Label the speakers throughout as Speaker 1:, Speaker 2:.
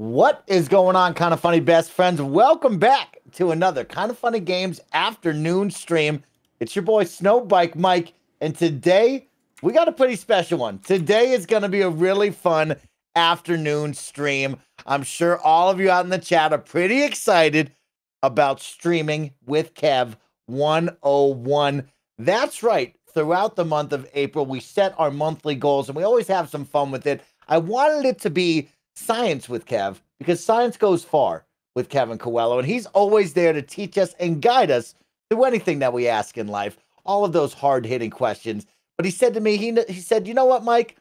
Speaker 1: What is going on, kind of funny best friends? Welcome back to another kind of funny games afternoon stream. It's your boy Snowbike Mike, and today we got a pretty special one. Today is going to be a really fun afternoon stream. I'm sure all of you out in the chat are pretty excited about streaming with Kev 101. That's right. Throughout the month of April, we set our monthly goals and we always have some fun with it. I wanted it to be science with Kev because science goes far with Kevin Coelho, and he's always there to teach us and guide us through anything that we ask in life, all of those hard hitting questions. But he said to me, he, he said, You know what, Mike?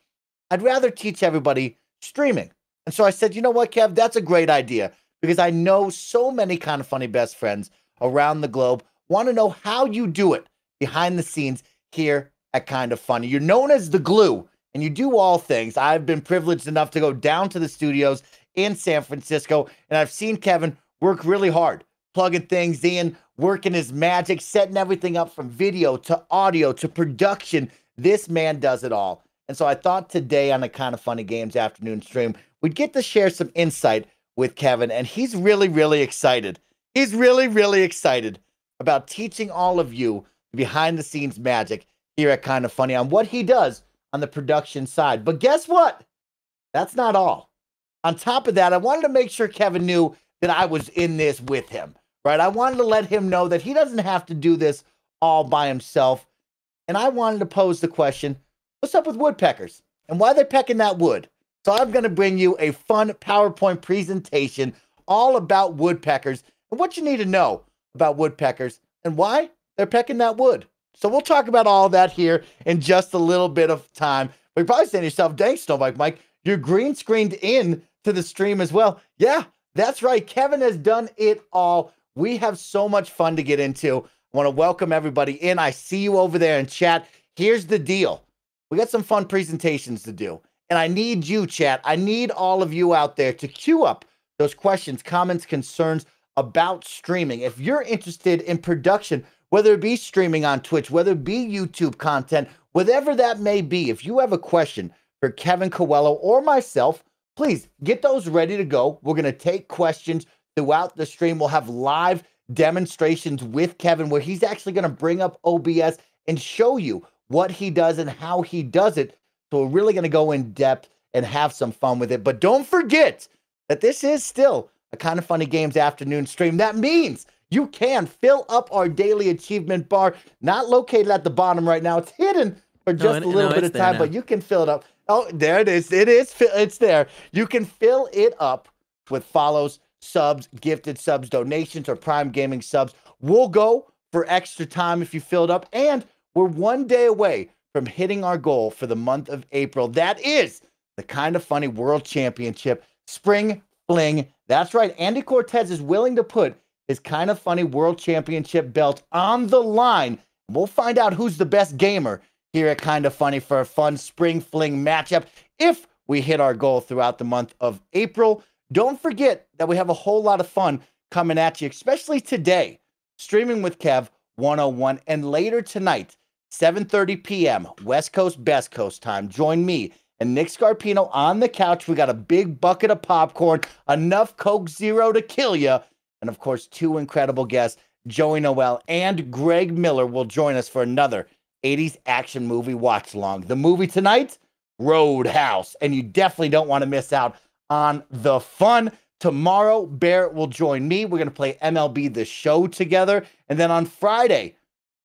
Speaker 1: I'd rather teach everybody streaming. And so I said, You know what, Kev? That's a great idea because I know so many kind of funny best friends around the globe want to know how you do it behind the scenes here at Kind of Funny. You're known as the glue and you do all things. I've been privileged enough to go down to the studios in San Francisco, and I've seen Kevin work really hard, plugging things in, working his magic, setting everything up from video to audio to production. This man does it all. And so I thought today on the kind of funny games afternoon stream, we'd get to share some insight with Kevin, and he's really, really excited. He's really, really excited about teaching all of you behind the scenes magic here at Kind of Funny on what he does on the production side. But guess what? That's not all. On top of that, I wanted to make sure Kevin knew that I was in this with him, right? I wanted to let him know that he doesn't have to do this all by himself. And I wanted to pose the question what's up with woodpeckers and why they're pecking that wood? So I'm going to bring you a fun PowerPoint presentation all about woodpeckers and what you need to know about woodpeckers and why they're pecking that wood. So we'll talk about all that here in just a little bit of time. But you're probably saying to yourself, dang, Snowbike Mike, you're green screened in to the stream as well. Yeah, that's right. Kevin has done it all. We have so much fun to get into. I want to welcome everybody in. I see you over there in chat. Here's the deal. We got some fun presentations to do. And I need you, chat. I need all of you out there to queue up those questions, comments, concerns about streaming. If you're interested in production, whether it be streaming on Twitch, whether it be YouTube content, whatever that may be. If you have a question for Kevin Coelho or myself, please get those ready to go. We're going to take questions throughout the stream. We'll have live demonstrations with Kevin where he's actually going to bring up OBS and show you what he does and how he does it. So we're really going to go in depth and have some fun with it. But don't forget that this is still a kind of funny games afternoon stream. That means you can fill up our daily achievement bar, not located at the bottom right now. It's hidden for just no, a little no, bit of time, but you can fill it up. Oh, there it is. It is. It's there. You can fill it up with follows, subs, gifted subs, donations, or Prime Gaming subs. We'll go for extra time if you filled up. And we're one day away from hitting our goal for the month of April. That is the kind of funny World Championship Spring Fling. That's right. Andy Cortez is willing to put his kind of funny world championship belt on the line. We'll find out who's the best gamer here at Kind of Funny for a fun spring fling matchup if we hit our goal throughout the month of April. Don't forget that we have a whole lot of fun coming at you, especially today, streaming with Kev 101 and later tonight, 7:30 p.m. West Coast Best Coast time. Join me and Nick Scarpino on the couch. We got a big bucket of popcorn, enough Coke Zero to kill you and of course, two incredible guests, Joey Noelle and Greg Miller, will join us for another 80s action movie watch along. The movie tonight, Roadhouse. And you definitely don't want to miss out on the fun. Tomorrow, Barrett will join me. We're going to play MLB The Show together. And then on Friday,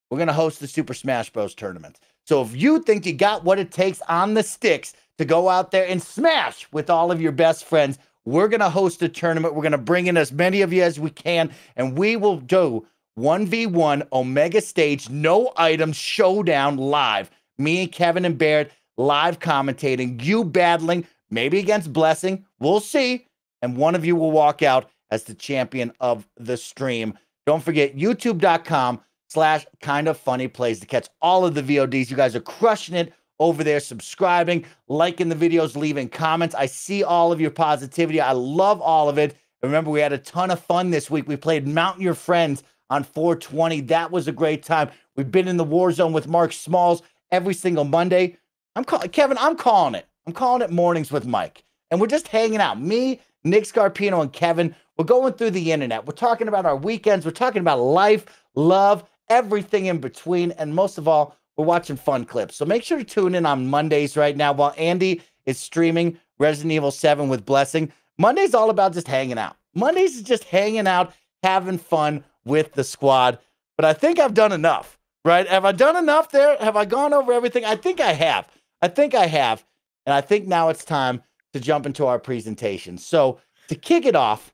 Speaker 1: we're going to host the Super Smash Bros. tournament. So if you think you got what it takes on the sticks to go out there and smash with all of your best friends, we're going to host a tournament. We're going to bring in as many of you as we can, and we will do 1v1 Omega Stage, no items, showdown live. Me and Kevin and Barrett live commentating, you battling, maybe against Blessing. We'll see. And one of you will walk out as the champion of the stream. Don't forget youtube.com slash kind of funny plays to catch all of the VODs. You guys are crushing it over there subscribing, liking the videos, leaving comments. I see all of your positivity. I love all of it. Remember, we had a ton of fun this week. We played Mount Your Friends on 420. That was a great time. We've been in the war zone with Mark Smalls every single Monday. I'm calling Kevin, I'm calling it. I'm calling it mornings with Mike. And we're just hanging out. Me, Nick Scarpino and Kevin. We're going through the internet. We're talking about our weekends. We're talking about life, love, everything in between. And most of all, we're watching fun clips. So make sure to tune in on Mondays right now while Andy is streaming Resident Evil 7 with Blessing. Monday's all about just hanging out. Mondays is just hanging out, having fun with the squad. But I think I've done enough, right? Have I done enough there? Have I gone over everything? I think I have. I think I have. And I think now it's time to jump into our presentation. So to kick it off,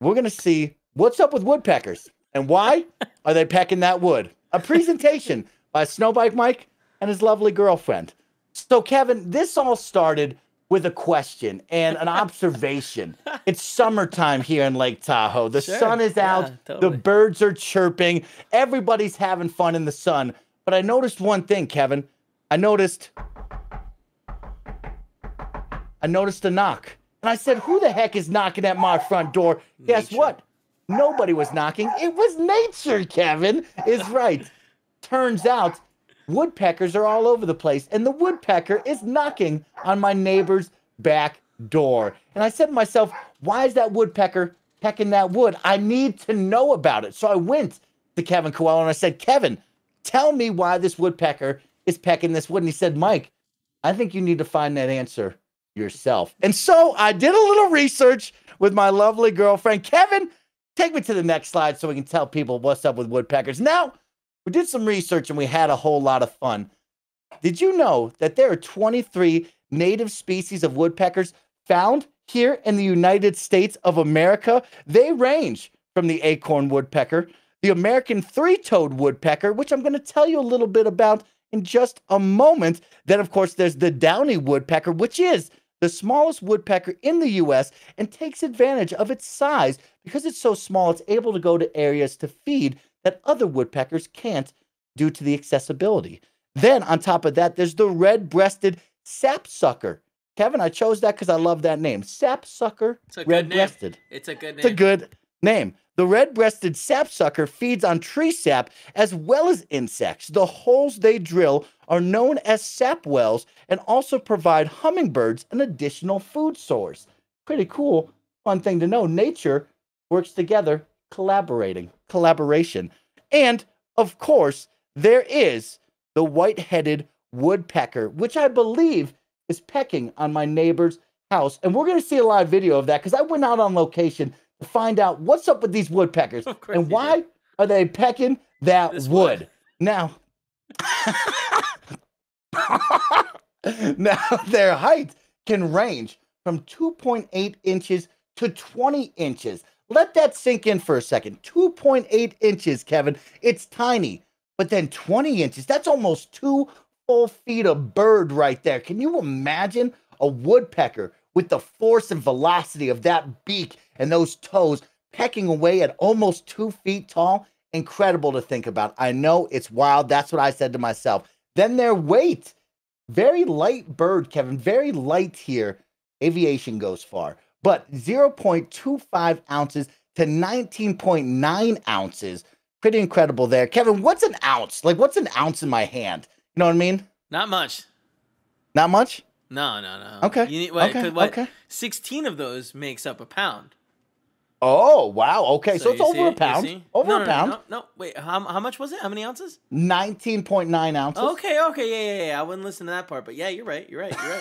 Speaker 1: we're going to see what's up with woodpeckers and why are they pecking that wood. A presentation by Snowbike Mike and his lovely girlfriend. So, Kevin, this all started with a question and an observation. it's summertime here in Lake Tahoe. The
Speaker 2: Sure.
Speaker 1: sun is out,
Speaker 2: Yeah, totally.
Speaker 1: the birds are chirping, everybody's having fun in the sun. But I noticed one thing, Kevin. I noticed I noticed a knock. And I said, Who the heck is knocking at my front door? Guess what? Nobody was knocking. It was nature, Kevin. Is right. Turns out woodpeckers are all over the place, and the woodpecker is knocking on my neighbor's back door. And I said to myself, Why is that woodpecker pecking that wood? I need to know about it. So I went to Kevin Coelho and I said, Kevin, tell me why this woodpecker is pecking this wood. And he said, Mike, I think you need to find that answer yourself. And so I did a little research with my lovely girlfriend. Kevin, take me to the next slide so we can tell people what's up with woodpeckers. Now, we did some research and we had a whole lot of fun. Did you know that there are 23 native species of woodpeckers found here in the United States of America? They range from the acorn woodpecker, the American three toed woodpecker, which I'm going to tell you a little bit about in just a moment. Then, of course, there's the downy woodpecker, which is the smallest woodpecker in the US and takes advantage of its size because it's so small, it's able to go to areas to feed that other woodpeckers can't due to the accessibility. Then, on top of that, there's the red breasted sapsucker. Kevin, I chose that because I love that name. Sapsucker,
Speaker 2: It's
Speaker 1: red breasted.
Speaker 2: It's a good name.
Speaker 1: It's a good name. The red breasted sapsucker feeds on tree sap as well as insects. The holes they drill are known as sap wells and also provide hummingbirds an additional food source. Pretty cool. Fun thing to know. Nature works together, collaborating, collaboration. And of course, there is the white headed woodpecker, which I believe is pecking on my neighbor's house. And we're going to see a live video of that because I went out on location to find out what's up with these woodpeckers and why
Speaker 2: did.
Speaker 1: are they pecking that
Speaker 2: This
Speaker 1: wood.
Speaker 2: wood.
Speaker 1: Now, now their height can range from 2.8 inches to 20 inches. Let that sink in for a second. 2.8 inches, Kevin. It's tiny. But then 20 inches, that's almost two full feet of bird right there. Can you imagine a woodpecker with the force and velocity of that beak and those toes pecking away at almost two feet tall? Incredible to think about. I know it's wild. That's what I said to myself. Then their weight. Very light bird, Kevin. Very light here. Aviation goes far, but 0.25 ounces to 19.9 ounces. Pretty incredible there. Kevin, what's an ounce? Like, what's an ounce in my hand? You know what I mean?
Speaker 2: Not much.
Speaker 1: Not much?
Speaker 2: No, no, no.
Speaker 1: Okay,
Speaker 2: You need, wait,
Speaker 1: okay,
Speaker 2: what,
Speaker 1: okay.
Speaker 2: 16 of those makes up a pound.
Speaker 1: Oh, wow. Okay, so, it's over
Speaker 2: see
Speaker 1: a pound. Over
Speaker 2: No,
Speaker 1: a
Speaker 2: no, no,
Speaker 1: pound.
Speaker 2: No, no, wait. How, how much was it? How many ounces?
Speaker 1: 19.9 ounces.
Speaker 2: Okay, okay, yeah, yeah, yeah. I wouldn't listen to that part, but yeah, you're right. You're right. You're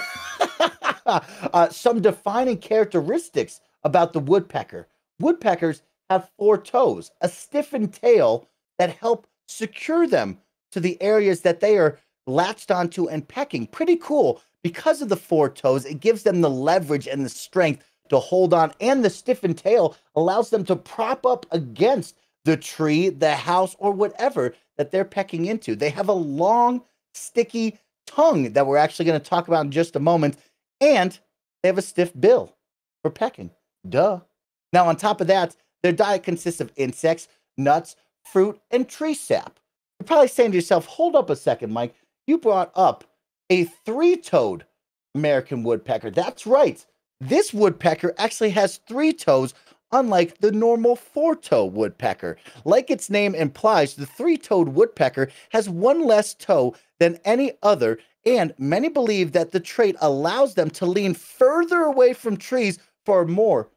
Speaker 2: right.
Speaker 1: uh, some defining characteristics about the woodpecker. Woodpeckers have four toes, a stiffened tail that help secure them to the areas that they are latched onto and pecking. Pretty cool. Because of the four toes, it gives them the leverage and the strength to hold on, and the stiffened tail allows them to prop up against the tree, the house, or whatever that they're pecking into. They have a long, sticky tongue that we're actually going to talk about in just a moment, and they have a stiff bill for pecking. Duh. Now, on top of that, their diet consists of insects, nuts, fruit, and tree sap. You're probably saying to yourself, hold up a second, Mike. You brought up a three toed American woodpecker. That's right. This woodpecker actually has three toes, unlike the normal four toe woodpecker. Like its name implies, the three toed woodpecker has one less toe than any other, and many believe that the trait allows them to lean further away from trees for a more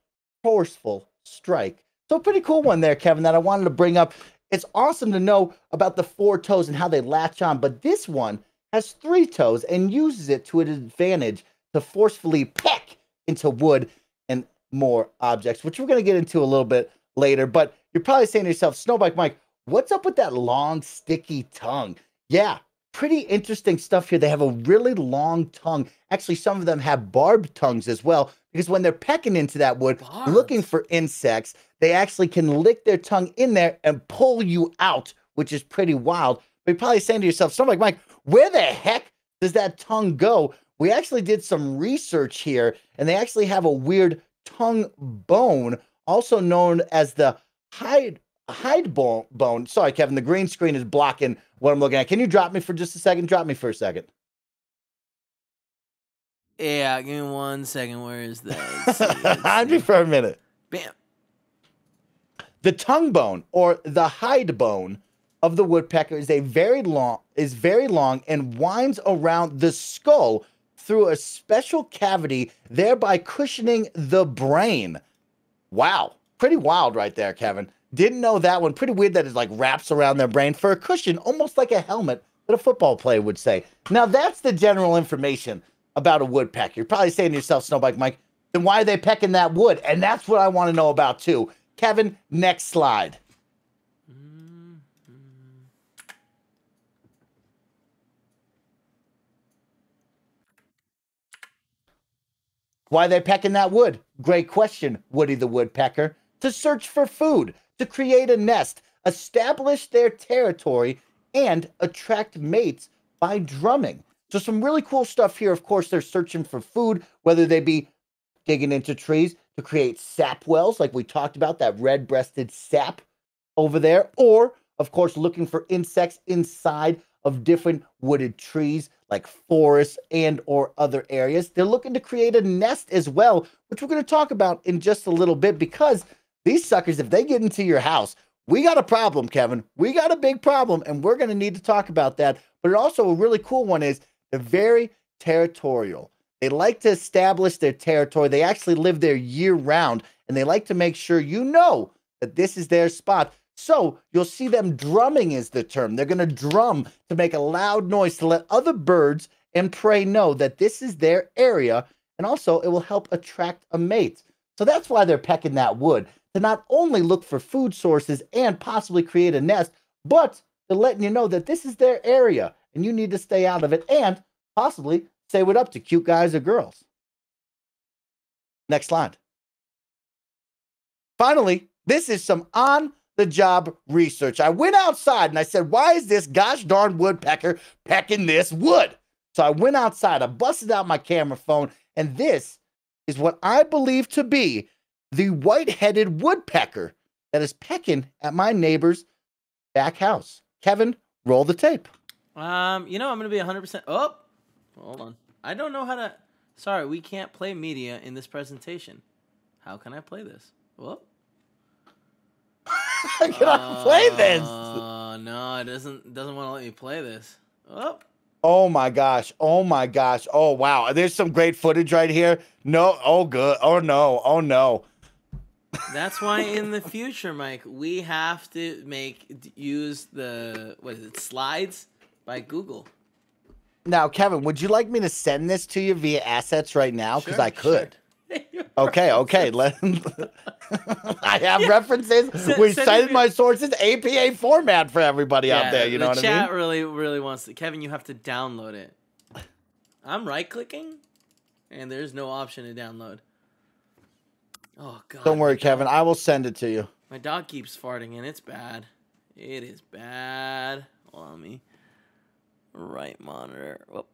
Speaker 1: forceful strike. So pretty cool one there, Kevin, that I wanted to bring up. It's awesome to know about the four toes and how they latch on, but this one has three toes and uses it to its advantage to forcefully peck into wood and more objects, which we're going to get into a little bit later. But you're probably saying to yourself, Snowbike Mike, what's up with that long, sticky tongue? Yeah, pretty interesting stuff here. They have a really long tongue. Actually, some of them have barbed tongues as well, because when they're pecking into that wood, looking for insects, they actually can lick their tongue in there and pull you out, which is pretty wild. But you're probably saying to yourself, Snowbike Mike, where the heck does that tongue go? We actually did some research here, and they actually have a weird tongue bone, also known as the hyoid hyoid bone. bone. Sorry, Kevin, the green screen is blocking what I'm looking at. Can you drop me for just a second? Drop me for a second.
Speaker 2: Yeah, give me one second. Where is that?
Speaker 1: I'd be for a minute.
Speaker 2: Bam.
Speaker 1: The tongue bone or the hyoid bone of the woodpecker is a very long is very long and winds around the skull through a special cavity, thereby cushioning the brain. Wow, pretty wild right there, Kevin. Didn't know that one. Pretty weird that it like wraps around their brain for a cushion, almost like a helmet that a football player would say. Now that's the general information about a woodpecker. You're probably saying to yourself, Snowbike Mike, then why are they pecking that wood? And that's what I want to know about too. Kevin, next slide. Why are they pecking that wood? Great question, Woody the Woodpecker. To search for food, to create a nest, establish their territory, and attract mates by drumming. So, some really cool stuff here. Of course, they're searching for food, whether they be digging into trees to create sap wells, like we talked about, that red breasted sap over there, or, of course, looking for insects inside of different wooded trees like forests and or other areas. They're looking to create a nest as well, which we're going to talk about in just a little bit because these suckers, if they get into your house, we got a problem, Kevin. We got a big problem, and we're going to need to talk about that. But also, a really cool one is they're very territorial. They like to establish their territory. They actually live there year round, and they like to make sure you know that this is their spot. So you'll see them drumming is the term. They're going to drum to make a loud noise to let other birds and prey know that this is their area. And also, it will help attract a mate. So that's why they're pecking that wood to not only look for food sources and possibly create a nest, but they're letting you know that this is their area and you need to stay out of it and possibly say what up to cute guys or girls. Next slide. Finally, this is some on the job research. I went outside and I said, Why is this gosh darn woodpecker pecking this wood? So I went outside, I busted out my camera phone, and this is what I believe to be the white headed woodpecker that is pecking at my neighbor's back house. Kevin, roll the tape.
Speaker 2: Um, you know, I'm gonna be 100. percent Oh, hold on. I don't know how to. Sorry, we can't play media in this presentation. How can I play this? Whoop.
Speaker 1: Can I play this?
Speaker 2: Oh no, it doesn't doesn't want to let me play this. Oh,
Speaker 1: Oh my gosh. Oh my gosh. Oh wow. There's some great footage right here. No. Oh good. Oh no. Oh no.
Speaker 2: that's why in the future, Mike, we have to make use the what is it slides by Google.
Speaker 1: Now, Kevin, would you like me to send this to you via assets right now? Because
Speaker 2: Sure,
Speaker 1: I could.
Speaker 2: sure.
Speaker 1: Okay, okay. Let I have references.
Speaker 2: Send-
Speaker 1: we cited my sources, APA format for everybody out there. You know what I mean?
Speaker 2: chat really, really wants to. Kevin, you have to download it. I'm right clicking, and there's no option to download. Oh god!
Speaker 1: Don't worry, Kevin. I will send it to you.
Speaker 2: My dog keeps farting, and it's bad. It is bad. Hold on, me. Right monitor. Whoop.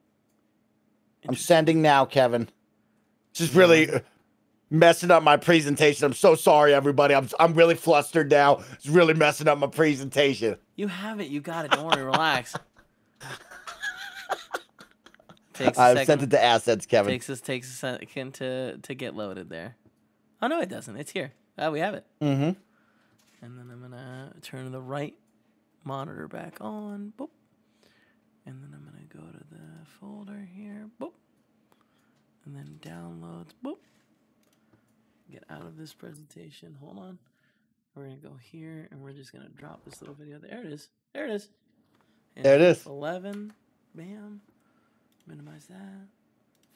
Speaker 1: I'm sending now, Kevin. Just really messing up my presentation. I'm so sorry, everybody. I'm I'm really flustered now. It's really messing up my presentation.
Speaker 2: You have it. You got it. Don't worry. Relax. takes a
Speaker 1: I've
Speaker 2: second.
Speaker 1: sent it to assets, Kevin.
Speaker 2: takes us takes a second to to get loaded there. Oh no, it doesn't. It's here. Oh, we have it.
Speaker 1: mm-hmm.
Speaker 2: And then I'm gonna turn the right monitor back on. Boop. And then I'm gonna go to the folder here. Boop. And then downloads. Boop. get out of this presentation. Hold on. We're gonna go here and we're just gonna drop this little video. There it is. There it is. And
Speaker 1: There it is.
Speaker 2: Eleven. Bam. Minimize that.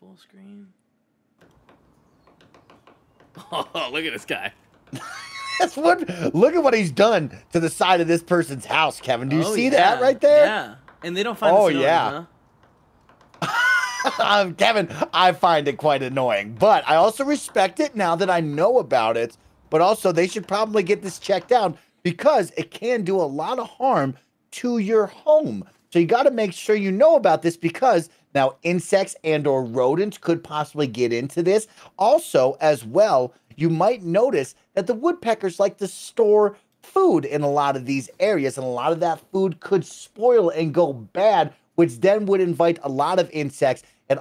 Speaker 2: Full screen. Oh, look at this guy.
Speaker 1: That's what. Look at what he's done to the side of this person's house, Kevin. Do you
Speaker 2: Oh,
Speaker 1: see
Speaker 2: yeah.
Speaker 1: that right there?
Speaker 2: Yeah. And they don't find
Speaker 1: Oh, yeah.
Speaker 2: huh?
Speaker 1: Um, Kevin, I find it quite annoying, but I also respect it now that I know about it. But also, they should probably get this checked out because it can do a lot of harm to your home. So you got to make sure you know about this because now insects and or rodents could possibly get into this. Also, as well, you might notice that the woodpeckers like to store food in a lot of these areas, and a lot of that food could spoil and go bad, which then would invite a lot of insects and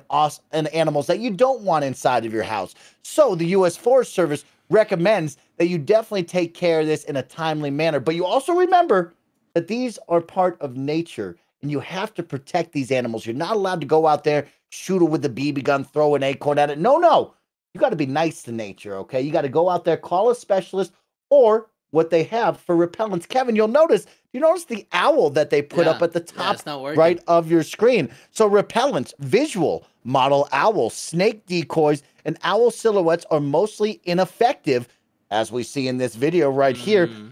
Speaker 1: and animals that you don't want inside of your house. So the U.S. Forest Service recommends that you definitely take care of this in a timely manner. But you also remember that these are part of nature and you have to protect these animals. You're not allowed to go out there, shoot it with a BB gun, throw an acorn at it. No, no. You got to be nice to nature, okay? You got to go out there, call a specialist, or what they have for repellents. Kevin, you'll notice, you notice the owl that they put
Speaker 2: Yeah.
Speaker 1: up at the top
Speaker 2: working.
Speaker 1: right of your screen. So repellents, visual, model owl, snake decoys, and owl silhouettes are mostly ineffective, as we see in this video right here.
Speaker 2: Mm.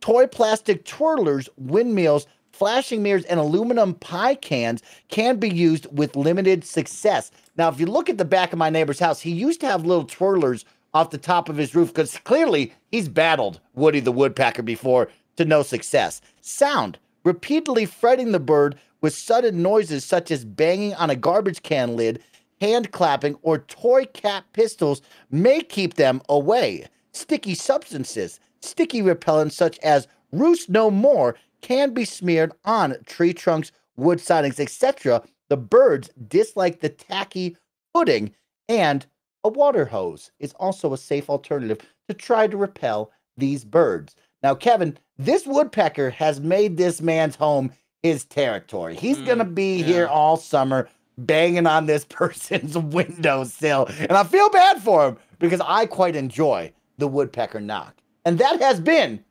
Speaker 1: Toy plastic twirlers, windmills, flashing mirrors, and aluminum pie cans can be used with limited success. Now, if you look at the back of my neighbor's house, he used to have little twirlers off the top of his roof because clearly he's battled Woody the Woodpecker before to no success. Sound, repeatedly fretting the bird with sudden noises such as banging on a garbage can lid, hand clapping, or toy cap pistols may keep them away. Sticky substances, sticky repellents such as Roost No More can be smeared on tree trunks, wood sidings, etc. The birds dislike the tacky pudding, and a water hose is also a safe alternative to try to repel these birds. Now, Kevin, this woodpecker has made this man's home his territory. He's
Speaker 2: Mm,
Speaker 1: going to be here all summer banging on this person's windowsill. And I feel bad for him because I quite enjoy the woodpecker knock. And that has been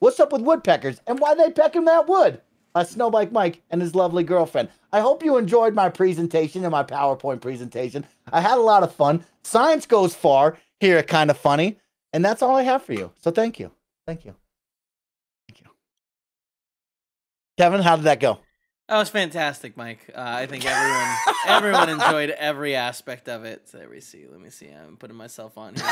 Speaker 1: What's Up with Woodpeckers and Why They Peck in That Wood by Snowbike Mike and his lovely girlfriend. I hope you enjoyed my presentation and my PowerPoint presentation. I had a lot of fun. Science goes far here at Kind of Funny. And that's all I have for you. So thank you. Thank you. Thank you. Kevin, how did that go?
Speaker 2: That was fantastic, Mike. Uh, I think everyone everyone enjoyed every aspect of it. So let me see. Let me see. I'm putting myself on here.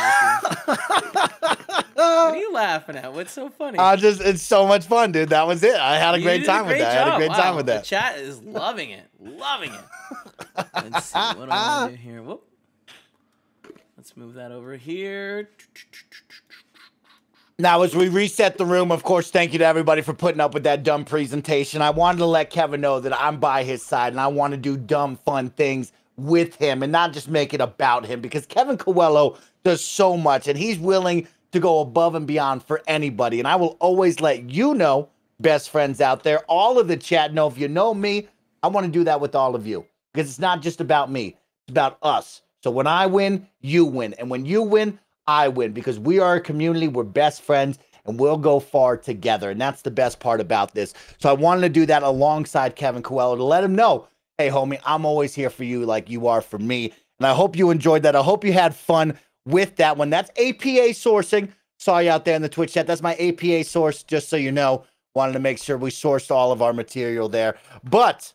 Speaker 2: what are you laughing at? What's so funny?
Speaker 1: I just it's so much fun, dude. That was it. I had a
Speaker 2: You
Speaker 1: great time with
Speaker 2: great
Speaker 1: that. I had a
Speaker 2: job.
Speaker 1: great time
Speaker 2: Wow,
Speaker 1: with
Speaker 2: The
Speaker 1: that.
Speaker 2: chat is loving it. Loving it. Let's see. What do I do here? Whoop. Let's move that over here.
Speaker 1: Now, as we reset the room, of course, thank you to everybody for putting up with that dumb presentation. I wanted to let Kevin know that I'm by his side and I want to do dumb, fun things with him and not just make it about him because Kevin Coelho does so much and he's willing to go above and beyond for anybody. And I will always let you know, best friends out there, all of the chat know if you know me, I want to do that with all of you because it's not just about me, it's about us. So when I win, you win. And when you win, I win because we are a community. We're best friends and we'll go far together. And that's the best part about this. So I wanted to do that alongside Kevin Coelho to let him know hey, homie, I'm always here for you like you are for me. And I hope you enjoyed that. I hope you had fun with that one. That's APA sourcing. Saw you out there in the Twitch chat. That's my APA source, just so you know. Wanted to make sure we sourced all of our material there. But,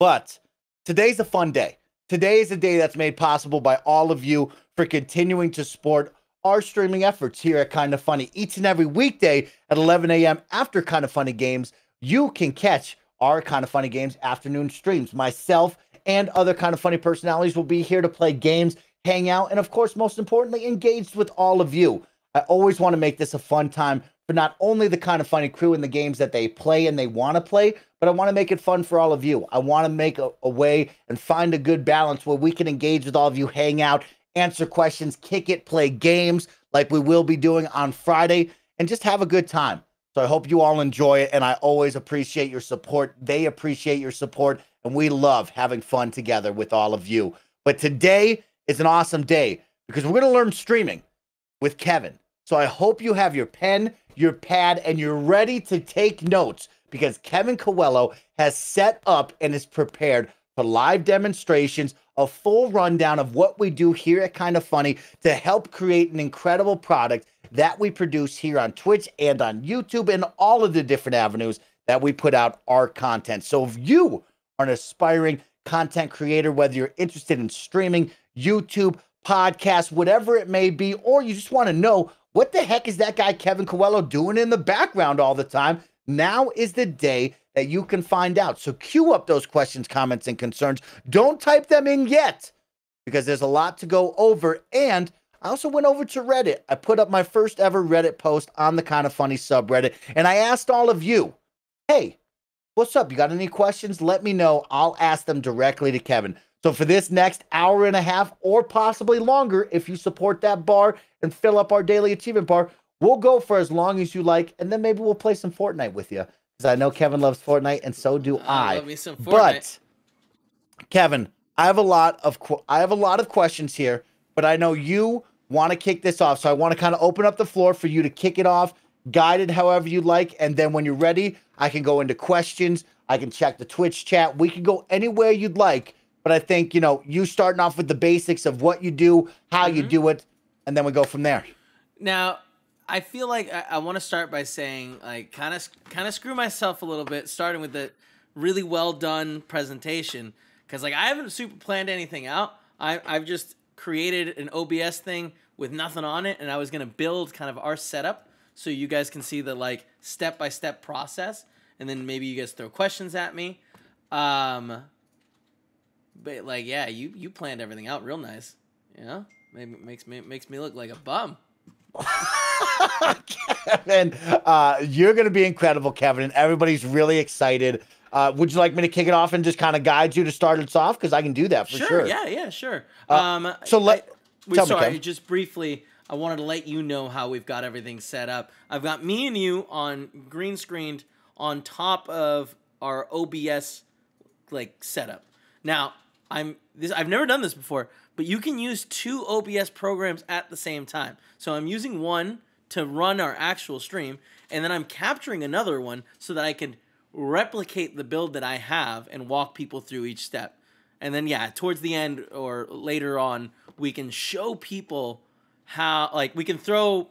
Speaker 1: but today's a fun day. Today is a day that's made possible by all of you for continuing to support our streaming efforts here at Kind of Funny. Each and every weekday at 11 a.m. after Kind of Funny Games, you can catch our Kind of Funny Games afternoon streams. Myself and other Kind of Funny personalities will be here to play games, hang out, and of course, most importantly, engaged with all of you. I always want to make this a fun time for not only the Kind of Funny crew and the games that they play and they want to play, but I want to make it fun for all of you. I want to make a, a way and find a good balance where we can engage with all of you, hang out, answer questions, kick it, play games like we will be doing on Friday, and just have a good time. So I hope you all enjoy it, and I always appreciate your support. They appreciate your support, and we love having fun together with all of you. But today is an awesome day because we're going to learn streaming. with Kevin. So I hope you have your pen, your pad, and you're ready to take notes because Kevin Coelho has set up and is prepared for live demonstrations, a full rundown of what we do here at Kind of Funny to help create an incredible product that we produce here on Twitch and on YouTube and all of the different avenues that we put out our content. So if you are an aspiring content creator, whether you're interested in streaming, YouTube, podcast, whatever it may be, or you just want to know what the heck is that guy Kevin Coelho doing in the background all the time, now is the day that you can find out. So queue up those questions, comments, and concerns. Don't type them in yet because there's a lot to go over. And I also went over to Reddit. I put up my first ever Reddit post on the kind of funny subreddit, and I asked all of you, hey, what's up? You got any questions? Let me know. I'll ask them directly to Kevin. So for this next hour and a half, or possibly longer, if you support that bar and fill up our daily achievement bar, we'll go for as long as you like, and then maybe we'll play some Fortnite with you. Because I know Kevin loves Fortnite, and so do I.
Speaker 2: I love me some Fortnite.
Speaker 1: But Kevin, I have a lot of I have a lot of questions here, but I know you want to kick this off, so I want to kind of open up the floor for you to kick it off, guided however you like, and then when you're ready, I can go into questions. I can check the Twitch chat. We can go anywhere you'd like. But I think you know you starting off with the basics of what you do, how you
Speaker 2: Mhm.
Speaker 1: do it, and then we go from there.
Speaker 2: Now, I feel like I, I want to start by saying, like, kind of, kind of screw myself a little bit, starting with the really well done presentation, because like I haven't super planned anything out. I, I've just created an OBS thing with nothing on it, and I was gonna build kind of our setup so you guys can see the like step by step process, and then maybe you guys throw questions at me. Um, but like, yeah, you you planned everything out real nice. You know, maybe makes me makes me look like a bum.
Speaker 1: Kevin, uh, you're going to be incredible, Kevin, and everybody's really excited. Uh, would you like me to kick it off and just kind of guide you to start us off? Because I can do that for sure.
Speaker 2: Yeah, yeah, sure.
Speaker 1: Uh,
Speaker 2: um,
Speaker 1: so let-
Speaker 2: I,
Speaker 1: tell me,
Speaker 2: sorry,
Speaker 1: Kevin.
Speaker 2: just briefly, I wanted to let you know how we've got everything set up. I've got me and you on green screened on top of our OBS like setup. Now, I'm this I've never done this before, but you can use two OBS programs at the same time. So I'm using one to run our actual stream, and then I'm capturing another one so that I can replicate the build that I have and walk people through each step. And then yeah, towards the end or later on, we can show people how like we can throw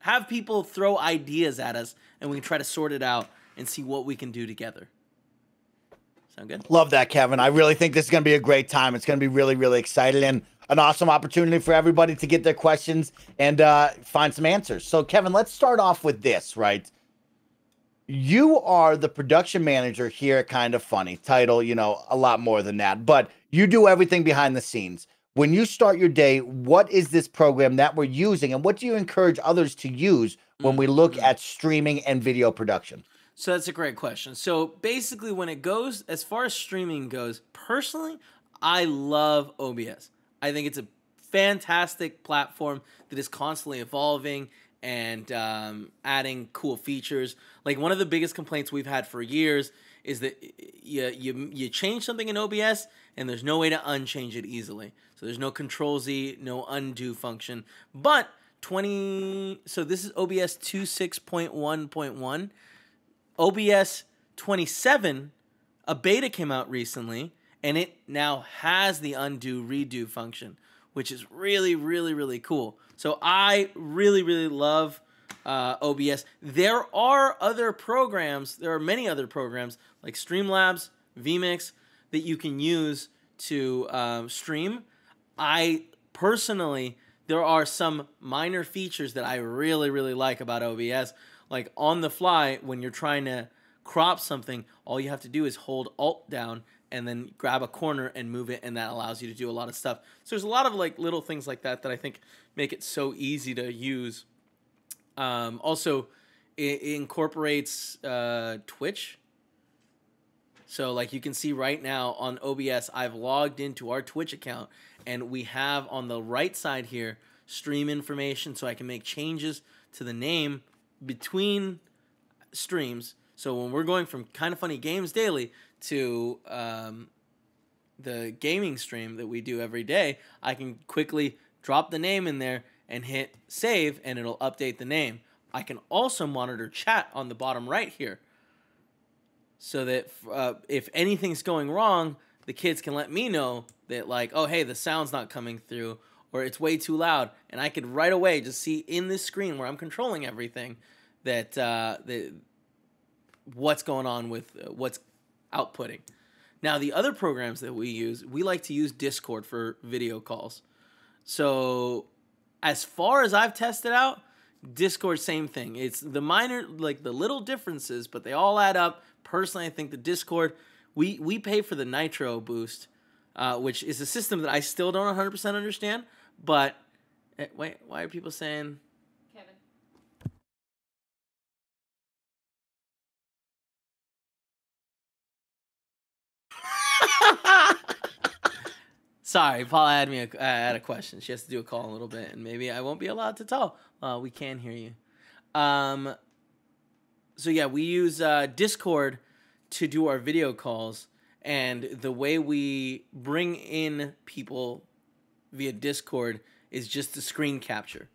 Speaker 2: have people throw ideas at us and we can try to sort it out and see what we can do together. Sound good?
Speaker 1: Love that, Kevin. I really think this is going to be a great time. It's going to be really, really exciting and an awesome opportunity for everybody to get their questions and uh, find some answers. So, Kevin, let's start off with this, right? You are the production manager here at Kind of Funny. Title, you know, a lot more than that, but you do everything behind the scenes. When you start your day, what is this program that we're using, and what do you encourage others to use when we look
Speaker 2: Mhm.
Speaker 1: at streaming and video production?
Speaker 2: So that's a great question. So basically, when it goes as far as streaming goes, personally, I love OBS. I think it's a fantastic platform that is constantly evolving and um, adding cool features. Like one of the biggest complaints we've had for years is that you you you change something in OBS and there's no way to unchange it easily. So there's no Control Z, no undo function. But 20 so this is OBS 26.1.1 OBS 27, a beta came out recently, and it now has the undo redo function, which is really, really, really cool. So I really, really love uh, OBS. There are other programs, there are many other programs like Streamlabs, vMix that you can use to um, stream. I personally, there are some minor features that I really, really like about OBS. Like on the fly, when you're trying to crop something, all you have to do is hold Alt down and then grab a corner and move it, and that allows you to do a lot of stuff. So there's a lot of like little things like that that I think make it so easy to use. Um, also, it, incorporates uh, Twitch. So like you can see right now on OBS, I've logged into our Twitch account and we have on the right side here stream information so I can make changes to the name between streams. So when we're going from kind of funny games daily to um, the gaming stream that we do every day, I can quickly drop the name in there and hit save, and it'll update the name. I can also monitor chat on the bottom right here, so that uh, if anything's going wrong, the kids can let me know that like, oh hey, the sound's not coming through, or it's way too loud, and I could right away just see in this screen where I'm controlling everything that uh, that what's going on with uh, what's outputting. Now, the other programs that we use, we like to use Discord for video calls. So, as far as I've tested out, Discord, same thing. It's the minor, like the little differences, but they all add up. Personally, I think the Discord, we we pay for the Nitro boost, uh, which is a system that I still don't 100% understand. But eh, wait, why are people saying?
Speaker 3: Kevin.
Speaker 2: Sorry, Paul had me. A, uh, had a question. She has to do a call in a little bit, and maybe I won't be allowed to tell. Uh, we can hear you. Um. So yeah, we use uh, Discord to do our video calls, and the way we bring in people via Discord is just the screen capture.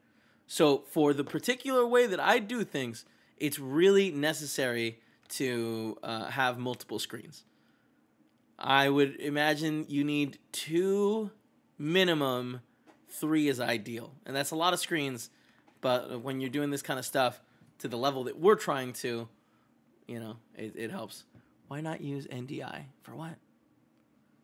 Speaker 2: So for the particular way that I do things, it's really necessary to uh, have multiple screens. I would imagine you need two minimum, three is ideal. And that's a lot of screens, but when you're doing this kind of stuff to the level that we're trying to, you know, it, it helps. Why not use NDI for what?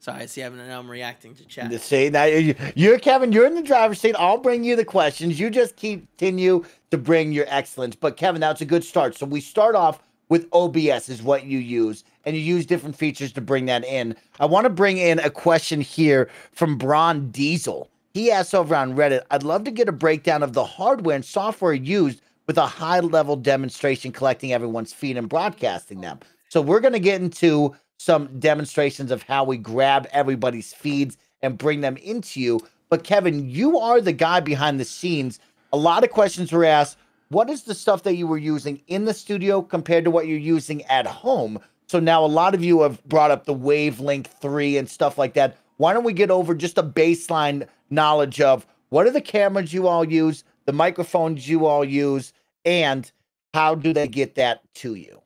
Speaker 2: Sorry, I see. I'm, now I'm reacting to chat.
Speaker 1: To say that you're Kevin, you're in the driver's seat. I'll bring you the questions. You just continue to bring your excellence. But Kevin, that's a good start. So we start off with OBS is what you use, and you use different features to bring that in. I want to bring in a question here from Bron Diesel. He asks over on Reddit, I'd love to get a breakdown of the hardware and software used with a high level demonstration collecting everyone's feed and broadcasting them. So we're going to get into some demonstrations of how we grab everybody's feeds and bring them into you. But Kevin, you are the guy behind the scenes. A lot of questions were asked. What is the stuff that you were using in the studio compared to what you're using at home? So now a lot of you have brought up the Wavelink 3 and stuff like that. Why don't we get over just a baseline knowledge of what are the cameras you all use, the microphones you all use, and how do they get that to you?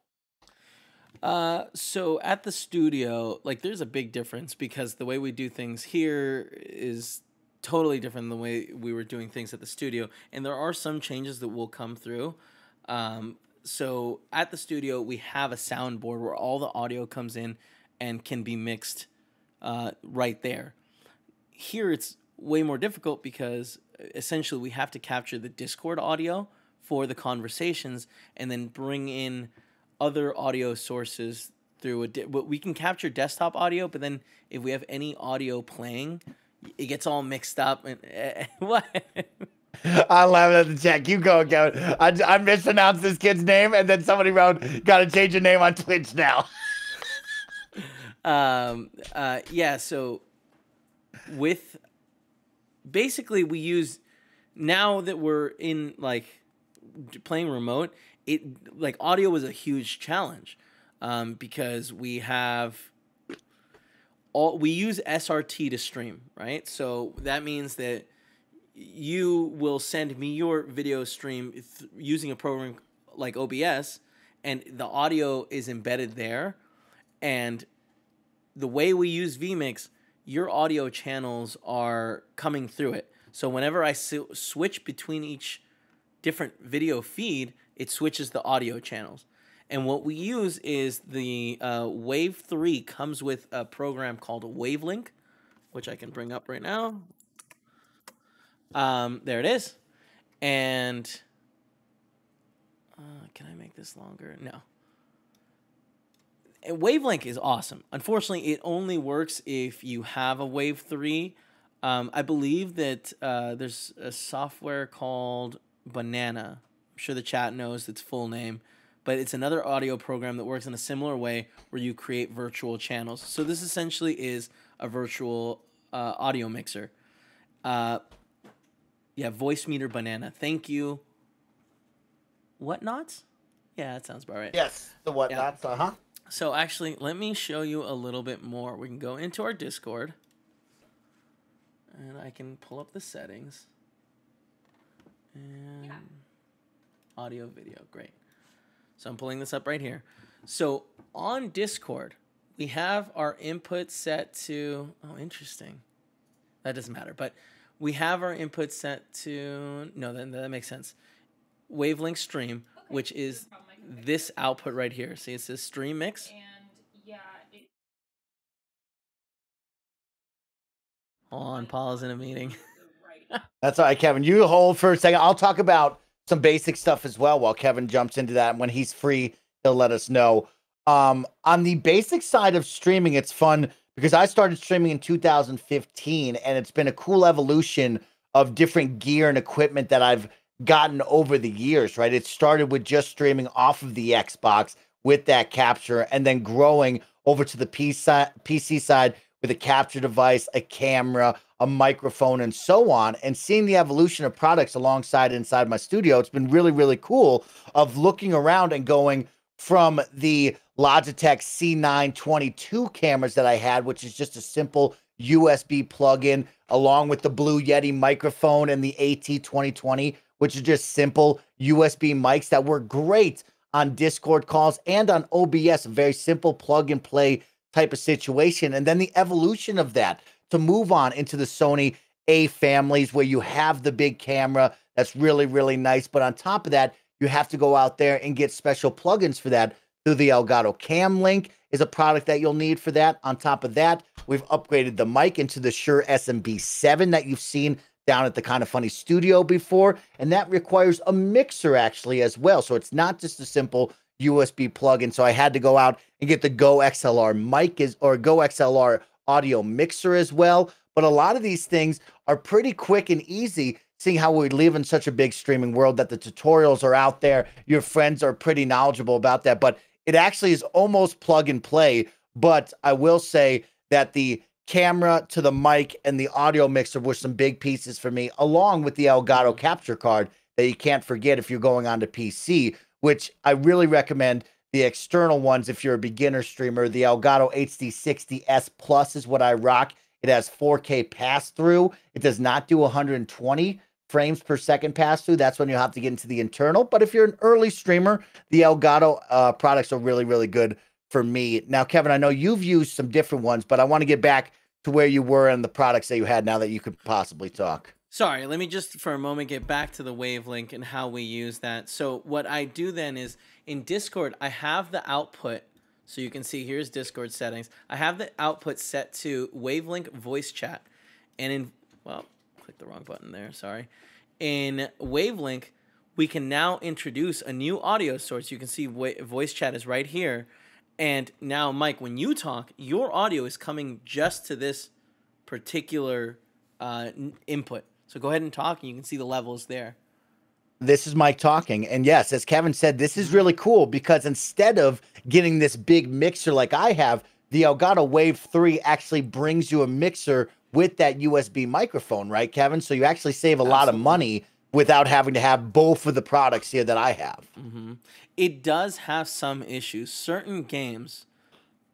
Speaker 2: Uh, so at the studio, like there's a big difference because the way we do things here is totally different than the way we were doing things at the studio, and there are some changes that will come through. Um, so at the studio, we have a soundboard where all the audio comes in and can be mixed uh, right there. Here, it's way more difficult because uh, essentially we have to capture the Discord audio for the conversations and then bring in other audio sources through a di- we can capture desktop audio but then if we have any audio playing it gets all mixed up and uh, what
Speaker 1: I love it. The chat. Keep going, Kevin. I, I mispronounced this kid's name, and then somebody wrote, "Got to change your name on Twitch now."
Speaker 2: um. Uh. Yeah. So, with basically, we use now that we're in like playing remote it like audio was a huge challenge um, because we have all we use SRT to stream, right? So that means that you will send me your video stream th- using a program like OBS, and the audio is embedded there. And the way we use vMix, your audio channels are coming through it. So whenever I switch between each different video feed, it switches the audio channels. And what we use is the uh, Wave 3 comes with a program called Wavelink, which I can bring up right now. Um, there it is. And uh, can I make this longer? No. And Wavelink is awesome. Unfortunately, it only works if you have a Wave 3. Um, I believe that uh, there's a software called Banana sure the chat knows its full name, but it's another audio program that works in a similar way where you create virtual channels. So this essentially is a virtual uh, audio mixer. Uh, yeah, Voicemeeter Banana. Thank you. Whatnots? Yeah, that sounds about right.
Speaker 1: Yes, the whatnots. Yeah. Uh huh.
Speaker 2: So actually, let me show you a little bit more. We can go into our Discord, and I can pull up the settings. And yeah. Audio, video, great. So I'm pulling this up right here. So on Discord, we have our input set to, oh, interesting. That doesn't matter, but we have our input set to, no, then that makes sense. Wavelink stream, okay, which is this output right here. See, it says stream mix. And yeah, it... Hold on, pause in a meeting.
Speaker 1: That's all right, Kevin. You hold for a second. I'll talk about some basic stuff as well while Kevin jumps into that. And When he's free, he'll let us know. Um, on the basic side of streaming, it's fun because I started streaming in 2015 and it's been a cool evolution of different gear and equipment that I've gotten over the years, right? It started with just streaming off of the Xbox with that capture and then growing over to the PC side with a capture device, a camera, a microphone, and so on, and seeing the evolution of products alongside inside my studio. It's been really, really cool of looking around and going from the Logitech C922 cameras that I had, which is just a simple USB plug-in, along with the Blue Yeti microphone and the AT2020, which is just simple USB mics that were great on Discord calls and on OBS, very simple plug and play type of situation. And then the evolution of that to move on into the Sony A families where you have the big camera that's really, really nice. But on top of that, you have to go out there and get special plugins for that through the Elgato Cam Link is a product that you'll need for that. On top of that, we've upgraded the mic into the Shure SM7B that you've seen down at the Kinda Funny studio before, and that requires a mixer actually as well. So it's not just a simple USB plug-in. So I had to go out and get the GoXLR mic is or GoXLR audio mixer as well. But a lot of these things are pretty quick and easy, seeing how we live in such a big streaming world that the tutorials are out there. Your friends are pretty knowledgeable about that, but it actually is almost plug and play. But I will say that the camera to the mic and the audio mixer were some big pieces for me, along with the Elgato capture card that you can't forget if you're going on to PC, which I really recommend the external ones if you're a beginner streamer. The Elgato HD60S Plus is what I rock. It has 4K pass through. It does not do 120 frames per second pass through. That's when you have to get into the internal. But if you're an early streamer, the Elgato uh, products are really, really good for me. Now, Kevin, I know you've used some different ones, but I want to get back to where you were and the products that you had now that you could possibly talk.
Speaker 2: Sorry, let me just for a moment get back to the Wavelink and how we use that. So what I do then is in Discord, I have the output. So you can see here's Discord settings. I have the output set to Wavelink voice chat. And in, well, click the wrong button there, sorry. In Wavelink, we can now introduce a new audio source. You can see voice chat is right here. And now, Mike, when you talk, your audio is coming just to this particular uh, input. So go ahead and talk, and you can see the levels there.
Speaker 1: This is Mike talking. And yes, as Kevin said, this is really cool because instead of getting this big mixer like I have, the Elgato Wave 3 actually brings you a mixer with that USB microphone, right, Kevin? So you actually save a Absolutely. lot of money without having to have both of the products here that I have.
Speaker 2: Mm-hmm it does have some issues. Certain games,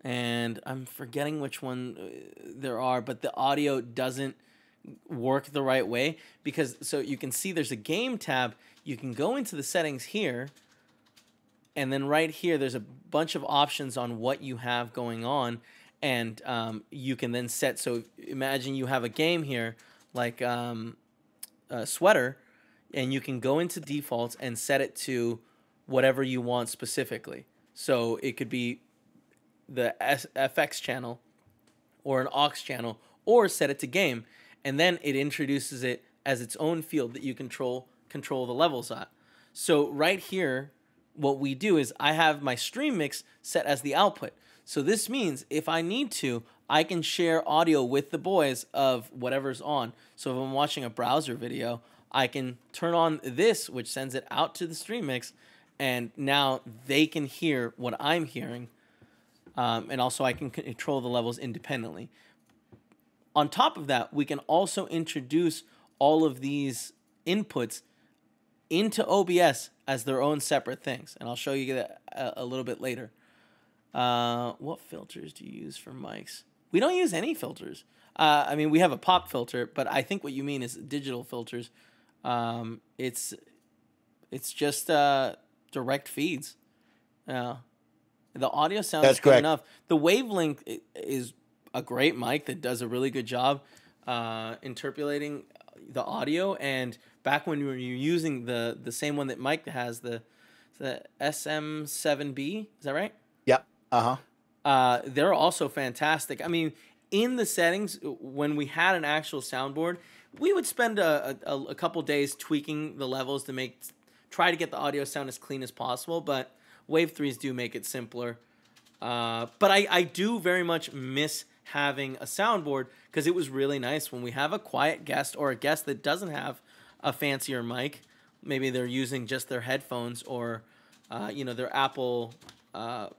Speaker 2: and I'm forgetting which one uh, there are, but the audio doesn't work the right way because so you can see there's a game tab. You can go into the settings here, and then right here there's a bunch of options on what you have going on, and um, you can then set. So imagine you have a game here like um, a sweater, and you can go into defaults and set it to whatever you want specifically. So it could be the FX channel or an aux channel or set it to game and then it introduces it as its own field that you control control the levels at. So right here what we do is I have my stream mix set as the output. So this means if I need to, I can share audio with the boys of whatever's on. So if I'm watching a browser video, I can turn on this, which sends it out to the stream mix, and now they can hear what I'm hearing, um, and also I can control the levels independently. On top of that, we can also introduce all of these inputs into OBS as their own separate things, and I'll show you that a, a little bit later. Uh, what filters do you use for mics? We don't use any filters. Uh, I mean, we have a pop filter, but I think what you mean is digital filters. Um, it's it's just uh, direct feeds. Yeah, the audio sounds
Speaker 1: That's
Speaker 2: good
Speaker 1: correct.
Speaker 2: enough. The wavelength is a great mic that does a really good job uh, interpolating the audio. And back when you were using the the same one that Mike has, the the SM7B, is that right?
Speaker 1: Yep. Uh huh.
Speaker 2: Uh, they're also fantastic. I mean, in the settings, when we had an actual soundboard, we would spend a, a, a couple days tweaking the levels to make try to get the audio sound as clean as possible. But Wave threes do make it simpler. Uh, but I, I do very much miss having a soundboard because it was really nice when we have a quiet guest or a guest that doesn't have a fancier mic. Maybe they're using just their headphones or, uh, you know, their Apple uh,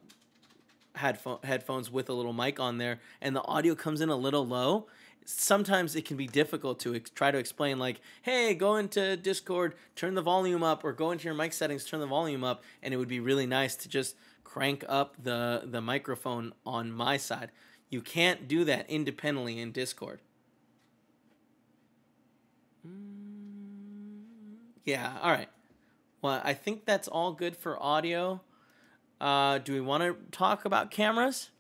Speaker 2: headphone headphones with a little mic on there, and the audio comes in a little low. Sometimes it can be difficult to ex- try to explain, like, "Hey, go into Discord, turn the volume up," or "Go into your mic settings, turn the volume up," and it would be really nice to just crank up the the microphone on my side. You can't do that independently in Discord. Yeah, all right. Well, I think that's all good for audio. Uh, do we want to talk about cameras?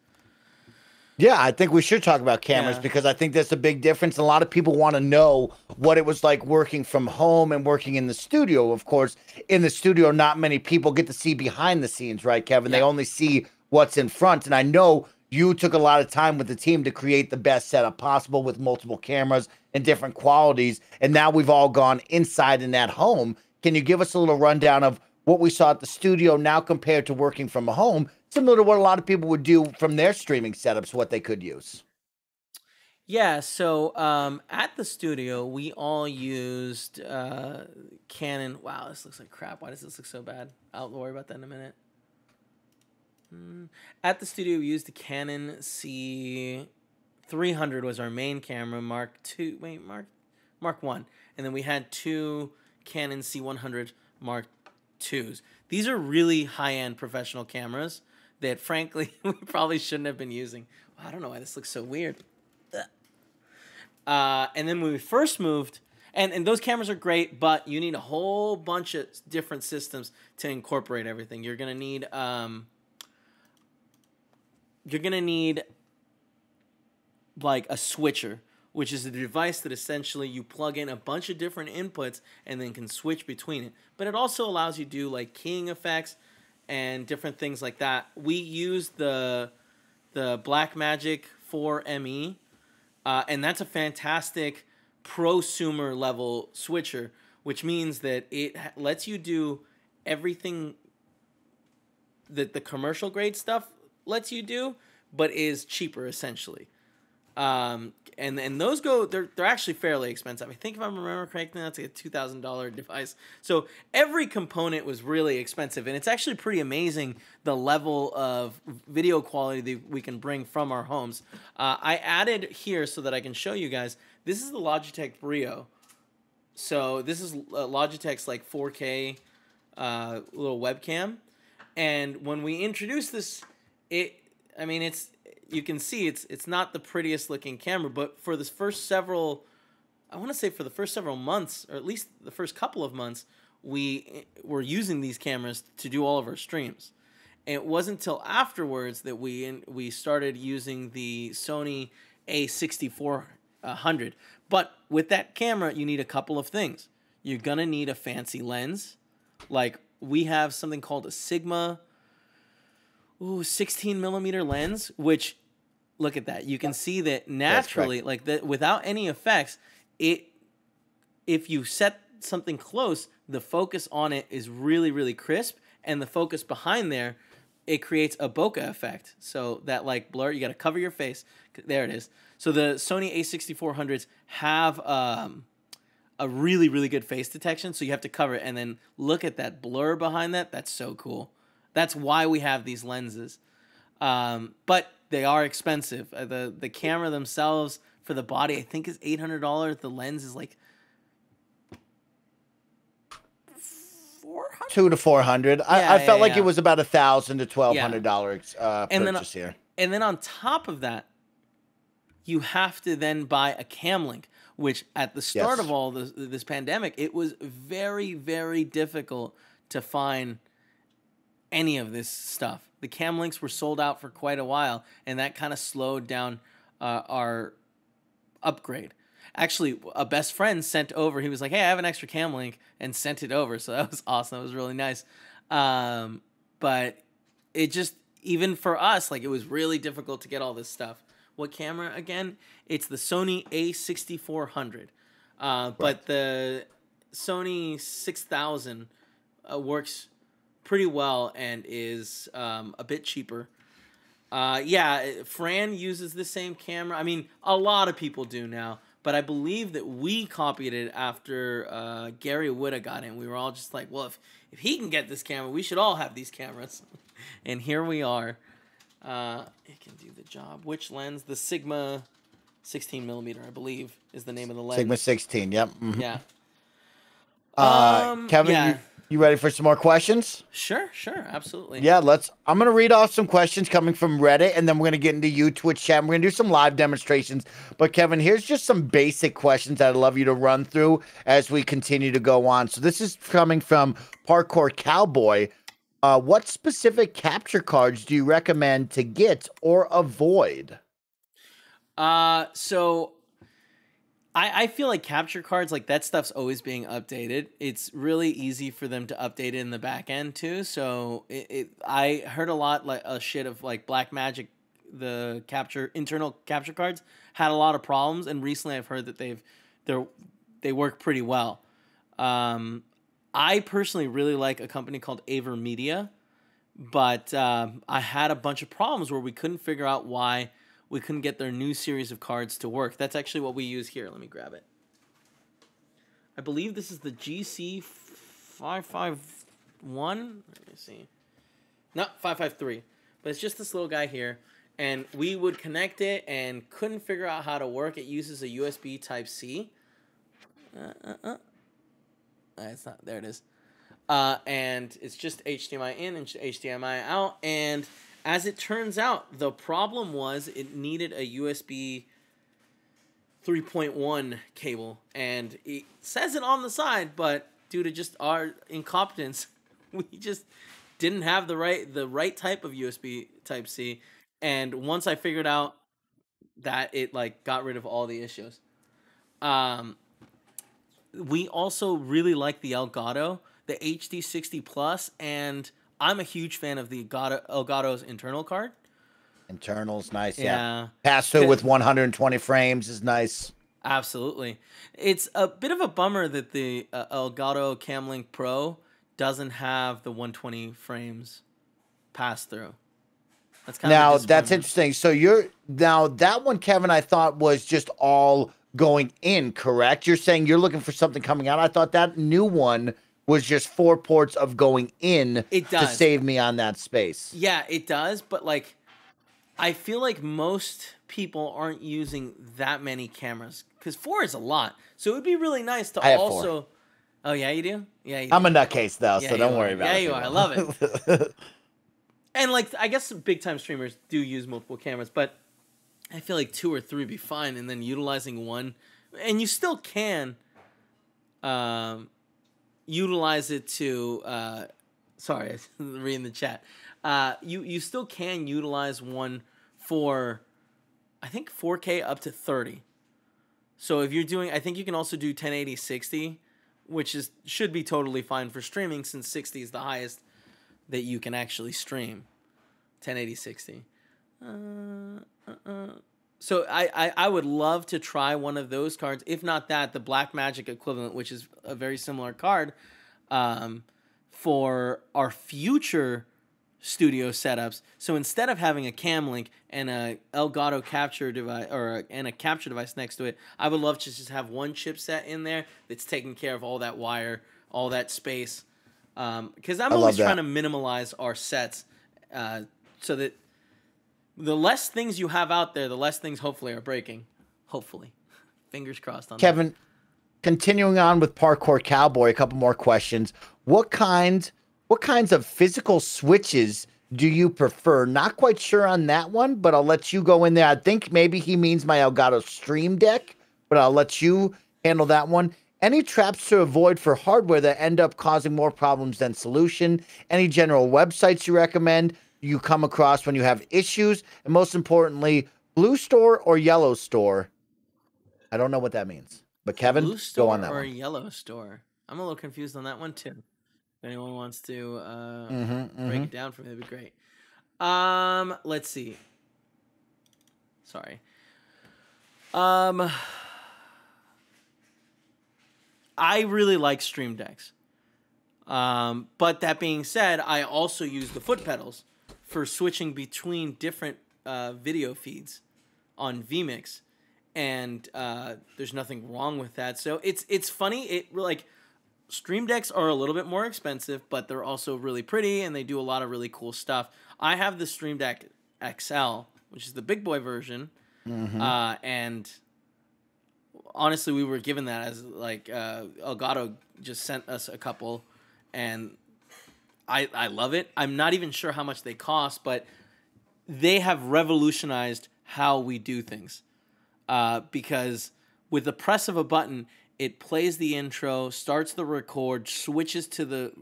Speaker 1: Yeah, I think we should talk about cameras
Speaker 2: Yeah.
Speaker 1: because I think that's a big difference. A lot of people want to know what it was like working from home and working in the studio. Of course, in the studio, not many people get to see behind the scenes, right, Kevin? They only see what's in front. And I know you took a lot of time with the team to create the best setup possible with multiple cameras and different qualities. And now we've all gone inside in that home. Can you give us a little rundown of what we saw at the studio now compared to working from a home? Similar to what a lot of people would do from their streaming setups, what they could use.
Speaker 2: Yeah, so um, at the studio, we all used uh, Canon. Wow, this looks like crap. Why does this look so bad? I'll worry about that in a minute. Hmm. At the studio, we used the Canon C300 was our main camera. Mark two, wait, Mark, Mark one, and then we had two Canon C100 Mark twos. These are really high end professional cameras that, frankly, we probably shouldn't have been using. I don't know why this looks so weird. Uh, and then when we first moved, and, and those cameras are great, but you need a whole bunch of different systems to incorporate everything. You're gonna need um, you're gonna need like a switcher, which is a device that essentially you plug in a bunch of different inputs and then can switch between it. But it also allows you to do like keying effects and different things like that. We use the the Blackmagic 4ME, uh, and that's a fantastic prosumer level switcher, which means that it lets you do everything that the commercial grade stuff lets you do, but is cheaper essentially. Um, and and those go they're they're actually fairly expensive. I think if I remember correctly, that's like a two thousand dollar device. So every component was really expensive, and it's actually pretty amazing the level of video quality that we can bring from our homes. Uh, I added here so that I can show you guys. This is the Logitech Brio. So this is uh, Logitech's like 4K uh, little webcam, and when we introduced this, it I mean it's you can see it's it's not the prettiest looking camera, but for this first several, I want to say for the first several months, or at least the first couple of months, we eh, were using these cameras to do all of our streams. And it wasn't until afterwards that we we started using the Sony A6400. But with that camera, you need a couple of things. You're gonna need a fancy lens, like we have something called a Sigma ooh, 16 millimeter lens, which look at that. You can see that naturally, like that without any effects, it if you set something close, the focus on it is really, really crisp, and the focus behind there, it creates a bokeh effect. So that like blur, you got to cover your face. There it is. So the Sony A6400s have um, a really, really good face detection. So you have to cover it, and then look at that blur behind that. That's so cool. That's why we have these lenses. Um, but they are expensive. Uh, the the camera themselves for the body, I think, is eight hundred dollars. The lens is like four hundred.
Speaker 1: two to four hundred. I,
Speaker 2: Yeah,
Speaker 1: I felt
Speaker 2: yeah,
Speaker 1: like it was about a thousand to twelve hundred dollars uh,
Speaker 2: And then,
Speaker 1: here.
Speaker 2: And then on top of that, you have to then buy a cam link, which at the start
Speaker 1: Yes.
Speaker 2: of all this, this pandemic, it was very, very difficult to find any of this stuff. The cam links were sold out for quite a while, and that kind of slowed down uh, our upgrade. Actually, a best friend sent over. He was like, "Hey, I have an extra cam link," and sent it over. So that was awesome. That was really nice. Um, but it just even for us, like it was really difficult to get all this stuff. What camera again? It's the Sony A6400, uh, but the Sony 6000 uh, works pretty well and is um, a bit cheaper. Uh, yeah, Fran uses the same camera. I mean, a lot of people do now, but I believe that we copied it after uh, Gary Whitta got in. We were all just like, well, if, if he can get this camera, we should all have these cameras. and here we are. Uh, it can do the job. Which lens? The Sigma 16 millimeter, I believe, is the name of the lens.
Speaker 1: Sigma 16. Yep. mhm.
Speaker 2: Yeah.
Speaker 1: Uh,
Speaker 2: Um,
Speaker 1: Kevin,
Speaker 2: yeah.
Speaker 1: you, you ready for some more questions?
Speaker 2: Sure, sure, absolutely.
Speaker 1: Yeah, let's. I'm gonna read off some questions coming from Reddit, and then we're gonna get into you Twitch chat. We're gonna do some live demonstrations. But Kevin, here's just some basic questions that I'd love you to run through as we continue to go on. So this is coming from Parkour Cowboy. Uh, what specific capture cards do you recommend to get or avoid?
Speaker 2: Uh, so I I feel like capture cards like that stuff's always being updated. It's really easy for them to update it in the back end too. So it, it I heard a lot like a shit of like Blackmagic, the capture internal capture cards had a lot of problems, and recently I've heard that they've they're they work pretty well. Um, I personally really like a company called AVerMedia, but um, I had a bunch of problems where we couldn't figure out why we couldn't get their new series of cards to work. That's actually what we use here. Let me grab it. I believe this is the GC five five one. Let me see. No, five five three. But it's just this little guy here, and we would connect it and couldn't figure out how to work. It uses a USB Type C. Uh, uh, uh. Uh, it's not there. It is. Uh, and it's just HDMI in and HDMI out. And as it turns out, the problem was it needed a USB 3.1 cable, and it says it on the side, but due to just our incompetence, we just didn't have the right the right type of USB Type C. And once I figured out that, it like got rid of all the issues. Um, we also really like the Elgato, the HD60 Plus, and I'm a huge fan of the Elgato's internal card.
Speaker 1: Internals, nice. Yeah.
Speaker 2: Yeah,
Speaker 1: Pass through with 120 frames is nice.
Speaker 2: absolutely. It's a bit of a bummer that the uh, Elgato Cam Link Pro doesn't have the 120 frames pass through. That's kind
Speaker 1: now
Speaker 2: of
Speaker 1: that's interesting. So you're now that one, Kevin. I thought was just all going in. Correct? You're saying you're looking for something coming out. I thought that new one was just four ports of going in
Speaker 2: It does.
Speaker 1: to save me on that space.
Speaker 2: Yeah, it does, but like I feel like most people aren't using that many cameras cuz 4 is a lot. So it would be really nice to
Speaker 1: have four.
Speaker 2: also Oh yeah, you do? Yeah, you do.
Speaker 1: I'm a nutcase though,
Speaker 2: Yeah,
Speaker 1: so don't
Speaker 2: are.
Speaker 1: worry about
Speaker 2: Yeah,
Speaker 1: it.
Speaker 2: Yeah, you are. I love
Speaker 1: it.
Speaker 2: and like I guess big time streamers do use multiple cameras, but I feel like two or three would be fine and then utilizing one and you still can um utilize it to uh sorry, reading the chat. Uh you you still can utilize one for I think 4K up to 30. So if you're doing I think you can also do 1080 60, which is should be totally fine for streaming since 60 is the highest that you can actually stream 1080 60 uh, uh, uh. So I, I i would love to try one of those cards. If not that the black magic equivalent which is a very similar card um, for our future studio setups. So instead of having a cam link and a elgato capture device or a, and a capture device next to it i would love to just have one chipset in there that's taking care of all that wire all that space. Because I'm
Speaker 1: I
Speaker 2: always trying to minimalize our sets uh, so that the less things you have out there, the less things hopefully are breaking. Hopefully, fingers crossed on that.
Speaker 1: Kevin, continuing on with parkour cowboy, a couple more questions. What kind what kinds of physical switches do you prefer? Not quite sure on that one, but I'll let you go in there. I think maybe he means my Elgato Stream Deck, but I'll let you handle that one. Any traps to avoid for hardware that end up causing more problems than solution? Any general websites you recommend you come across when you have issues? And most importantly, blue store or yellow store? I don't know what that means. But Kevin,
Speaker 2: Blue store
Speaker 1: go on that
Speaker 2: or
Speaker 1: one.
Speaker 2: yellow store? I'm a little confused on that one too. If anyone wants to uh,
Speaker 1: Mm-hmm,
Speaker 2: break it down for me, that'd be great. Um, let's see. Sorry. Um, I really like Stream Decks. Um, but that being said, I also use the foot pedals for switching between different uh, video feeds on vMix, and uh, there's nothing wrong with that. So it's it's funny. It like Stream Decks are a little bit more expensive, but they're also really pretty and they do a lot of really cool stuff. I have the Stream Deck XL, which is the big boy version,
Speaker 1: Mm-hmm.
Speaker 2: uh, and honestly, we were given that as like uh, Elgato just sent us a couple, and I I love it. I'm not even sure how much they cost, but they have revolutionized how we do things. Uh, because with the press of a button, it plays the intro, starts the record, switches to the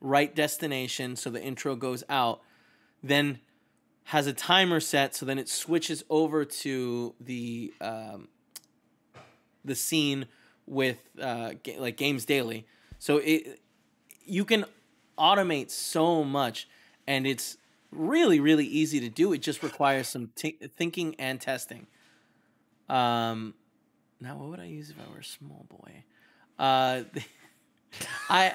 Speaker 2: right destination, so the intro goes out, then has a timer set, so then it switches over to the um, the scene with uh, like Games Daily. So it you can automate so much, and it's really really easy to do. It just requires some t- thinking and testing. Um, now what would I use if I were a small boy? Uh, I,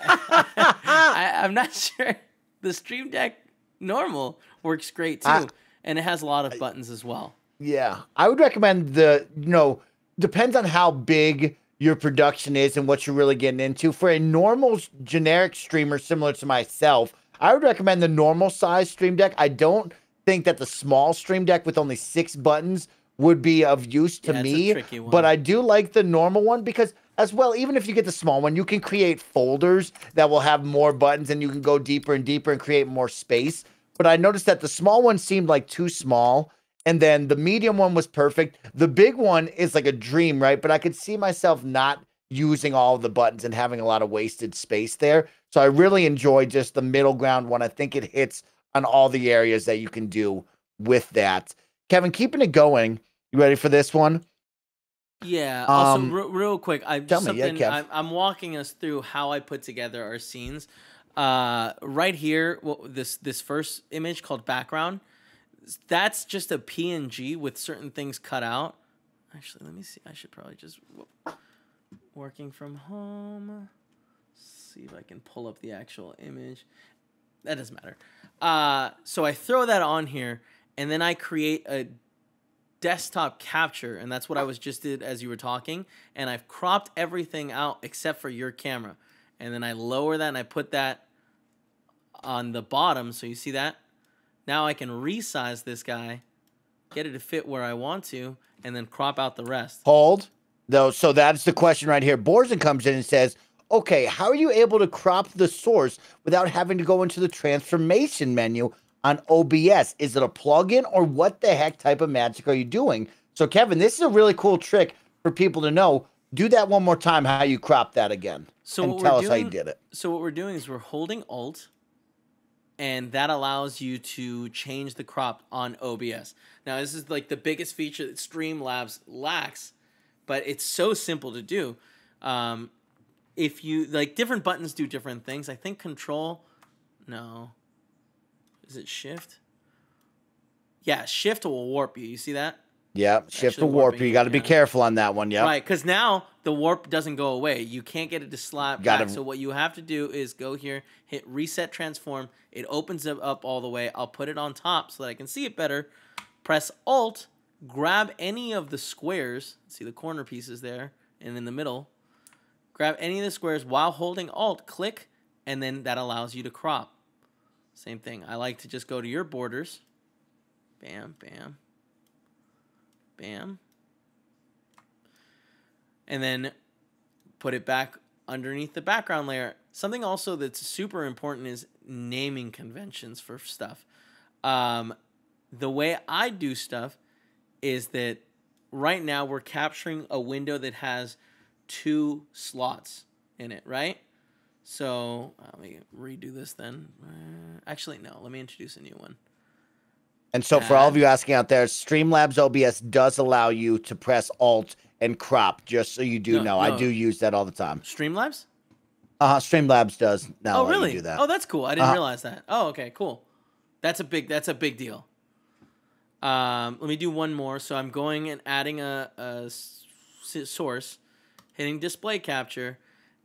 Speaker 2: I I'm not sure. The Stream Deck normal works great too,
Speaker 1: I-
Speaker 2: and it has a lot of buttons as well.
Speaker 1: Yeah, I would recommend the you know depends on how big your production is and what you're really getting into. For a normal generic streamer similar to myself, I would recommend the normal size Stream Deck. I don't think that the small Stream Deck with only six buttons would be of use to
Speaker 2: Yeah,
Speaker 1: me. But I do like the normal one because as well, even if you get the small one, you can create folders that will have more buttons and you can go deeper and deeper and create more space. But I noticed that the small one seemed like too small. And then the medium one was perfect. The big one is like a dream, right? But I could see myself not using all the buttons and having a lot of wasted space there. So I really enjoy just the middle ground one. I think it hits on all the areas that you can do with that. Kevin, keeping it going. You ready for this one?
Speaker 2: Yeah. Also,
Speaker 1: Um,
Speaker 2: re- real quick, I
Speaker 1: tell me, yeah, Kev.
Speaker 2: I'm, I'm walking us through how I put together our scenes. Uh, right here, well, this this first image called background. That's just a PNG with certain things cut out. Actually, let me see. I should probably just whoop. working from home. See if I can pull up the actual image. That doesn't matter. Uh, so I throw that on here, and then I create a desktop capture, and that's what I was just did as you were talking. And I've cropped everything out except for your camera, and then I lower that and I put that on the bottom. So you see that? Now I can resize this guy, get it to fit where I want to, and then crop out the rest.
Speaker 1: Hold. Though, so that's the question right here. Borzen comes in and says, "Okay, how are you able to crop the source without having to go into the transformation menu on OBS? Is it a plugin or what the heck type of magic are you doing?" So, Kevin, this is a really cool trick for people to know. Do that one more time. How you crop that again?
Speaker 2: So
Speaker 1: and
Speaker 2: what
Speaker 1: tell
Speaker 2: we're
Speaker 1: us how you
Speaker 2: doing-
Speaker 1: did it.
Speaker 2: So what we're doing is we're holding Alt, and that allows you to change the crop on OBS. Now this is like the biggest feature that Streamlabs lacks, but it's so simple to do. Um, if you like, different buttons do different things. I think Control, no, is it Shift? Yeah, Shift will warp you. You see that?
Speaker 1: Yeah, shift to warp. You got to be
Speaker 2: yeah.
Speaker 1: careful on that one. Yeah.
Speaker 2: Right, because now the warp doesn't go away. You can't get it to slap
Speaker 1: Gotta-
Speaker 2: back. So what you have to do is go here, hit reset transform. It opens it up all the way. I'll put it on top so that I can see it better. Press Alt, grab any of the squares. See the corner pieces there, and in the middle. Grab any of the squares while holding Alt. Click, and then that allows you to crop. Same thing. I like to just go to your borders. Bam, bam, bam and then put it back underneath the background layer. Something also that's super important is naming conventions for stuff. Um, the way I do stuff is that right now we're capturing a window that has two slots in it, right? So uh, let me redo this then. Uh, actually, no. Let me introduce a new one.
Speaker 1: And so, for all of you asking out there, Streamlabs OBS does allow you to press Alt and crop. Just so you do
Speaker 2: No,
Speaker 1: know, I do use that all the time.
Speaker 2: Streamlabs?
Speaker 1: Uh huh. Streamlabs does now
Speaker 2: oh, really?
Speaker 1: do that.
Speaker 2: Oh, that's cool. I didn't
Speaker 1: Uh-huh.
Speaker 2: realize that. Oh, okay, cool. That's a big. That's a big deal. Um, let me do one more. So I'm going and adding a, a source, hitting display capture.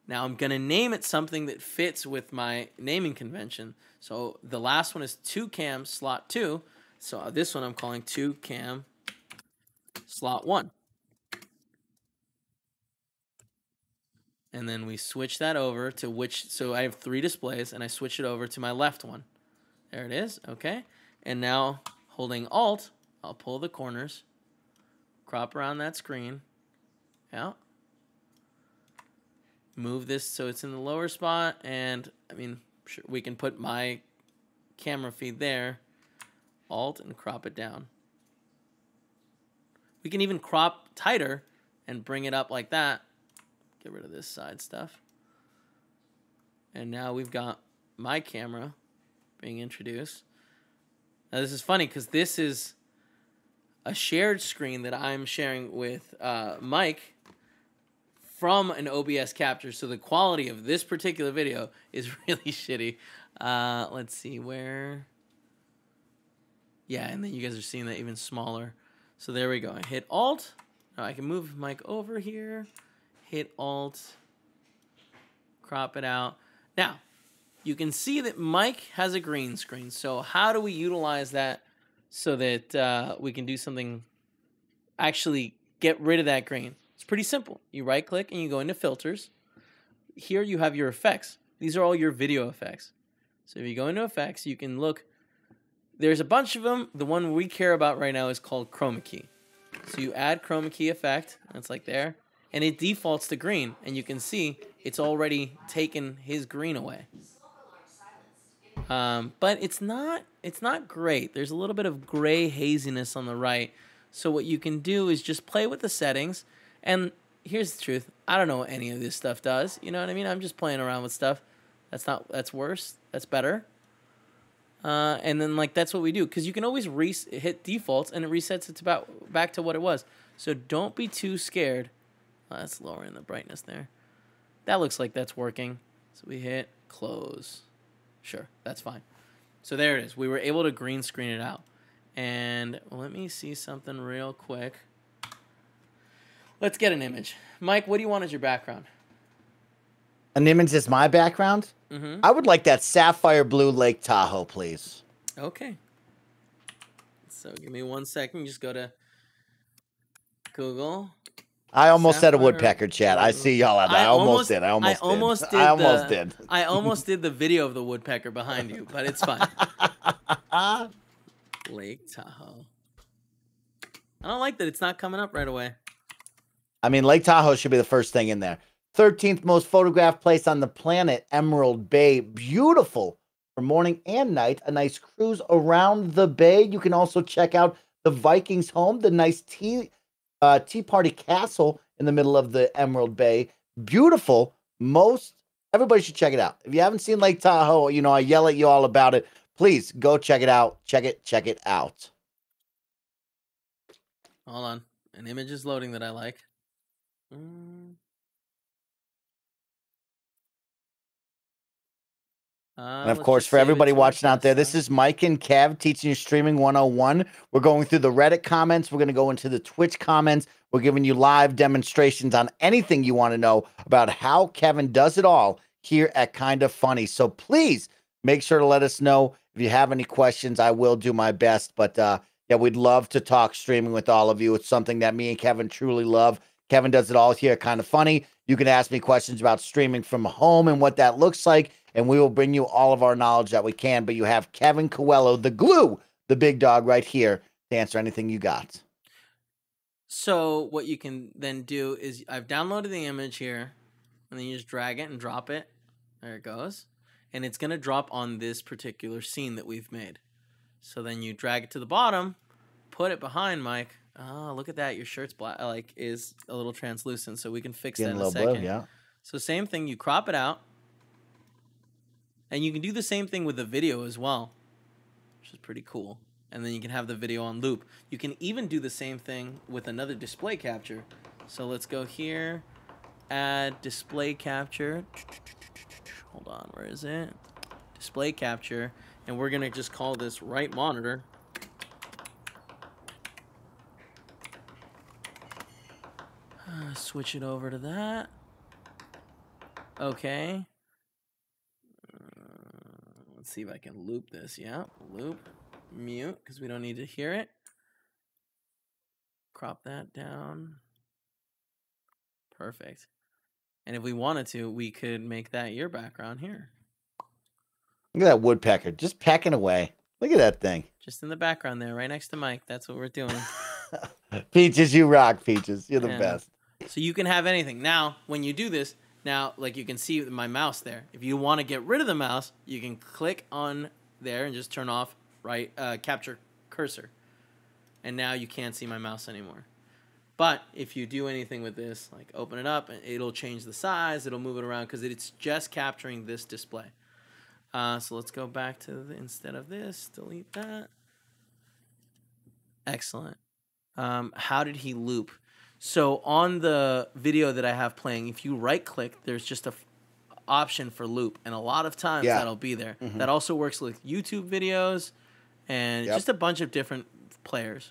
Speaker 2: Now I'm gonna name it something that fits with my naming convention. So the last one is two cam slot two. So uh, this one I'm calling two cam slot one. And then we switch that over to which, so I have three displays and I switch it over to my left one. There it is, okay. And now holding Alt, I'll pull the corners, crop around that screen, out. Move this so it's in the lower spot, and I mean, sure, we can put my camera feed there, Alt, and crop it down. We can even crop tighter and bring it up like that. Get rid of this side stuff. And now we've got my camera being introduced. Now this is funny because this is a shared screen that I'm sharing with uh, Mike from an OBS capture. So the quality of this particular video is really shitty. Uh, let's see where. Yeah, and then you guys are seeing that even smaller. So there we go. I hit Alt. Now I can move Mike over here. Hit Alt. Crop it out. Now, you can see that Mike has a green screen. So how do we utilize that so that uh, we can do something, actually get rid of that green? It's pretty simple. You right click and you go into filters. Here you have your effects. These are all your video effects. So if you go into effects, you can look. There's a bunch of them. The one we care about right now is called chroma key. So you add chroma key effect. That's like there. And it defaults to green. And you can see it's already taken his green away. Um, but it's not it's not great. There's a little bit of gray haziness on the right. So what you can do is just play with the settings. And here's the truth: I don't know what any of this stuff does. You know what I mean? I'm just playing around with stuff. That's not that's worse. That's better. Uh, and then like that's what we do because you can always re- hit defaults and it resets it to about back to what it was. So don't be too scared. Oh, that's lowering the brightness there. That looks like that's working. So we hit close. Sure, that's fine. So there it is. We were able to green screen it out. And let me see something real quick. Let's get an image. Mike, what do you want as your background?
Speaker 1: An image is my background.
Speaker 2: Mm-hmm.
Speaker 1: I would like that sapphire blue Lake Tahoe, please.
Speaker 2: Okay. So give me one second. Just go to Google.
Speaker 1: I almost said a woodpecker chat. I see y'all. At that. I, almost did. I almost did.
Speaker 2: almost did.
Speaker 1: I almost
Speaker 2: the-
Speaker 1: did.
Speaker 2: I almost did the video of the woodpecker behind you, but it's fine. Lake Tahoe. I don't like that it's not coming up right away.
Speaker 1: I mean, Lake Tahoe should be the first thing in there. 13th most photographed place on the planet, Emerald Bay. Beautiful for morning and night. A nice cruise around the bay. You can also check out the Vikingsholm, the nice tea, uh, tea party castle in the middle of the Emerald Bay. Beautiful. Most everybody should check it out. If you haven't seen Lake Tahoe, you know, I yell at you all about it. Please go check it out. Check it, check it out.
Speaker 2: Hold on. An image is loading that I like. Mm. Uh,
Speaker 1: And of course, for everybody watching out there, this is Mike and Kev teaching you streaming 101. We're going through the Reddit comments. We're going to go into the Twitch comments. We're giving you live demonstrations on anything you want to know about how Kevin does it all here at Kinda Funny. So please make sure to let us know if you have any questions. I will do my best. But uh, yeah, we'd love to talk streaming with all of you. It's something that me and Kevin truly love. Kevin does it all here at Kinda Funny. You can ask me questions about streaming from home and what that looks like and we will bring you all of our knowledge that we can. But you have Kevin Coelho, the glue, the big dog, right here to answer anything you got.
Speaker 2: So what you can then do is I've downloaded the image here, and then you just drag it and drop it. There it goes, and it's gonna drop on this particular scene that we've made. So then you drag it to the bottom, put it behind Mike. Oh, look at that. Your shirt's black, like is a little translucent, so we can fix
Speaker 1: Getting
Speaker 2: that in a
Speaker 1: little
Speaker 2: second.
Speaker 1: blue, yeah.
Speaker 2: So same thing, you crop it out. And you can do the same thing with the video as well, which is pretty cool. And then you can have the video on loop. You can even do the same thing with another display capture. So let's go here, add display capture. Hold on, where is it? Display capture. And we're gonna just call this right monitor. Uh, switch it over to that. Okay. See if I can loop this. Yeah, loop, mute, because we don't need to hear it. Crop that down. Perfect. And if we wanted to, we could make that your background here.
Speaker 1: Look at that woodpecker just pecking away. Look at that thing.
Speaker 2: Just in the background there, right next to Mike. That's what we're doing.
Speaker 1: Peaches, you rock, Peaches. You're the
Speaker 2: Yeah.
Speaker 1: best.
Speaker 2: So you can have anything. Now, when you do this, now like you can see my mouse there. If you want to get rid of the mouse, you can click on there and just turn off right uh, capture cursor. And now you can't see my mouse anymore. But if you do anything with this, like open it up, it'll change the size, it'll move it around because it's just capturing this display. Uh, so let's go back to the, instead of this, delete that. Excellent. Um, how did he loop? So on the video that I have playing, if you right click, there's just a f- option for loop, and a lot of times
Speaker 1: Yeah.
Speaker 2: that'll be there.
Speaker 1: Mhm.
Speaker 2: That also works with YouTube videos and
Speaker 1: Yep.
Speaker 2: just a bunch of different players.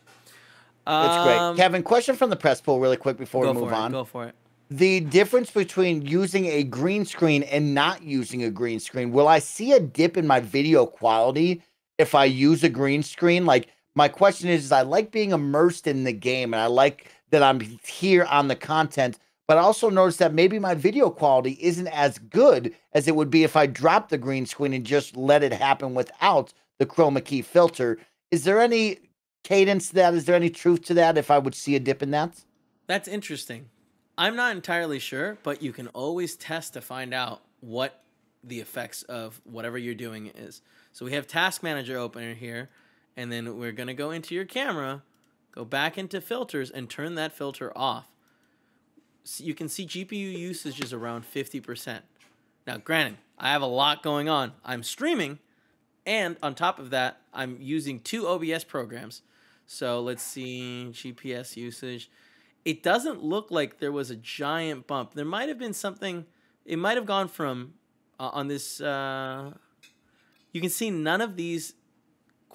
Speaker 1: It's
Speaker 2: Um,
Speaker 1: great. Kevin, question from the press pool really quick before we move on.
Speaker 2: Go for it.
Speaker 1: The difference between using a green screen and not using a green screen, will I see a dip in my video quality if I use a green screen? Like, my question is, is I like being immersed in the game and I like that I'm here on the content, but I also notice that maybe my video quality isn't as good as it would be if I dropped the green screen and just let it happen without the chroma key filter. Is there any cadence to that? Is there any truth to that if I would see a dip in that?
Speaker 2: That's interesting. I'm not entirely sure, but you can always test to find out what the effects of whatever you're doing is. So we have Task Manager open here, and then we're going to go into your camera, go back into filters, and turn that filter off. So you can see GPU usage is around 50%. Now, granted, I have a lot going on. I'm streaming, and on top of that, I'm using two OBS programs. So let's see GPS usage. It doesn't look like there was a giant bump. There might have been something. It might have gone from uh, on this. Uh, you can see none of these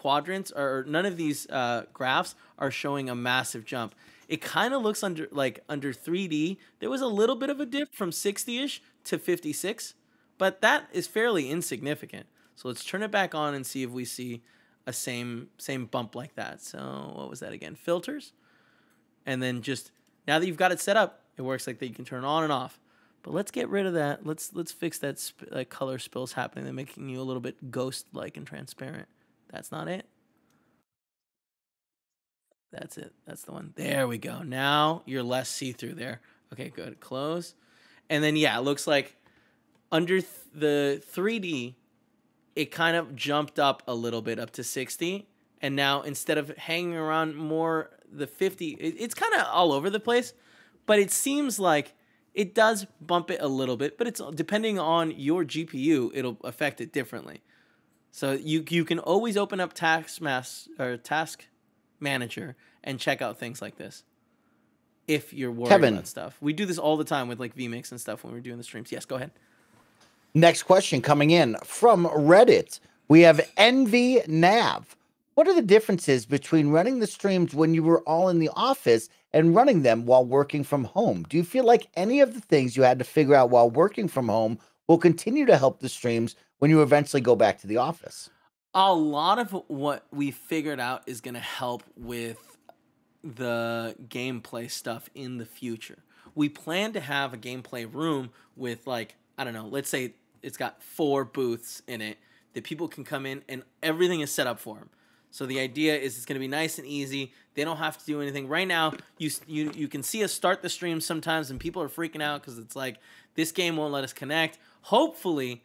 Speaker 2: quadrants or none of these uh, graphs are showing a massive jump. It kind of looks under like under 3D. There was a little bit of a dip from 60ish to 56, but that is fairly insignificant. So let's turn it back on and see if we see a same same bump like that. So what was that again? Filters, and then just now that you've got it set up, it works like that. You can turn on and off. But let's get rid of that. Let's let's fix that sp- like color spills happening. They're making you a little bit ghost-like and transparent. That's not it. That's it. That's the one. There we go. Now you're less see-through there. Okay, good. Close. And then yeah, it looks like under th- the 3D, it kind of jumped up a little bit up to 60. And now instead of hanging around more the 50, it, it's kind of all over the place. But it seems like it does bump it a little bit, but it's depending on your GPU, it'll affect it differently. So you you can always open up Task Mass or Task Manager and check out things like this. If you're worried
Speaker 1: Kevin.
Speaker 2: about stuff, we do this all the time with like vMix and stuff when we're doing the streams. Yes, go ahead.
Speaker 1: Next question coming in from Reddit. We have Envy Nav. What are the differences between running the streams when you were all in the office and running them while working from home? Do you feel like any of the things you had to figure out while working from home will continue to help the streams when you eventually go back to the office?
Speaker 2: a lot of what we figured out is going to help with the gameplay stuff in the future. We plan to have a gameplay room with like I don't know, let's say it's got four booths in it that people can come in and everything is set up for them. So the idea is it's going to be nice and easy. They don't have to do anything. Right now, you you you can see us start the stream sometimes and people are freaking out cuz it's like this game won't let us connect. Hopefully,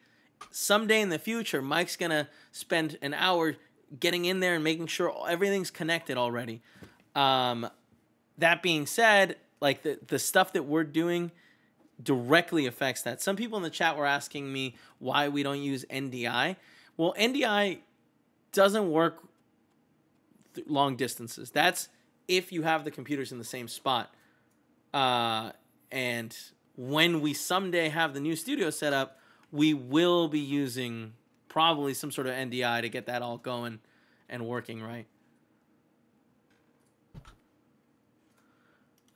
Speaker 2: someday in the future, Mike's gonna spend an hour getting in there and making sure everything's connected already. Um, that being said, like the the stuff that we're doing directly affects that. Some people in the chat were asking me why we don't use NDI. Well, NDI doesn't work long distances. That's if you have the computers in the same spot. Uh, and when we someday have the new studio set up, we will be using probably some sort of NDI to get that all going and working right.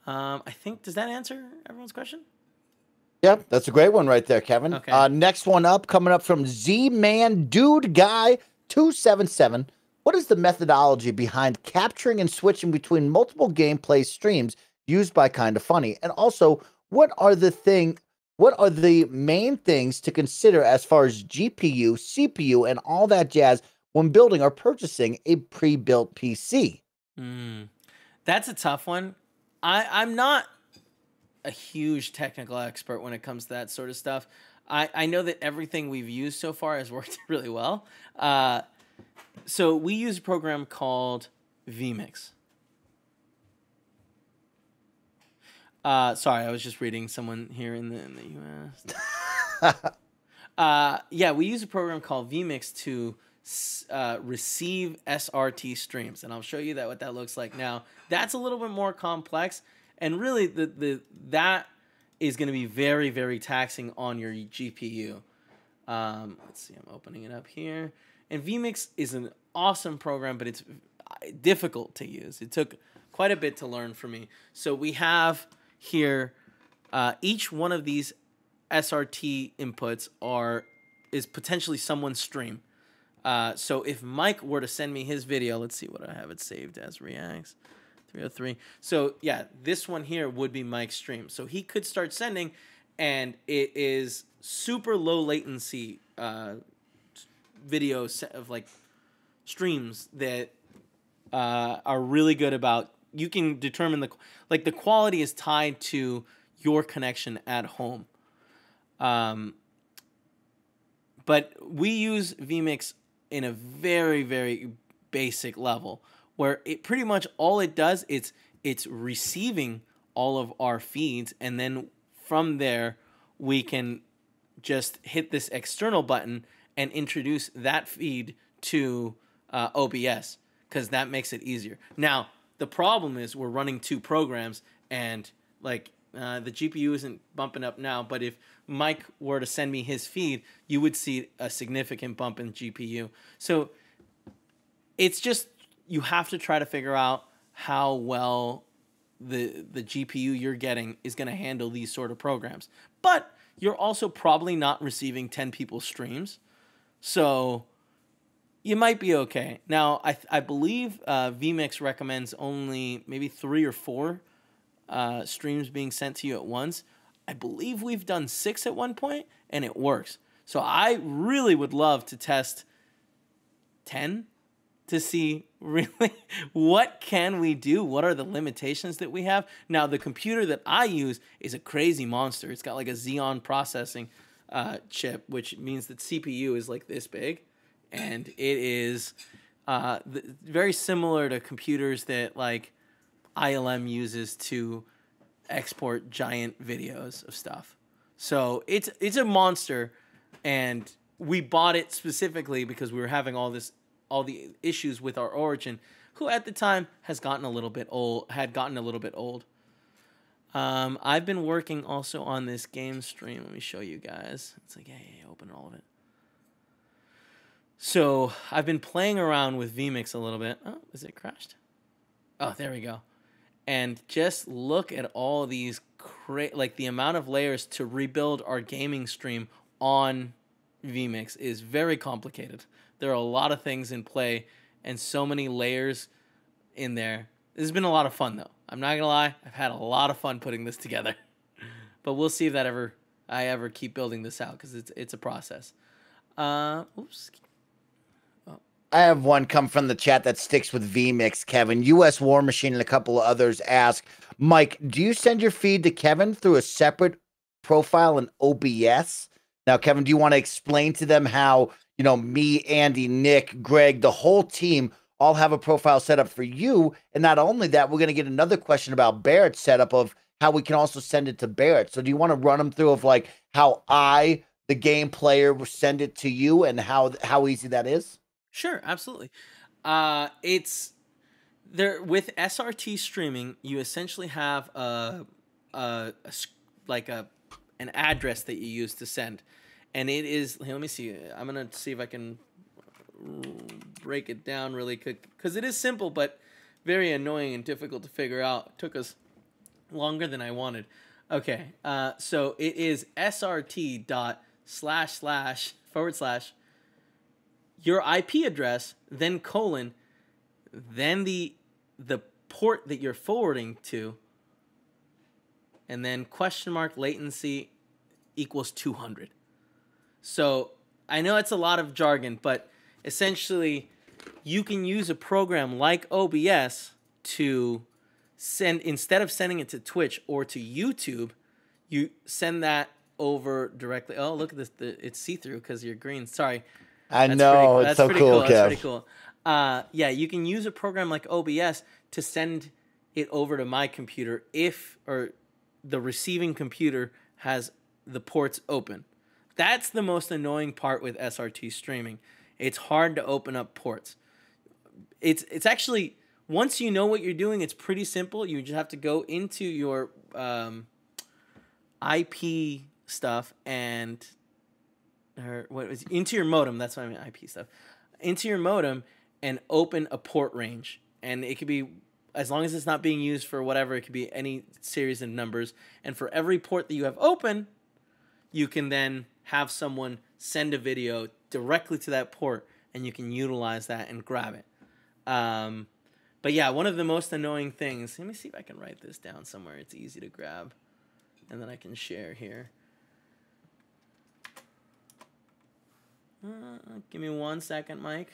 Speaker 2: Um, I think does that answer everyone's question?
Speaker 1: Yep, that's a great one right there, Kevin.
Speaker 2: Okay.
Speaker 1: Uh, next one up, coming up from Z Man Dude Guy two seven seven. What is the methodology behind capturing and switching between multiple gameplay streams used by Kinda Funny? And also, what are the thing? What are the main things to consider as far as GPU, CPU, and all that jazz when building or purchasing a pre-built PC?
Speaker 2: Mm, that's a tough one. I I'm not a huge technical expert when it comes to that sort of stuff. I, I know that everything we've used so far has worked really well. Uh, so we use a program called vMix. Uh, sorry, I was just reading someone here in the in the U.S. uh, yeah, we use a program called vMix to uh, receive SRT streams, and I'll show you that what that looks like now. That's a little bit more complex, and really the the that is going to be very very taxing on your GPU. Um, let's see, I'm opening it up here, and vMix is an awesome program, but it's uh, difficult to use. It took quite a bit to learn for me. So we have here uh, each one of these SRT inputs are is potentially someone's stream. Uh, so if Mike were to send me his video, let's see what I have it saved as reacts. 303. So yeah, this one here would be Mike's stream. So he could start sending, and it is super low latency uh, video set of like streams that uh, are really good about. You can determine the like the quality is tied to your connection at home. Um, but we use vMix in a very very basic level where it pretty much all it does is it's receiving all of our feeds and then from there we can just hit this external button and introduce that feed to uh, OBS because that makes it easier. Now the problem is we're running two programs and like uh, the GPU isn't bumping up now, but if Mike were to send me his feed, you would see a significant bump in GPU. So it's just you have to try to figure out how well the the GPU you're getting is going to handle these sort of programs. But you're also probably not receiving 10 people's streams. So you might be okay. Now, I, I believe uh, vMix recommends only maybe three or four uh, streams being sent to you at once. I believe we've done six at one point, and it works. So I really would love to test 10 to see really what can we do what are the limitations that we have now the computer that i use is a crazy monster it's got like a Xeon processing uh, chip which means that cpu is like this big and it is uh, th- very similar to computers that like ILM uses to export giant videos of stuff so it's it's a monster and we bought it specifically because we were having all this all the issues with our origin, who at the time has gotten a little bit old, had gotten a little bit old. Um, I've been working also on this game stream. Let me show you guys. It's like, hey, open all of it. So I've been playing around with vMix a little bit. Oh, is it crashed? Oh, there we go. And just look at all these cra- like the amount of layers to rebuild our gaming stream on vMix is very complicated. There are a lot of things in play and so many layers in there. This has been a lot of fun though. I'm not gonna lie, I've had a lot of fun putting this together. But we'll see if that ever I ever keep building this out because it's it's a process. Uh, oops.
Speaker 1: I have one come from the chat that sticks with vMix, Kevin. US War Machine and a couple of others ask, Mike, do you send your feed to Kevin through a separate profile in OBS? Now, Kevin, do you want to explain to them how, you know, me, Andy, Nick, Greg, the whole team all have a profile set up for you. And not only that, we're going to get another question about Barrett's setup of how we can also send it to Barrett. So do you want to run them through of like how I, the game player, send it to you and how how easy that is?
Speaker 2: Sure, absolutely. Uh, it's there with SRT streaming. You essentially have a, a, a like a an address that you use to send, and it is. Here, let me see. I'm gonna see if I can break it down really quick because it is simple but very annoying and difficult to figure out. It took us longer than I wanted. Okay, uh, so it is srt dot slash slash forward slash your IP address, then colon, then the the port that you're forwarding to, and then question mark latency equals 200. So I know it's a lot of jargon, but essentially you can use a program like OBS to send instead of sending it to Twitch or to YouTube, you send that over directly. Oh, look at this! The, it's see through because you're green. Sorry.
Speaker 1: I That's know
Speaker 2: cool.
Speaker 1: it's
Speaker 2: That's
Speaker 1: so
Speaker 2: pretty
Speaker 1: cool.
Speaker 2: cool. That's pretty cool. Uh, yeah, you can use a program like OBS to send it over to my computer if or the receiving computer has the ports open. That's the most annoying part with SRT streaming. It's hard to open up ports. It's it's actually once you know what you're doing, it's pretty simple. You just have to go into your um, IP stuff and or what was into your modem. That's what I mean IP stuff. Into your modem and open a port range, and it could be as long as it's not being used for whatever. It could be any series of numbers, and for every port that you have open, you can then have someone send a video directly to that port, and you can utilize that and grab it. Um, but yeah, one of the most annoying things. Let me see if I can write this down somewhere. It's easy to grab, and then I can share here. Uh, give me one second, Mike.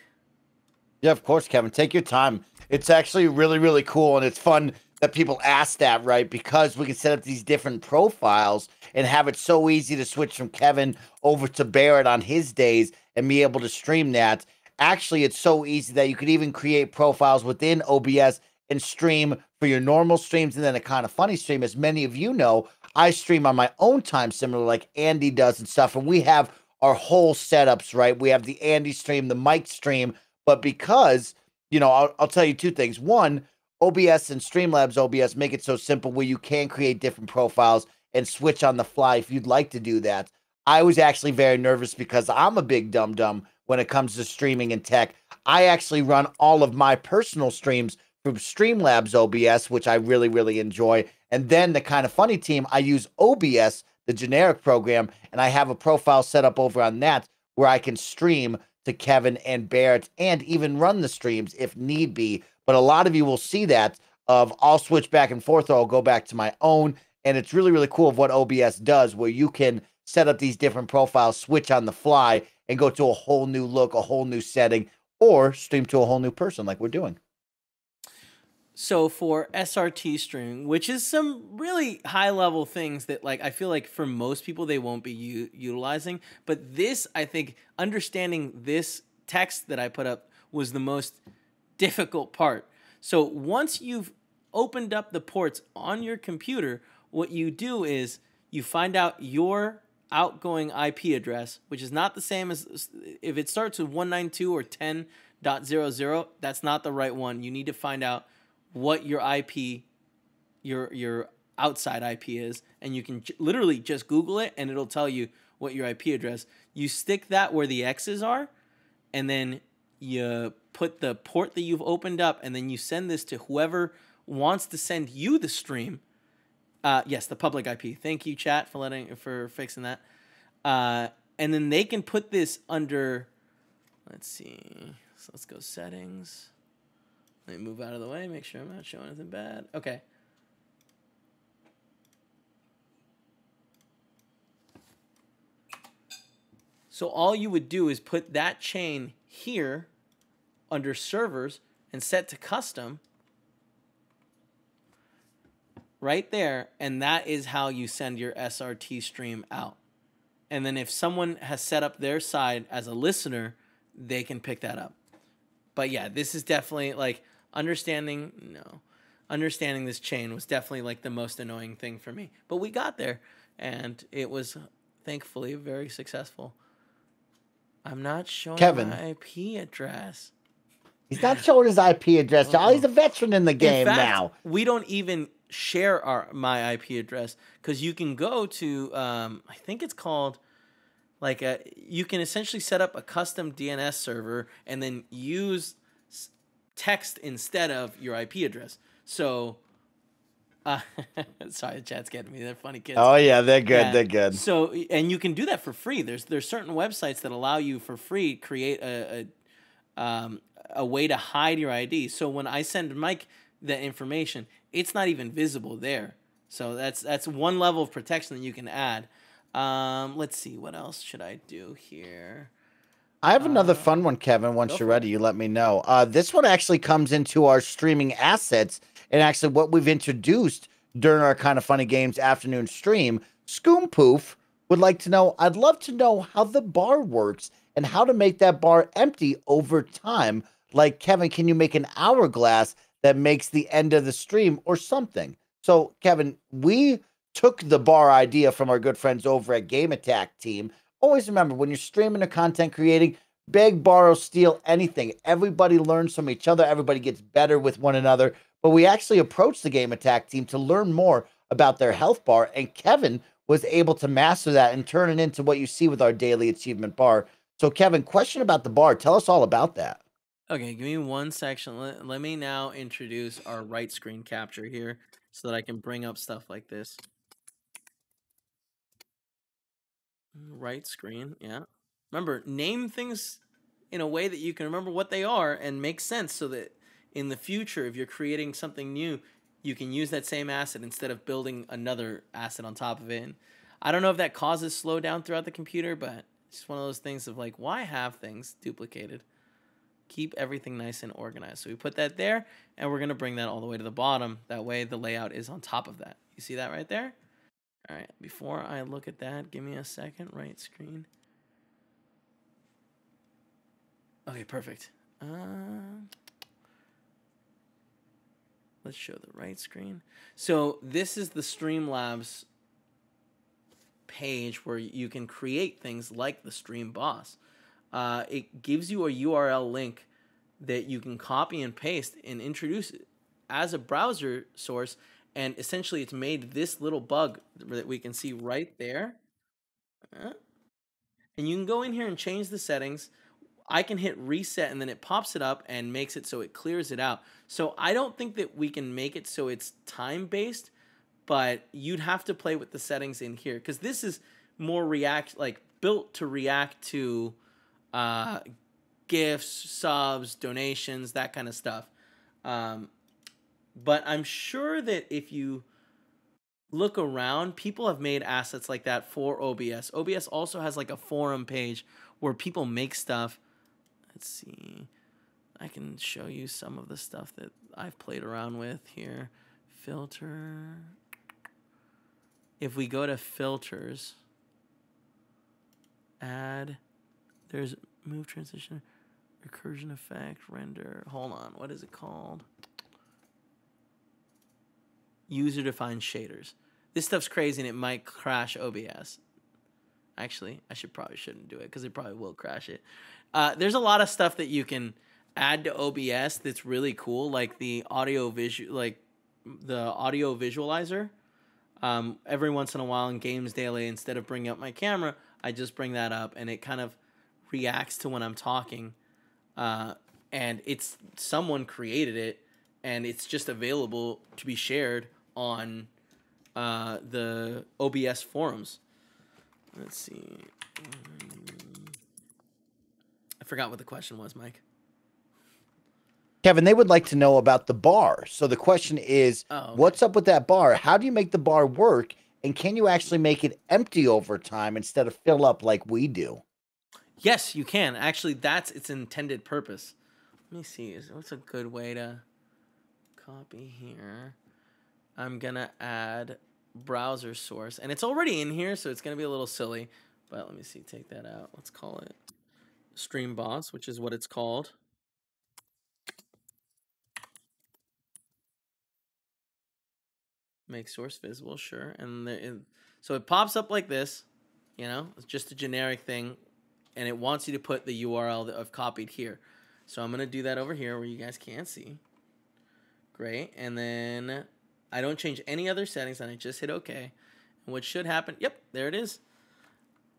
Speaker 1: Yeah, of course, Kevin. Take your time. It's actually really, really cool, and it's fun that people ask that, right? Because we can set up these different profiles and have it so easy to switch from Kevin over to Barrett on his days and be able to stream that. Actually, it's so easy that you could even create profiles within OBS and stream for your normal streams and then a Kinda Funny stream. As many of you know, I stream on my own time, similar like Andy does and stuff. And we have our whole setups, right? We have the Andy stream, the Mike stream. But because, you know, I'll, I'll tell you two things. One, OBS and Streamlabs OBS make it so simple where you can create different profiles and switch on the fly if you'd like to do that. I was actually very nervous because I'm a big dum dum when it comes to streaming and tech. I actually run all of my personal streams from Streamlabs OBS, which I really, really enjoy. And then the Kinda Funny team, I use OBS, the generic program, and I have a profile set up over on that where I can stream to Kevin and Barrett and even run the streams if need be. But a lot of you will see that of I'll switch back and forth or I'll go back to my own. And it's really, really cool of what OBS does where you can set up these different profiles, switch on the fly, and go to a whole new look, a whole new setting, or stream to a whole new person like we're doing.
Speaker 2: So for SRT streaming, which is some really high level things that like I feel like for most people they won't be u- utilizing, but this I think understanding this text that I put up was the most difficult part. So once you've opened up the ports on your computer, what you do is you find out your outgoing IP address, which is not the same as if it starts with 192 or 10.00, that's not the right one. You need to find out what your IP your your outside IP is and you can j- literally just google it and it'll tell you what your IP address. You stick that where the X's are and then you put the port that you've opened up and then you send this to whoever wants to send you the stream uh, yes, the public IP. Thank you, chat, for letting for fixing that. Uh, and then they can put this under. Let's see. So let's go settings. Let me move out of the way. Make sure I'm not showing anything bad. Okay. So all you would do is put that chain here under servers and set to custom right there, and that is how you send your SRT stream out. And then if someone has set up their side as a listener, they can pick that up. but yeah, this is definitely like understanding. No, understanding this chain was definitely like the most annoying thing for me. But we got there, and it was thankfully very successful. I'm not showing
Speaker 1: Kevin.
Speaker 2: my IP address.
Speaker 1: He's not showing his IP address, y'all. He's a veteran in the game
Speaker 2: In fact,
Speaker 1: now.
Speaker 2: We don't even share our my IP address because you can go to um, I think it's called like a you can essentially set up a custom DNS server and then use text instead of your IP address. So, uh, sorry, the chat's getting me. They're funny kids.
Speaker 1: Oh yeah, they're good.
Speaker 2: Yeah.
Speaker 1: They're good.
Speaker 2: So and you can do that for free. There's there's certain websites that allow you for free create a a, um, a way to hide your ID. So when I send Mike the information, it's not even visible there. So that's that's one level of protection that you can add. Um, let's see what else should I do here.
Speaker 1: I have another
Speaker 2: Uh,
Speaker 1: fun one, Kevin. Once you're ready, you let me know. Uh, this one actually comes into our streaming assets and actually what we've introduced during our Kinda Funny games afternoon stream. Scoom Poof would like to know. I'd love to know how the bar works and how to make that bar empty over time. Like Kevin, can you make an hourglass that makes the end of the stream or something? So, Kevin, we took the bar idea from our good friends over at Game Attack Team. Always remember when you're streaming or content creating, beg, borrow, steal anything. Everybody learns from each other, everybody gets better with one another. But we actually approached the Game Attack Team to learn more about their health bar, and Kevin was able to master that and turn it into what you see with our daily achievement bar. So, Kevin, question about the bar. Tell us all about that.
Speaker 2: Okay, give me one section. Let, let me now introduce our right screen capture here so that I can bring up stuff like this. Right screen, yeah. Remember, name things in a way that you can remember what they are and make sense so that in the future, if you're creating something new, you can use that same asset instead of building another asset on top of it. And I don't know if that causes slowdown throughout the computer, but it's just one of those things of like, why have things duplicated? keep everything nice and organized. So we put that there and we're going to bring that all the way to the bottom. That way the layout is on top of that. You see that right there? All right, before I look at that, give me a second, right screen. Okay, perfect. Uh, let's show the right screen. So this is the Streamlabs page where you can create things like the Stream Boss uh, it gives you a URL link that you can copy and paste and introduce as a browser source. And essentially, it's made this little bug that we can see right there. Uh, And you can go in here and change the settings. I can hit reset and then it pops it up and makes it so it clears it out. So I don't think that we can make it so it's time based, but you'd have to play with the settings in here because this is more react like built to react to uh, gifts, subs, donations, that kind of stuff. Um, but I'm sure that if you look around, people have made assets like that for OBS. OBS also has like a forum page where people make stuff. Let's see. I can show you some of the stuff that I've played around with here. Filter. If we go to filters, add there's move transition, recursion effect, render. Hold on, what is it called? User defined shaders. This stuff's crazy and it might crash OBS. Actually, I should probably shouldn't do it because it probably will crash it. Uh, there's a lot of stuff that you can add to OBS that's really cool, like the audio visual, like the audio visualizer. Um, every once in a while in Games Daily, instead of bringing up my camera, I just bring that up and it kind of reacts to when I'm talking. Uh, and it's someone created it and it's just available to be shared on uh, the OBS forums. Let's see. I forgot what the question was, Mike.
Speaker 1: Kevin, they would like to know about the bar. So the question is,
Speaker 2: Oh, okay.
Speaker 1: what's up with that bar? How do you make the bar work? And can you actually make it empty over time instead of fill up like we do?
Speaker 2: Yes, you can. Actually, that's its intended purpose. Let me see. Is what's a good way to copy here? I'm gonna add browser source, and it's already in here, so it's gonna be a little silly. But let me see, take that out. Let's call it stream boss, which is what it's called. Make source visible, sure. And so it pops up like this, you know, it's just a generic thing, and it wants you to put the URL that I've copied here. So I'm gonna do that over here where you guys can't see. Great, and then I don't change any other settings, and I just hit OK. And what should happen? Yep, there it is.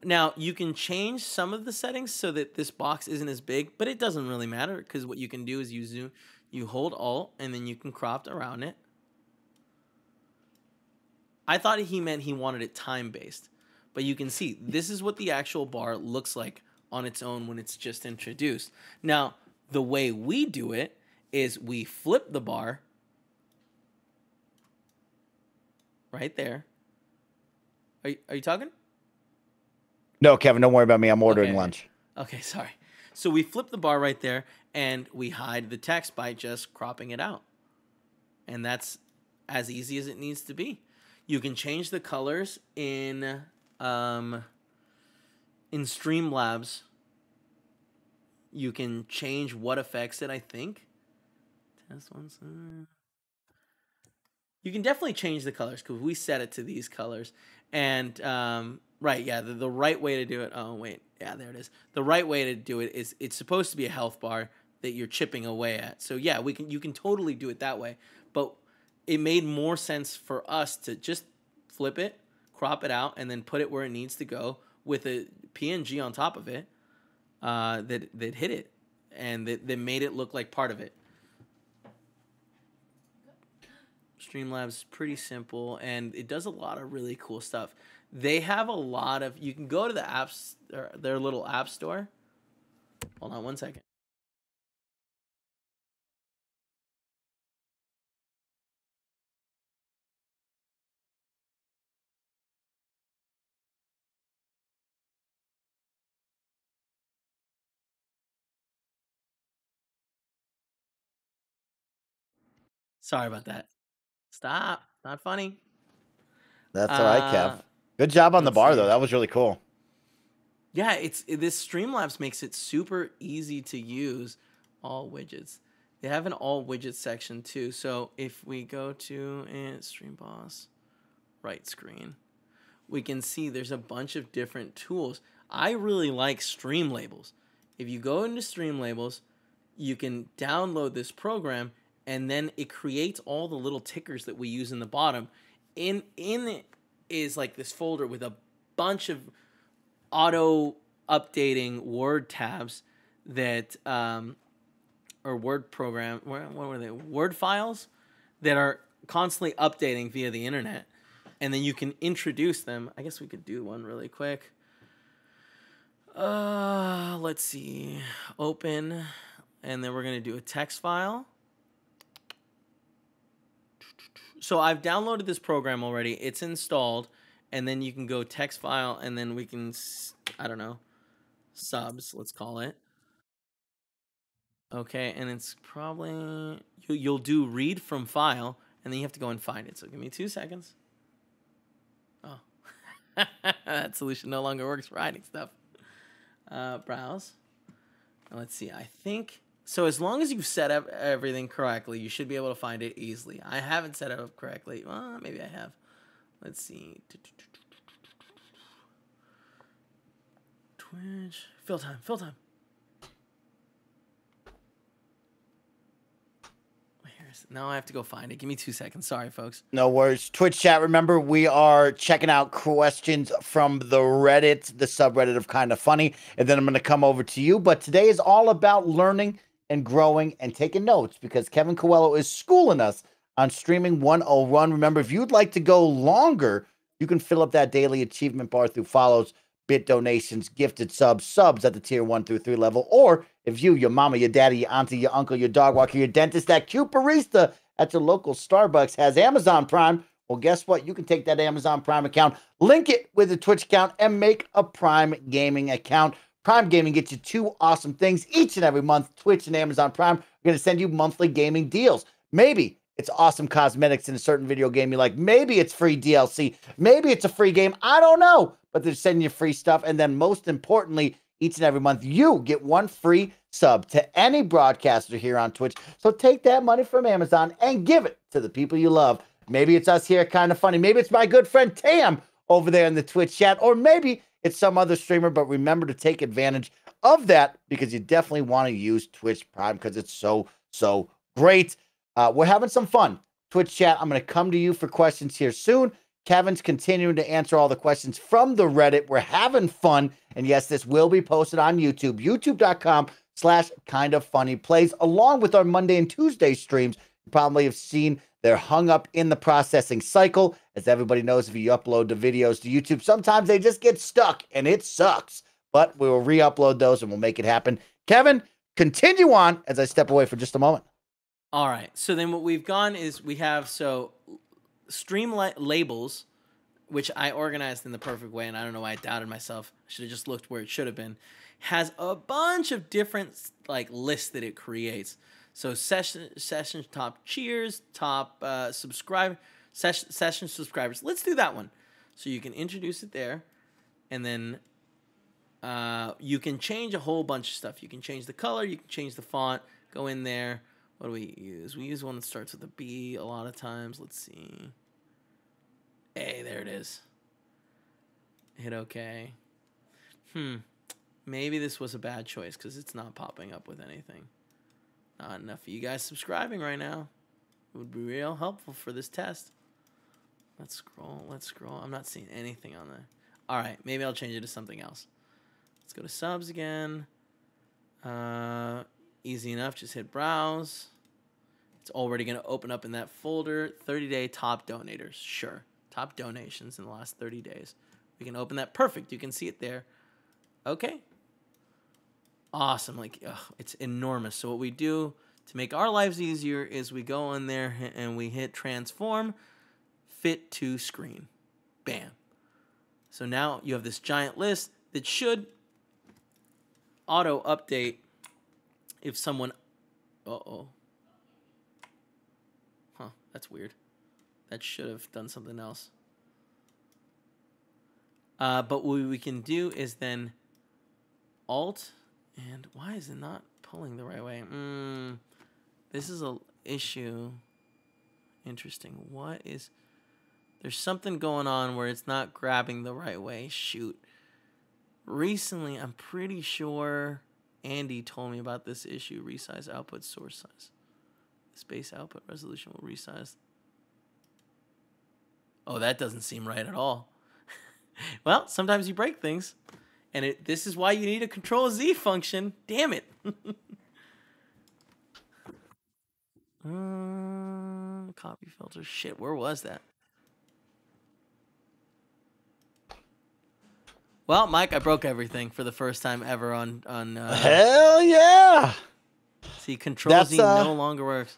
Speaker 2: Now you can change some of the settings so that this box isn't as big, but it doesn't really matter because what you can do is you zoom, you hold Alt, and then you can crop around it. I thought he meant he wanted it time based, but you can see this is what the actual bar looks like on its own when it's just introduced. Now, the way we do it is we flip the bar right there. Are you, are you talking?
Speaker 1: No, Kevin, don't worry about me. I'm ordering
Speaker 2: Okay.
Speaker 1: lunch.
Speaker 2: Okay, sorry. So we flip the bar right there and we hide the text by just cropping it out. And that's as easy as it needs to be. You can change the colors in um, in Streamlabs. You can change what affects it, I think. Test once. You can definitely change the colors because we set it to these colors. And um, right, yeah, the, the right way to do it. Oh wait, yeah, there it is. The right way to do it is it's supposed to be a health bar that you're chipping away at. So yeah, we can you can totally do it that way. But it made more sense for us to just flip it, crop it out, and then put it where it needs to go with a PNG on top of it uh, that that hit it and that, that made it look like part of it. Streamlabs is pretty simple and it does a lot of really cool stuff. They have a lot of you can go to the apps or their little app store. Hold on one second. Sorry about that. Stop. Not funny.
Speaker 1: That's all right, Kev. Good job on the bar,
Speaker 2: see.
Speaker 1: though. That was really cool.
Speaker 2: Yeah, it's this Streamlabs makes it super easy to use all widgets. They have an all widgets section too. So if we go to eh, Stream Boss, right screen, we can see there's a bunch of different tools. I really like Stream Labels. If you go into Stream Labels, you can download this program and then it creates all the little tickers that we use in the bottom. In in it is like this folder with a bunch of auto updating word tabs that um, or word program what what were they? Word files that are constantly updating via the internet. And then you can introduce them. I guess we could do one really quick. Uh let's see. Open and then we're going to do a text file so i've downloaded this program already. It's installed and then you can go text file and then we can, I don't know subs let's call it. Okay and it's probably you, you'll do read from file and then you have to go and find it. So give me two seconds. Oh. That solution no longer works for hiding stuff. Uh, browse. Let's see. I think so as long as you've set up everything correctly you should be able to find it easily i haven't set it up correctly well maybe i have Let's see. Twitch. Fill time. Fill time. Now I have to go find it. Give me two seconds. Sorry, folks.
Speaker 1: No worries. Twitch chat, remember, we are checking out questions from the Reddit, the subreddit of Kinda Funny, and then I'm going to come over to you. But today is all about learning and growing and taking notes because Kevin Coelho is schooling us on Streaming 101. Remember, if you'd like to go longer, you can fill up that daily achievement bar through follows, bit donations, gifted subs, subs at the tier one through three level, or if you, your mama, your daddy, your auntie, your uncle, your dog walker, your dentist, that cute barista at your local Starbucks has Amazon Prime, well, guess what? You can take that Amazon Prime account, link it with a Twitch account, and make a Prime Gaming account. Prime Gaming gets you two awesome things each and every month. Twitch and Amazon Prime are going to send you monthly gaming deals. Maybe it's awesome cosmetics in a certain video game you like. Maybe it's free DLC. Maybe it's a free game. I don't know. But they're sending you free stuff. And then most importantly, each and every month, you get one free sub to any broadcaster here on Twitch. So take that money from Amazon and give it to the people you love. Maybe it's us here, Kinda Funny. Maybe it's my good friend Tam over there in the Twitch chat, or maybe it's some other streamer. But remember to take advantage of that because you definitely want to use Twitch Prime because it's so, so great. Uh, we're having some fun. Twitch chat, I'm going to come to you for questions here soon. Kevin's continuing to answer all the questions from the Reddit. We're having fun. And yes, this will be posted on YouTube, youtube.com slash Kinda Funny plays, along with our Monday and Tuesday streams. You probably have seen they're hung up in the processing cycle. As everybody knows, if you upload the videos to YouTube, sometimes they just get stuck and it sucks. But we will re upload those and we'll make it happen. Kevin, continue on as I step away for just a moment.
Speaker 2: All right. So then what we've gone is we have so stream labels, which I organized in the perfect way, and I don't know why I doubted myself. I should have just looked where it should have been. Has a bunch of different like lists that it creates. So session session top cheers, top uh, subscribe session session subscribers. Let's do that one. So you can introduce it there, and then uh, you can change a whole bunch of stuff. You can change the color, you can change the font. Go in there, what do we use? We use one that starts with a B a lot of times. Let's see. A, there it is. Hit OK. Hmm. Maybe this was a bad choice because it's not popping up with anything. Not enough of you guys subscribing right now. It would be real helpful for this test. Let's scroll. Let's scroll. I'm not seeing anything on there. All right. Maybe I'll change it to something else. Let's go to subs again. Uh, Easy enough, just hit browse. It's already going to open up in that folder. 30 day top donators. Sure. Top donations in the last 30 days. We can open that. Perfect. You can see it there. Okay. Awesome. Like, ugh, it's enormous. So, what we do to make our lives easier is we go in there and we hit transform, fit to screen. Bam. So now you have this giant list that should auto update if someone. Uh oh. Huh, that's weird. That should have done something else. Uh, but what we can do is then Alt, and why is it not pulling the right way? Mm, this is a issue. Interesting. What is... There's something going on where it's not grabbing the right way. Shoot. Recently, I'm pretty sure Andy told me about this issue resize output source size. Space output resolution will resize. Oh, that doesn't seem right at all. well, sometimes you break things. And it, this is why you need a control Z function. Damn it. uh, copy filter. Shit, where was that? Well, Mike, I broke everything for the first time ever on on. Uh,
Speaker 1: Hell yeah!
Speaker 2: See, Control Z uh, no longer works.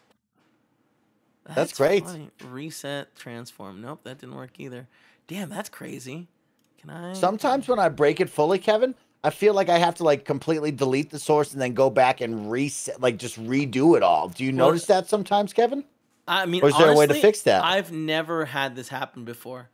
Speaker 1: That's, that's great.
Speaker 2: Funny. Reset, transform. Nope, that didn't work either. Damn, that's crazy. Can I?
Speaker 1: Sometimes when I break it fully, Kevin, I feel like I have to like completely delete the source and then go back and reset, like just redo it all. Do you well, notice that sometimes, Kevin?
Speaker 2: I mean,
Speaker 1: or is
Speaker 2: honestly,
Speaker 1: there a way to fix that?
Speaker 2: I've never had this happen before.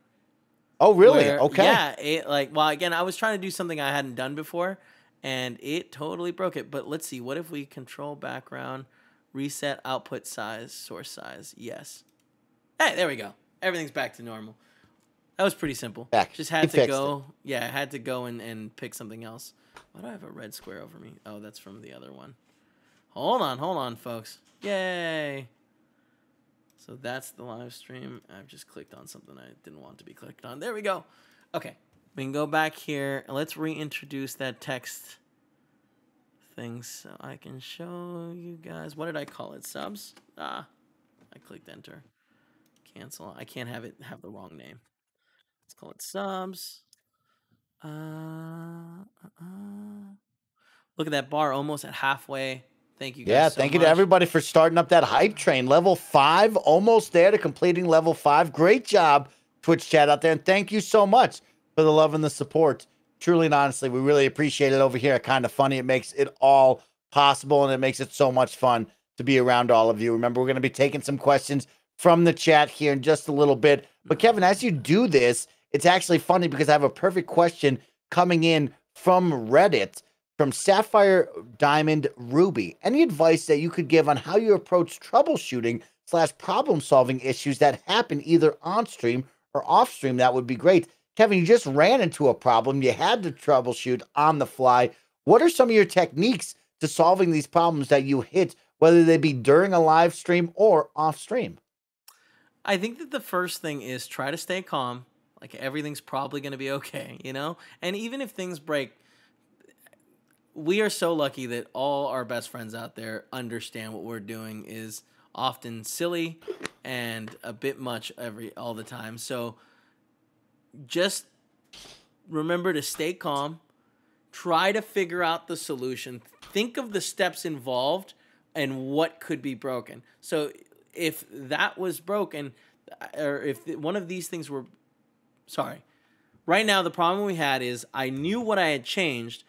Speaker 1: Oh, really? Where, okay.
Speaker 2: Yeah. It, like, well, again, I was trying to do something I hadn't done before, and it totally broke it. But let's see. What if we control background, reset output size, source size? Yes. Hey, there we go. Everything's back to normal. That was pretty simple.
Speaker 1: Back.
Speaker 2: Just had to go. It. Yeah, I had to go and, and pick something else. Why do I have a red square over me? Oh, that's from the other one. Hold on, hold on, folks. Yay. So that's the live stream. I've just clicked on something I didn't want to be clicked on. There we go. Okay. We can go back here let's reintroduce that text thing so I can show you guys. What did I call it? Subs? Ah, I clicked enter. Cancel. I can't have it have the wrong name. Call it subs. Uh, uh, uh. Look at that bar almost at halfway. Thank you.
Speaker 1: yeah,
Speaker 2: so
Speaker 1: thank
Speaker 2: much.
Speaker 1: you to everybody for starting up that hype train. Level five, almost there to completing level five. Great job, Twitch chat out there, and thank you so much for the love and the support. Truly and honestly, we really appreciate it over here. Kinda Funny. It makes it all possible, and it makes it so much fun to be around all of you. Remember, we're going to be taking some questions from the chat here in just a little bit. But Kevin, as you do this, it's actually funny because I have a perfect question coming in from Reddit from Sapphire Diamond Ruby. Any advice that you could give on how you approach troubleshooting slash problem solving issues that happen either on stream or off stream, that would be great. Kevin, you just ran into a problem. You had to troubleshoot on the fly. What are some of your techniques to solving these problems that you hit, whether they be during a live stream or off stream?
Speaker 2: I think that the first thing is try to stay calm. Like everything's probably going to be okay, you know? And even if things break, we are so lucky that all our best friends out there understand what we're doing is often silly and a bit much every all the time. So just remember to stay calm, try to figure out the solution, think of the steps involved and what could be broken. So if that was broken or if one of these things were sorry. Right now the problem we had is I knew what I had changed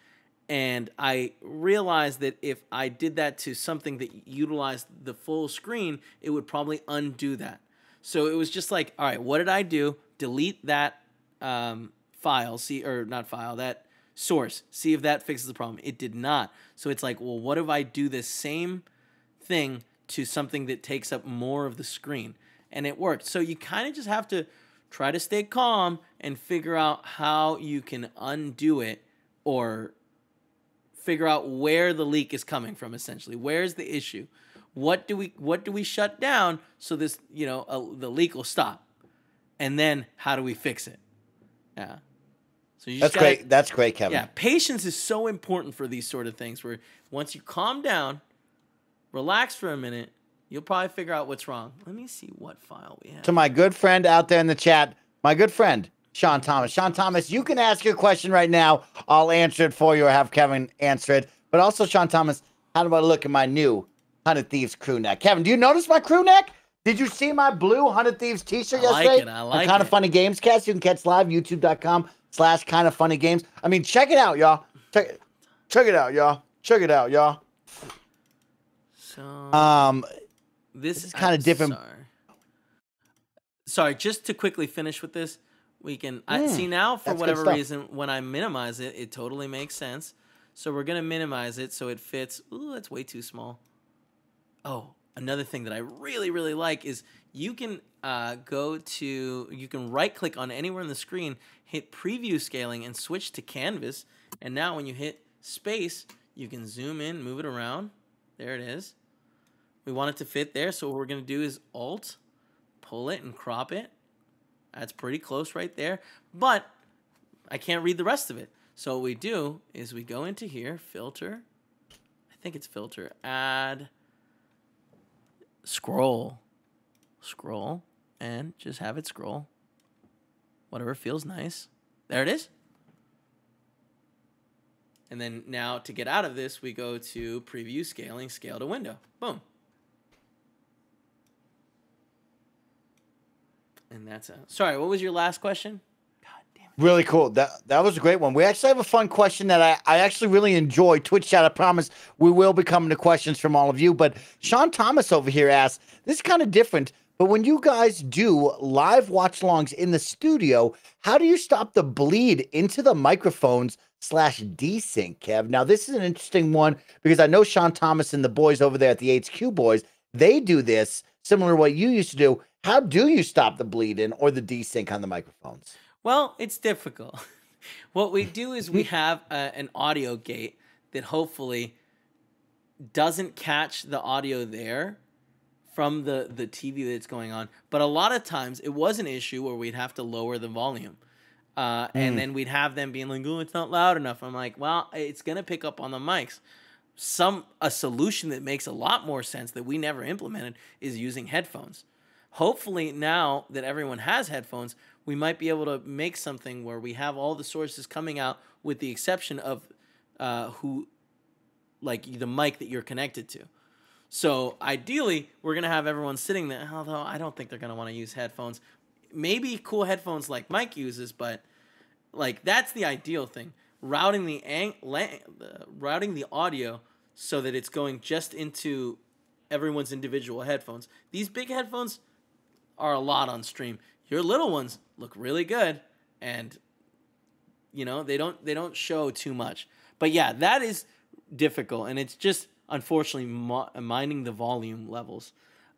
Speaker 2: and I realized that if I did that to something that utilized the full screen, it would probably undo that. So it was just like, all right, what did I do? Delete that um, file, see, or not file, that source, see if that fixes the problem. It did not. So it's like, well, what if I do the same thing to something that takes up more of the screen? And it worked. So you kind of just have to try to stay calm and figure out how you can undo it or figure out where the leak is coming from essentially. Where's the issue? What do we what do we shut down so this you know uh, the leak will stop? And then how do we fix it? Yeah.
Speaker 1: So that's gotta, great. That's great kevin.
Speaker 2: Yeah patience is so important for these sort of things where once you calm down relax for a minute you'll probably figure out what's wrong let me see what file we have
Speaker 1: to my good friend out there in the chat my good friend Sean Thomas. Sean Thomas, you can ask your question right now. I'll answer it for you or have Kevin answer it. But also, Sean Thomas, how do I look at my new Hundred Thieves crew neck? Kevin, do you notice my crew neck? Did you see my blue Hundred Thieves t-shirt yesterday?
Speaker 2: I
Speaker 1: yesterday?
Speaker 2: Like it, I like
Speaker 1: Kinda Funny games cast. You can catch live youtube.com slash Kinda Funny games. I mean, check it out, y'all. Check, it, check it out, y'all. Check it out, y'all.
Speaker 2: So
Speaker 1: um this is kind of different.
Speaker 2: Sorry. sorry, just to quickly finish with this we can I see mm, now for whatever reason when I minimize it, it totally makes sense. So we're gonna minimize it so it fits. Ooh, that's way too small. Oh, another thing that I really really like is you can uh, go to you can right click on anywhere on the screen, hit preview scaling, and switch to canvas. And now when you hit space, you can zoom in, move it around. There it is. We want it to fit there, so what we're gonna do is Alt, pull it and crop it that's pretty close right there. But I can't read the rest of it. So what we do is we go into here, filter. I think it's filter. Add. Scroll. Scroll. And just have it scroll. Whatever feels nice. There it is. And then now to get out of this, we go to preview scaling, scale to window. Boom. And that's a sorry. What was your last question?
Speaker 1: God damn it. Really cool. That that was a great one. We actually have a fun question that I, I actually really enjoy. Twitch chat, I promise we will be coming to questions from all of you. But Sean Thomas over here asks, this is kind of different. But when you guys do live watch longs in the studio, how do you stop the bleed into the microphones slash desync, Kev? Now, this is an interesting one because I know Sean Thomas and the boys over there at the HQ boys, they do this similar to what you used to do. How do you stop the bleeding or the desync on the microphones?
Speaker 2: Well, it's difficult. what we do is we have a, an audio gate that hopefully doesn't catch the audio there from the, the TV that's going on. But a lot of times it was an issue where we'd have to lower the volume. Uh, mm. And then we'd have them being like, oh, it's not loud enough. I'm like, well, it's going to pick up on the mics. Some a solution that makes a lot more sense that we never implemented is using headphones hopefully now that everyone has headphones we might be able to make something where we have all the sources coming out with the exception of uh, who like the mic that you're connected to. So ideally we're going to have everyone sitting there although i don't think they're going to want to use headphones. Maybe cool headphones like mike uses but like that's the ideal thing. Routing the ang- la- routing the audio so that it's going just into everyone's individual headphones. These big headphones are a lot on stream. Your little ones look really good, and you know they don't they don't show too much. But yeah, that is difficult, and it's just unfortunately minding the volume levels.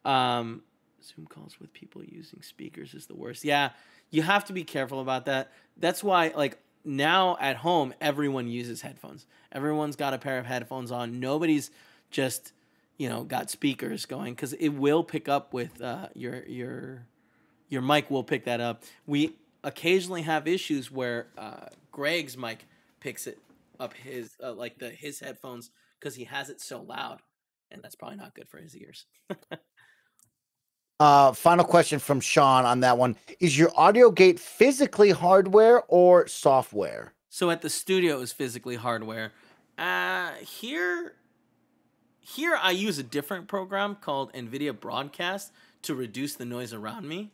Speaker 2: Um, Zoom calls with people using speakers is the worst. Yeah, you have to be careful about that. That's why, like, now at home, everyone uses headphones. Everyone's got a pair of headphones on. Nobody's just, you know, got speakers going because it will pick up with uh, your your your mic will pick that up. We occasionally have issues where uh, Greg's mic picks it up his uh, like the his headphones because he has it so loud, and that's probably not good for his ears.
Speaker 1: uh, final question from Sean on that one: Is your audio gate physically hardware or software?
Speaker 2: So at the studio is physically hardware. Uh, here, here I use a different program called NVIDIA Broadcast to reduce the noise around me,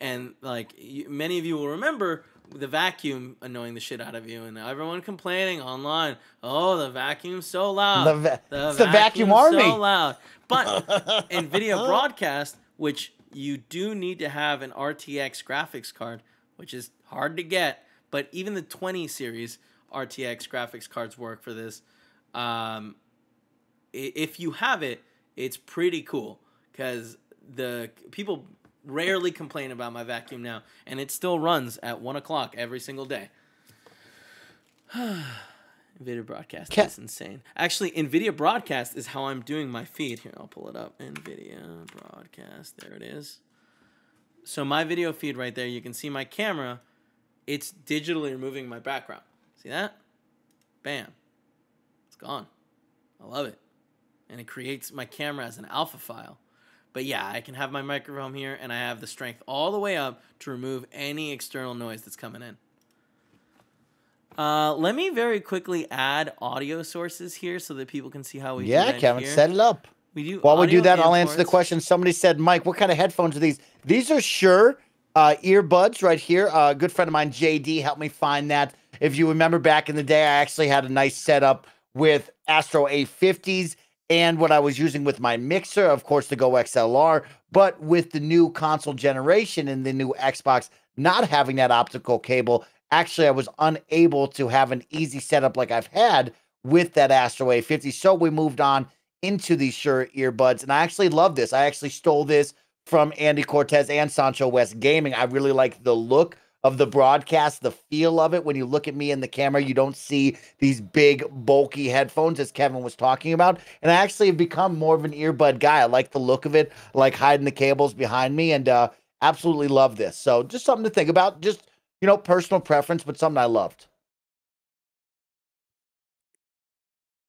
Speaker 2: and like many of you will remember, the vacuum annoying the shit out of you, and everyone complaining online. Oh, the vacuum's so loud.
Speaker 1: The, va- the, the vacuum army.
Speaker 2: So loud. But NVIDIA Broadcast, which you do need to have an RTX graphics card, which is hard to get, but even the 20 series RTX graphics cards work for this. Um, if you have it, it's pretty cool because the people rarely complain about my vacuum now, and it still runs at one o'clock every single day. NVIDIA Broadcast Cat. is insane. Actually, NVIDIA Broadcast is how I'm doing my feed. Here, I'll pull it up. NVIDIA Broadcast. There it is. So my video feed right there, you can see my camera. It's digitally removing my background. See that? Bam. It's gone. I love it. And it creates my camera as an alpha file. But yeah, I can have my microphone here and I have the strength all the way up to remove any external noise that's coming in. Uh, let me very quickly add audio sources here so that people can see how we
Speaker 1: yeah, Kevin,
Speaker 2: here.
Speaker 1: set it up.
Speaker 2: We do.
Speaker 1: While we do that, I'll answer the question. Somebody said, Mike, what kind of headphones are these? These are Shure uh, earbuds right here. Uh, a good friend of mine, JD, helped me find that. If you remember back in the day, I actually had a nice setup with Astro A50s and what I was using with my mixer, of course, the GoXLR. But with the new console generation and the new Xbox not having that optical cable, actually, I was unable to have an easy setup like I've had with that Astro A50. So we moved on into these Shure earbuds. And I actually love this. I actually stole this from Andy Cortez and Sancho West Gaming. I really like the look of the broadcast, the feel of it. When you look at me in the camera, you don't see these big, bulky headphones, as Kevin was talking about. And I actually have become more of an earbud guy. I like the look of it, I like hiding the cables behind me, and uh, absolutely love this. So just something to think about. Just, you know, personal preference, but something I loved.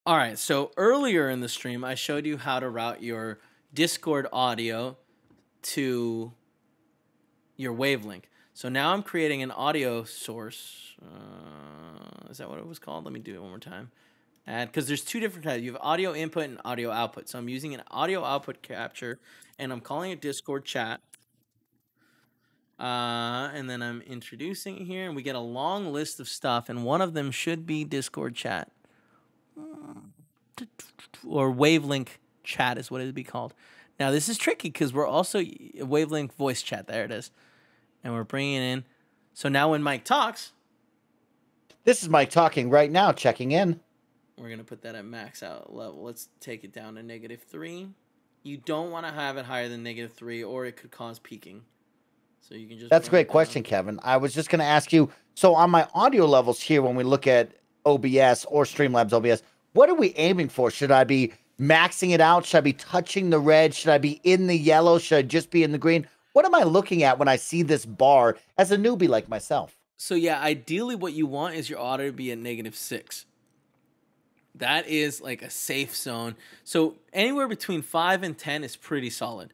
Speaker 2: All right. So earlier in the stream, I showed you how to route your Discord audio to your wavelink. So now I'm creating an audio source. Uh, is that what it was called? Let me do it one more time. Add, because there's two different types. You have audio input and audio output. So I'm using an audio output capture, and I'm calling it Discord chat. Uh, and then I'm introducing it here, and we get a long list of stuff, and one of them should be Discord chat. Or wavelink chat is what it would be called. Now, this is tricky because we're also wavelink voice chat. There it is and we're bringing in. So now when Mike talks,
Speaker 1: this is Mike talking right now, checking in.
Speaker 2: We're gonna put that at max out level. Let's take it down to negative three. You don't want to have it higher than negative three, or it could cause peaking. So you can just.
Speaker 1: That's a great question, Kevin. I was just gonna ask you. So on my audio levels here, when we look at OBS or Streamlabs OBS, what are we aiming for? Should I be maxing it out? Should I be touching the red? Should I be in the yellow? Should I just be in the green? What am I looking at when I see this bar as a newbie like myself?
Speaker 2: So yeah, ideally what you want is your auto to be at negative six. That is like a safe zone. So anywhere between five and ten is pretty solid.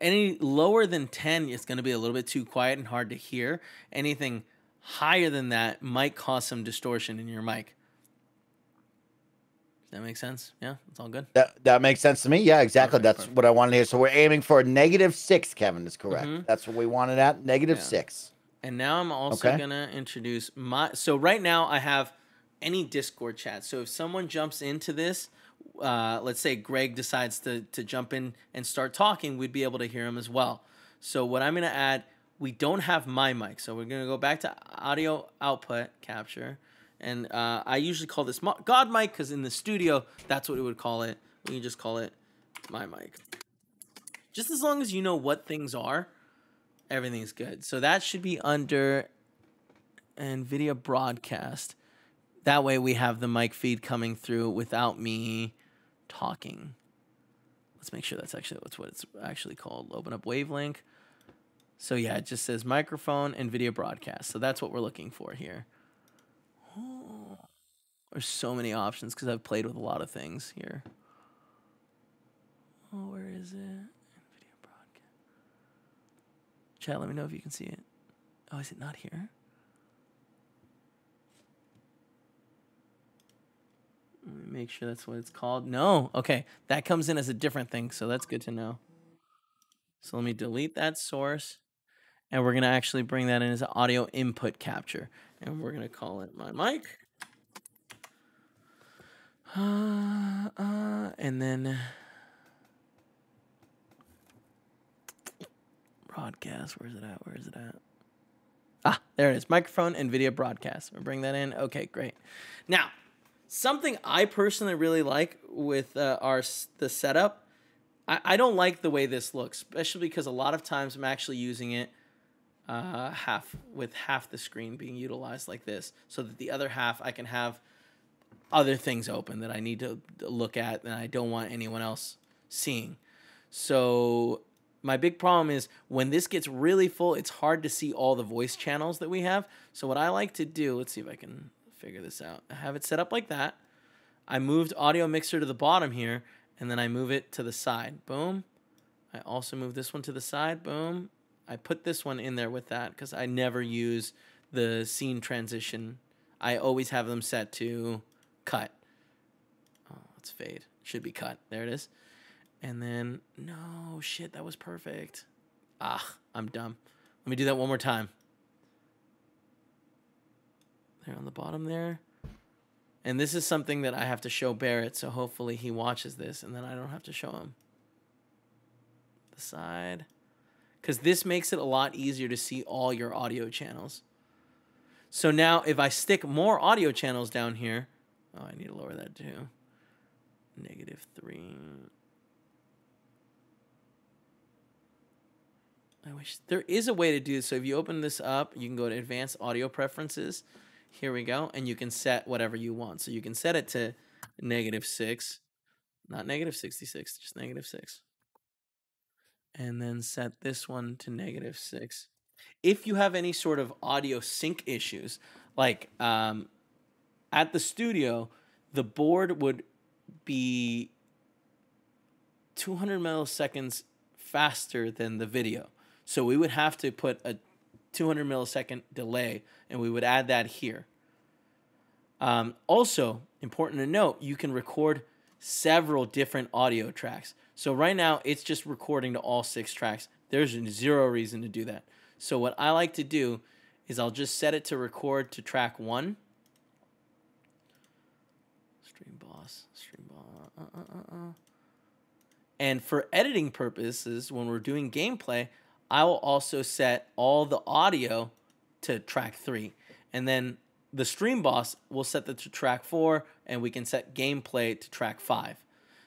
Speaker 2: Any lower than 10 is going to be a little bit too quiet and hard to hear. Anything higher than that might cause some distortion in your mic that makes sense? Yeah, it's all good.
Speaker 1: That that makes sense to me. Yeah, exactly. Perfect, That's perfect. what I wanted to hear. So we're aiming for a negative six. Kevin is correct. Mm-hmm. That's what we wanted at negative yeah. six.
Speaker 2: And now I'm also okay. gonna introduce my. So right now I have any Discord chat. So if someone jumps into this, uh, let's say Greg decides to to jump in and start talking, we'd be able to hear him as well. So what I'm gonna add, we don't have my mic, so we're gonna go back to audio output capture and uh, I usually call this God mic because in the studio, that's what we would call it. We can just call it my mic. Just as long as you know what things are, everything's good. So that should be under NVIDIA broadcast. That way we have the mic feed coming through without me talking. Let's make sure that's actually what it's actually called. Open up Wavelink. So yeah, it just says microphone NVIDIA broadcast. So that's what we're looking for here. There's so many options because I've played with a lot of things here. Oh, where is it? Video broadcast. Chat, let me know if you can see it. Oh, is it not here? Let me make sure that's what it's called. No. Okay. That comes in as a different thing, so that's good to know. So let me delete that source. And we're going to actually bring that in as an audio input capture. And we're going to call it my mic. Uh, uh, and then broadcast. Where's it at? Where is it at? Ah, there it is. Microphone NVIDIA broadcast. We'll bring that in. Okay, great. Now, something I personally really like with uh, our the setup. I, I don't like the way this looks, especially because a lot of times I'm actually using it uh, half with half the screen being utilized like this, so that the other half I can have other things open that I need to look at and I don't want anyone else seeing. So my big problem is when this gets really full, it's hard to see all the voice channels that we have. So what I like to do, let's see if I can figure this out. I have it set up like that. I moved audio mixer to the bottom here, and then I move it to the side. Boom. I also move this one to the side. Boom. I put this one in there with that because I never use the scene transition. I always have them set to cut. Oh, let's fade. Should be cut. There it is. And then, no, shit, that was perfect. Ah, I'm dumb. Let me do that one more time there on the bottom there. And this is something that I have to show Barrett, so hopefully he watches this and then I don't have to show him. The side. Because this makes it a lot easier to see all your audio channels. So now if I stick more audio channels down here, oh, I need to lower that too. Negative three. I wish there is a way to do this. So if you open this up, you can go to advanced audio preferences here we go. And you can set whatever you want. So you can set it to negative 6, not negative 66, just negative 6. And then set this one to negative 6. If you have any sort of audio sync issues, like um, at the studio, the board would be 200 milliseconds faster than the video. So we would have to put a 200 millisecond delay, and we would add that here. Um, also, important to note, you can record several different audio tracks. So right now, it's just recording to all six tracks. There's zero reason to do that. So what I like to do is I'll just set it to record to track one. Stream boss, stream boss. Uh, uh, uh, uh. and for editing purposes, when we're doing gameplay, I will also set all the audio to track three. And then the stream boss will set that to track four, and we can set gameplay to track five.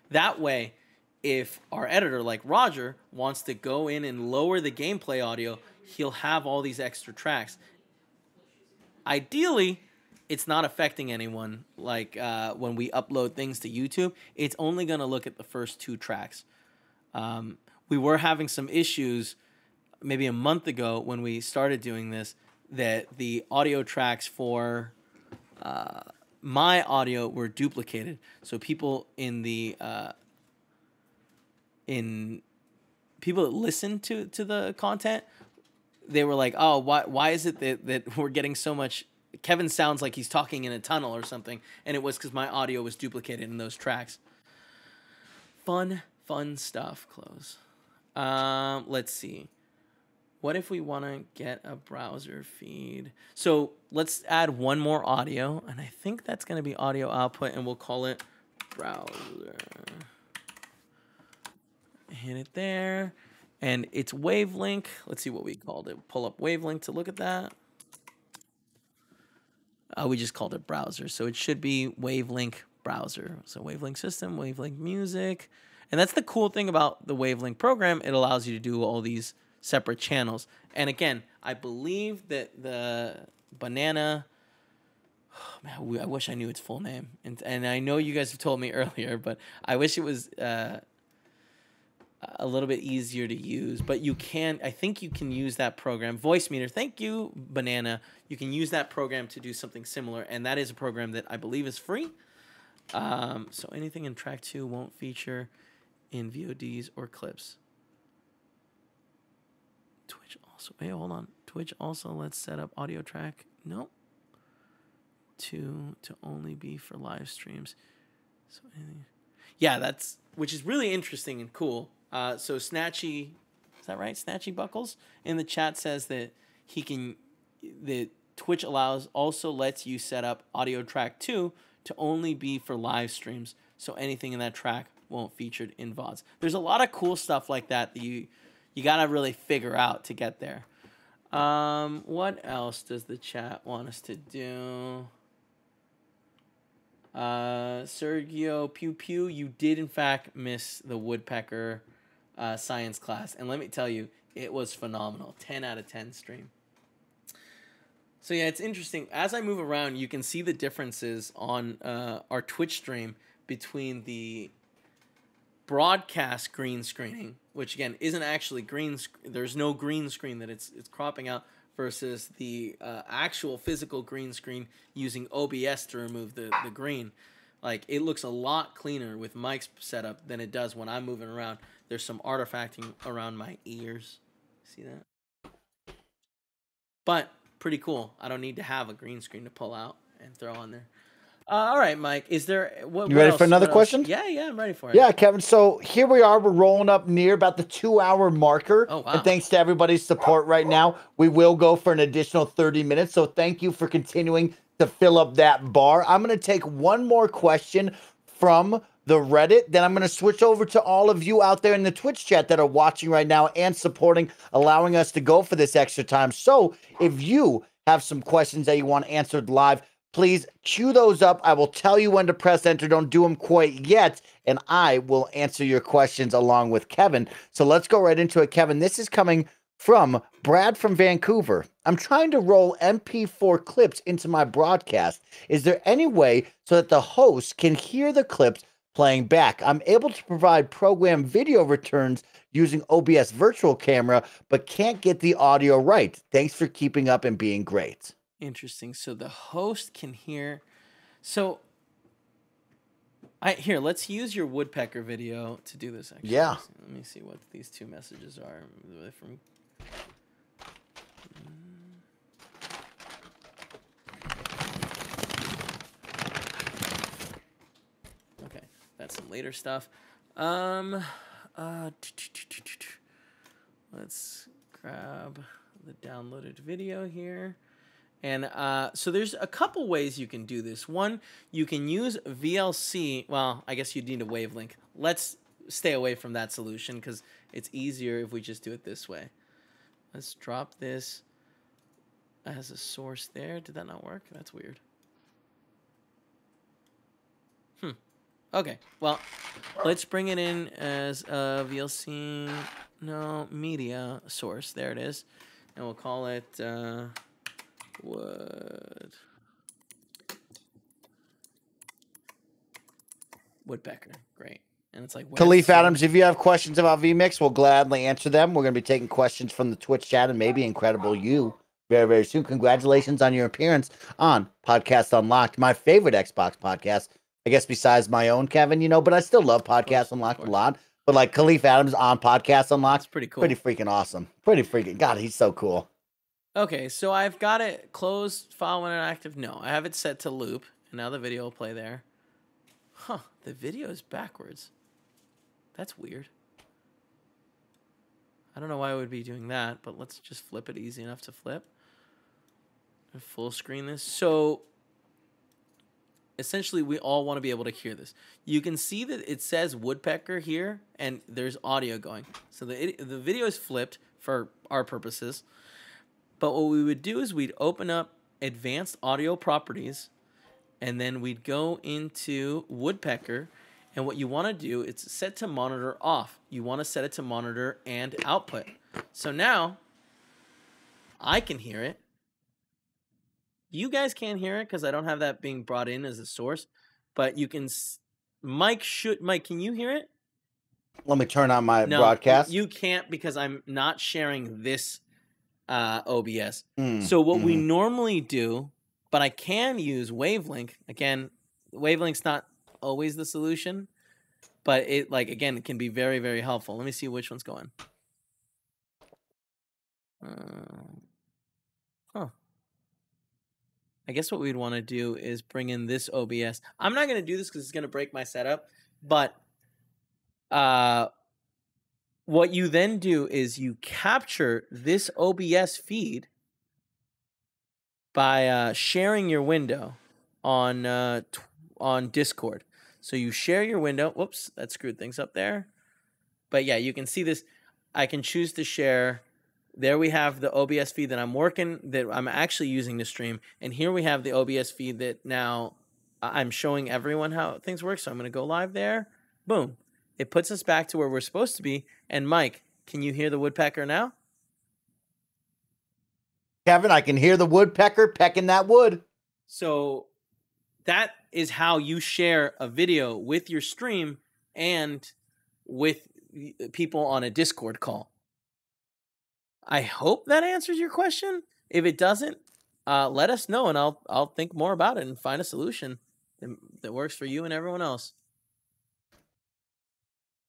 Speaker 2: That way, if our editor, like Roger, wants to go in and lower the gameplay audio, he'll have all these extra tracks. Ideally, it's not affecting anyone. Like uh, when we upload things to YouTube, it's only going to look at the first two tracks. Um, we were having some issues maybe a month ago when we started doing this that the audio tracks for uh, my audio were duplicated. So people in the uh, in people that listen to to the content, they were like, "Oh, why why is it that that we're getting so much?" Kevin sounds like he's talking in a tunnel or something, and it was because my audio was duplicated in those tracks. Fun, fun stuff. Close. Um, let's see what if we want to get a browser feed? So let's add one more audio, and I think that's going to be audio output, and we'll call it browser. Hit it there, and it's Wavelink. Let's see what we called it. Pull up Wavelink to look at that. Uh, we just called it browser, so it should be Wavelink browser. So Wavelink system, Wavelink music, And that's the cool thing about the Wavelink program. It allows you to do all these separate channels. And again, I believe that the banana. Oh, man, I wish I knew its full name, and and I know you guys have told me earlier, but I wish it was uh, a little bit easier to use. But you can, I think you can use that program, Voicemeeter. Thank you, Banana. You can use that program to do something similar, and that is a program that I believe is free. Um, so anything in track two won't feature in VODs or clips. Twitch also. Wait, hold on. Twitch also lets set up audio track. Nope. To to only be for live streams. So anything. Yeah, that's which is really interesting and cool. Uh, so Snatchy, is that right? Snatchy Buckles in the chat says that he can that Twitch allows also lets you set up audio track two to only be for live streams. So anything in that track won't featured in VODs. There's a lot of cool stuff like that that you you gotta really figure out to get there. Um, what else does the chat want us to do? Uh, Sergio Pew Pew, you did in fact miss the woodpecker uh, science class, and let me tell you, it was phenomenal. Ten out of ten stream. So yeah, it's interesting. As I move around, you can see the differences on uh, our Twitch stream between the broadcast green screening, which again isn't actually green. Sc- there's no green screen that it's it's cropping out versus the uh, actual physical green screen using OBS to remove the the green. Like it looks a lot cleaner with Mike's setup than it does when I'm moving around. There's some artifacting around my ears. See that? But pretty cool. I don't need to have a green screen to pull out and throw on there. Uh, all right, Mike. Is there what?
Speaker 1: You
Speaker 2: what
Speaker 1: ready
Speaker 2: else?
Speaker 1: for another
Speaker 2: What else?
Speaker 1: question?
Speaker 2: Yeah, yeah, I'm ready for it.
Speaker 1: Yeah, Kevin. So here we are. We're rolling up near about the two hour marker.
Speaker 2: Oh, wow.
Speaker 1: And thanks to everybody's support right now, we will go for an additional 30 minutes. So thank you for continuing to fill up that bar. I'm going to take one more question from the Reddit. Then I'm going to switch over to all of you out there in the Twitch chat that are watching right now and supporting, allowing us to go for this extra time. So if you have some questions that you want answered live, please cue those up. I will tell you when to press enter. Don't do them quite yet. And I will answer your questions along with Kevin. So let's go right into it, Kevin. This is coming from Brad from Vancouver. I'm trying to roll MP4 clips into my broadcast. Is there any way so that the host can hear the clips playing back? I'm able to provide program video returns using OBS virtual camera, but can't get the audio right. Thanks for keeping up and being great.
Speaker 2: Interesting. So the host can hear. So I here. Let's use your woodpecker video to do this. Actually,
Speaker 1: Yeah.
Speaker 2: Let me see- Let me see what these two messages are. From okay, that's some later stuff. Um, uh, let's grab the downloaded video here. And uh, so there's a couple ways you can do this. One, you can use VLC. Well, I guess you'd need a wavelink. Let's stay away from that solution because it's easier if we just do it this way. Let's drop this as a source there. Did that not work? That's weird. Hmm. Okay. Well, let's bring it in as a VLC. No, media source. There it is. And we'll call it. Uh, Wood. Woodpecker. Great. And it's like
Speaker 1: Khalif. Adams, if you have questions about VMix, we'll gladly answer them. We're going to be taking questions from the Twitch chat and maybe Incredible You very, very soon. Congratulations on your appearance on Podcast Unlocked, my favorite Xbox podcast. I guess besides my own, Kevin, you know, but I still love Podcast Unlocked a lot. But like Khalif Adams on Podcast Unlocked,
Speaker 2: That's pretty cool.
Speaker 1: pretty freaking awesome. Pretty freaking, God, he's so cool.
Speaker 2: Okay, so I've got it closed file when active. No, I have it set to loop, and now the video will play there. Huh, the video is backwards. That's weird. I don't know why I would be doing that, but let's just flip it easy enough to flip. And full screen this. So essentially we all want to be able to hear this. You can see that it says woodpecker here and there's audio going. So the the video is flipped for our purposes. But what we would do is we'd open up advanced audio properties and then we'd go into woodpecker And what you want to do it's set to monitor off. You want to set it to monitor and output. So now I can hear it. You guys can't hear it because I don't have that being brought in as a source, but you can. Mike should. Mike, can you hear it?
Speaker 1: Let me turn on my no, broadcast.
Speaker 2: You can't because I'm not sharing this uh, OBS. Mm, so what mm. we mm-hmm. normally do, but I can use Wavelink. Again, Wavelink's not always the solution, but it like again it can be very very helpful. Let me see which one's going. Uh. I guess what we'd want to do is bring in this OBS. I'm not going to do this because it's going to break my setup, but uh, what you then do is you capture this OBS feed by uh, sharing your window on uh, t- on Discord. So you share your window. Whoops, that screwed things up there. But yeah, you can see this. I can choose to share there we have the OBS feed that I'm working, that I'm actually using to stream. And here we have the OBS feed that now I'm showing everyone how things work. So I'm going to go live there. Boom. It puts us back to where we're supposed to be. And Mike, can you hear the woodpecker now?
Speaker 1: Kevin, I can hear the woodpecker pecking that wood.
Speaker 2: So that is how you share a video with your stream and with people on a Discord call. I hope that answers your question. If it doesn't, uh, let us know, and I'll I'll think more about it and find a solution that, that works for you and everyone else.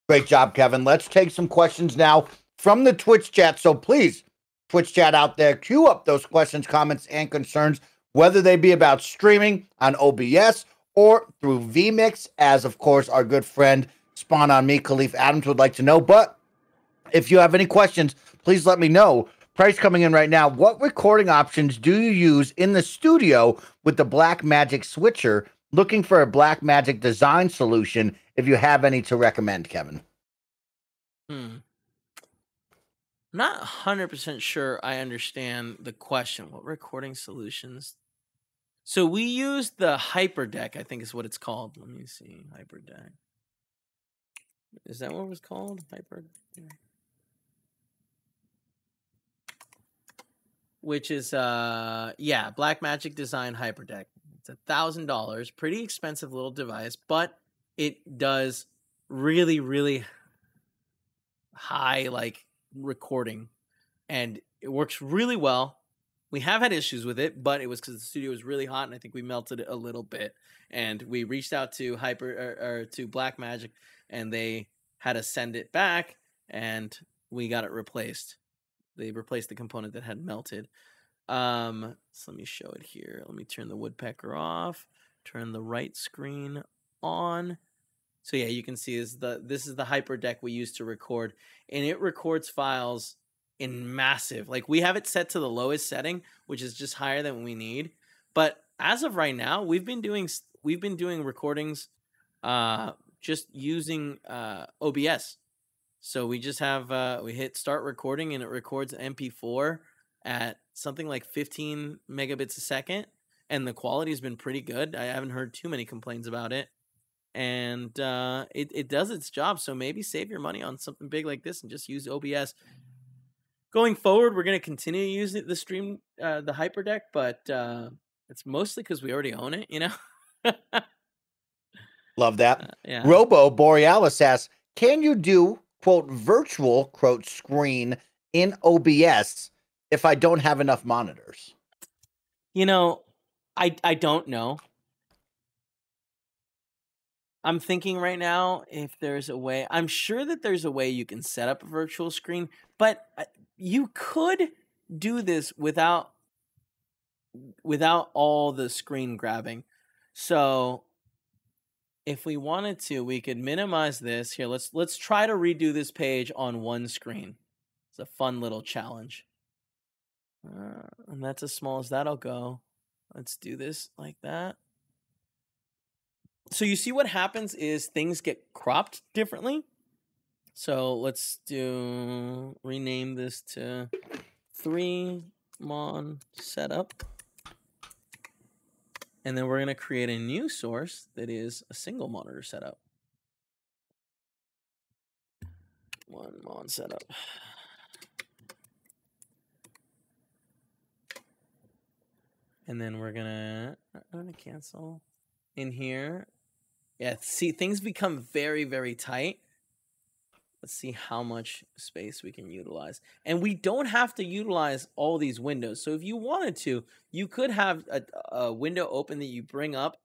Speaker 1: Great job, Kevin. Let's take some questions now from the Twitch chat. So please, Twitch chat out there, queue up those questions, comments, and concerns, whether they be about streaming on OBS or through vMix, as of course our good friend Spawn on Me, Khalif Adams would like to know. But if you have any questions, please let me know. Price coming in right now. What recording options do you use in the studio with the Blackmagic switcher? Looking for a Blackmagic design solution if you have any to recommend, Kevin.
Speaker 2: Hmm. Not 100% sure I understand the question. What recording solutions? So we use the Hyperdeck, I think is what it's called. Let me see. Hyperdeck. Is that what it was called? Hyperdeck. Which is uh yeah, Blackmagic Design Hyperdeck. It's a thousand dollars, pretty expensive little device, but it does really, really high like recording and it works really well. We have had issues with it, but it was because the studio was really hot, and I think we melted it a little bit. And we reached out to Hyper or, or to Blackmagic, and they had to send it back, and we got it replaced. They replaced the component that had melted. Um, so let me show it here. Let me turn the woodpecker off. Turn the right screen on. So yeah, you can see is the this is the HyperDeck we use to record, and it records files in massive. Like we have it set to the lowest setting, which is just higher than we need. But as of right now, we've been doing we've been doing recordings, uh, just using uh OBS. So we just have uh, we hit start recording and it records MP4 at something like 15 megabits a second, and the quality has been pretty good. I haven't heard too many complaints about it, and uh, it it does its job. So maybe save your money on something big like this and just use OBS. Going forward, we're going to continue to use the stream uh, the hyperdeck, but uh, it's mostly because we already own it. You know.
Speaker 1: Love that. Uh, yeah. Robo Borealis asks, "Can you do quote virtual quote screen in OBS if I don't have enough monitors?
Speaker 2: You know, I I don't know. I'm thinking right now if there's a way. I'm sure that there's a way you can set up a virtual screen, but uh, you could do this without without all the screen grabbing. So if we wanted to, we could minimize this. Here, let's let's try to redo this page on one screen. It's a fun little challenge. Uh, and that's as small as that'll go. Let's do this like that. So you see what happens is things get cropped differently. So let's do rename this to three mon setup. And then we're going to create a new source that is a single monitor setup. One mon setup. And then we're going to, uh, I'm going to cancel in here. Yeah, see, things become very, very tight Let's see how much space we can utilize. And we don't have to utilize all these windows. So if you wanted to, you could have a, a window open that you bring up,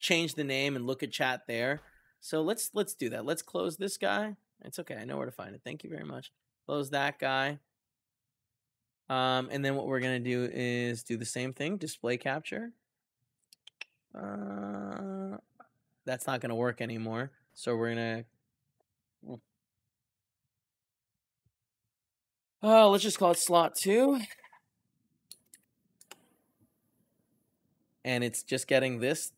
Speaker 2: change the name and look at chat there. So let's let's do that. Let's close this guy. It's okay. I know where to find it. Thank you very much. Close that guy. Um, and then what we're gonna do is do the same thing, display capture. Uh, that's not gonna work anymore. So we're gonna. Oh, let's just call it slot two. And it's just getting this.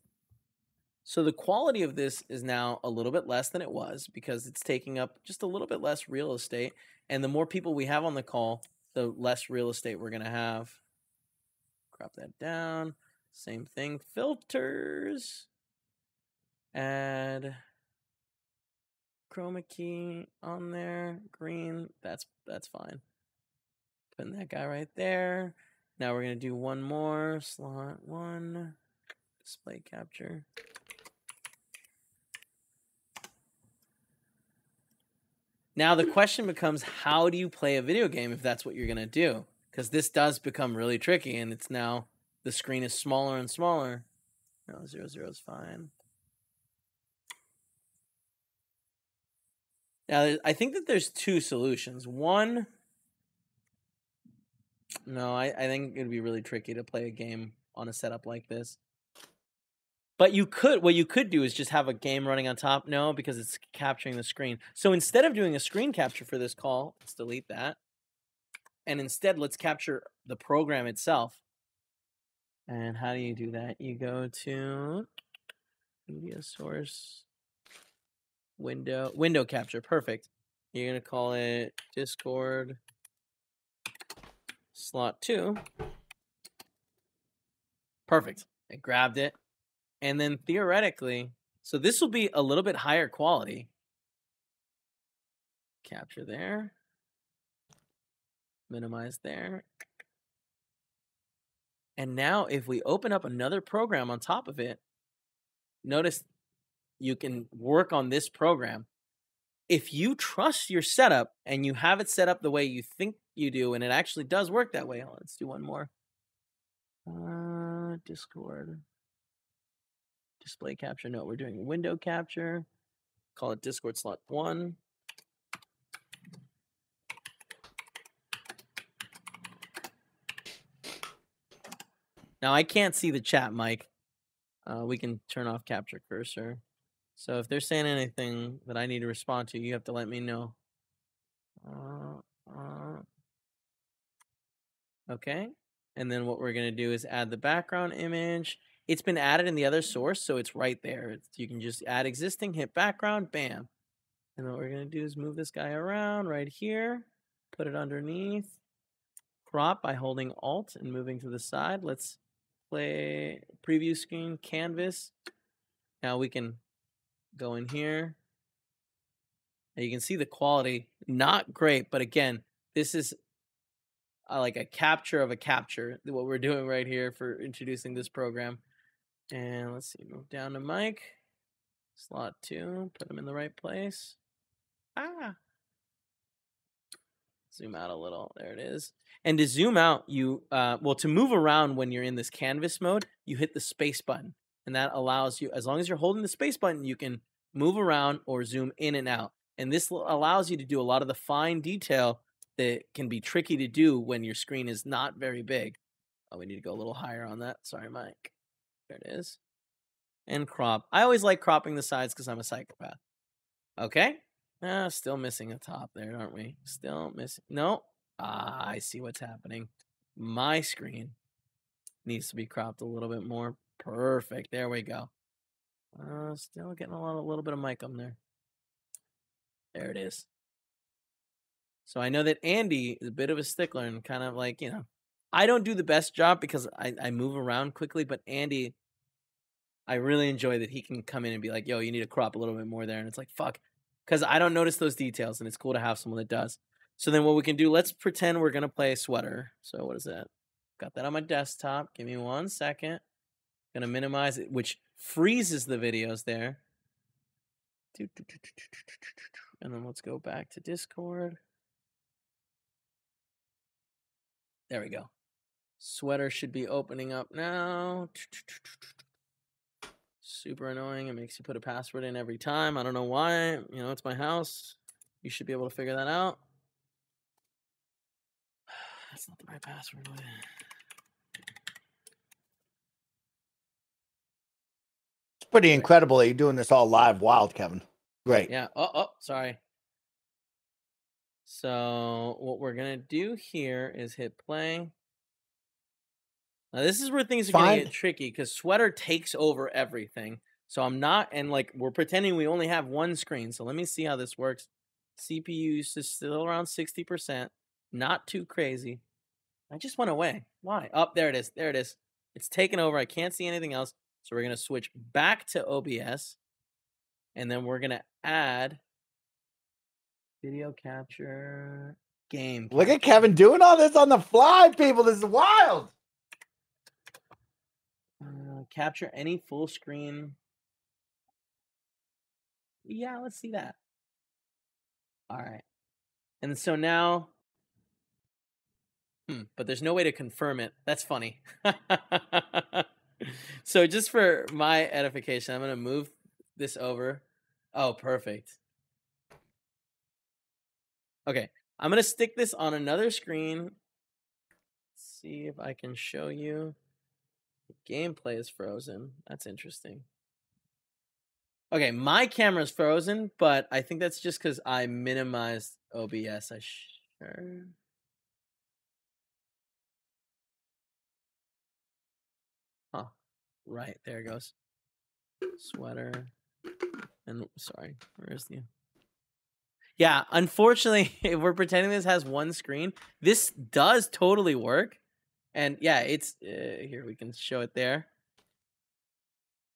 Speaker 2: So the quality of this is now a little bit less than it was because it's taking up just a little bit less real estate. And the more people we have on the call, the less real estate we're going to have. Crop that down. Same thing. Filters. Add chroma key on there. Green. That's that's fine. Putting that guy right there. Now we're going to do one more. Slot one. Display capture. Now the question becomes how do you play a video game if that's what you're going to do? Because this does become really tricky and it's now the screen is smaller and smaller. No, zero zero is fine. Now I think that there's two solutions. One, no, I, I think it'd be really tricky to play a game on a setup like this. But you could what you could do is just have a game running on top. No, because it's capturing the screen. So instead of doing a screen capture for this call, let's delete that. And instead, let's capture the program itself. And how do you do that? You go to media source window window capture. Perfect. You're gonna call it Discord slot two. Perfect. I grabbed it. And then theoretically, so this will be a little bit higher quality. Capture there. Minimize there. And now if we open up another program on top of it, notice you can work on this program. If you trust your setup and you have it set up the way you think you do, and it actually does work that way, let's do one more. Uh, Discord display capture. No, we're doing window capture. Call it Discord slot one. Now I can't see the chat, Mike. Uh, we can turn off capture cursor. So if they're saying anything that I need to respond to, you have to let me know. Uh, uh, okay. And then what we're going to do is add the background image. It's been added in the other source, so it's right there. It's, you can just add existing, hit background, bam. And what we're going to do is move this guy around right here, put it underneath, crop by holding Alt and moving to the side. Let's play preview screen, canvas. Now we can go in here. And you can see the quality, not great, but again, this is uh, like a capture of a capture, what we're doing right here for introducing this program. And let's see, move down to Mike. Slot two, put him in the right place. Ah. Zoom out a little. There it is. And to zoom out, you, uh, well, to move around when you're in this canvas mode, you hit the space button. And that allows you, as long as you're holding the space button, you can move around or zoom in and out. And this allows you to do a lot of the fine detail that can be tricky to do when your screen is not very big. Oh, we need to go a little higher on that. Sorry, Mike. There it is. And crop. I always like cropping the sides because I'm a psychopath. Okay. Ah, still missing a top there, aren't we? Still missing. No. Ah, I see what's happening. My screen needs to be cropped a little bit more. Perfect. There we go. Uh, still getting a, lot, a little bit of mic on there. There it is. So I know that Andy is a bit of a stickler and kind of like, you know, I don't do the best job because I, I move around quickly, but Andy, I really enjoy that he can come in and be like, yo, you need to crop a little bit more there. And it's like, fuck, because I don't notice those details, and it's cool to have someone that does. So then what we can do, let's pretend we're gonna play a sweater. So what is that? Got that on my desktop. Give me one second. Gonna minimize it, which freezes the videos there. And then let's go back to Discord. There we go. Sweater should be opening up now. Super annoying. It makes you put a password in every time. I don't know why. You know, it's my house. You should be able to figure that out. That's not the right password.
Speaker 1: It's pretty incredible that you're doing this all live wild, Kevin. Great.
Speaker 2: Yeah. Oh, oh, sorry. So what we're gonna do here is hit play. Now this is where things are gonna get tricky because sweater takes over everything. So I'm not, and like we're pretending we only have one screen. So let me see how this works. CPU is still around sixty percent, not too crazy. I just went away. Why? Up there it is. There it is. It's taken over. I can't see anything else. So we're gonna switch back to OBS, and then we're gonna add video capture game.
Speaker 1: Look at Kevin doing all this on the fly, people. This is wild.
Speaker 2: Uh, capture any full screen. Yeah, let's see that. All right. And so now, hmm, but there's no way to confirm it. That's funny. so just for my edification, I'm to move this over. Oh, perfect. Okay. I'm going to stick this on another screen. See if I can show you. The gameplay is frozen. That's interesting. Okay, my camera's frozen, but I think that's just because I minimized OBS. I sure. Right, there it goes. Sweater. And sorry, where's the. Yeah, unfortunately, if we're pretending this has one screen, this does totally work. And yeah, it's uh, here we can show it there.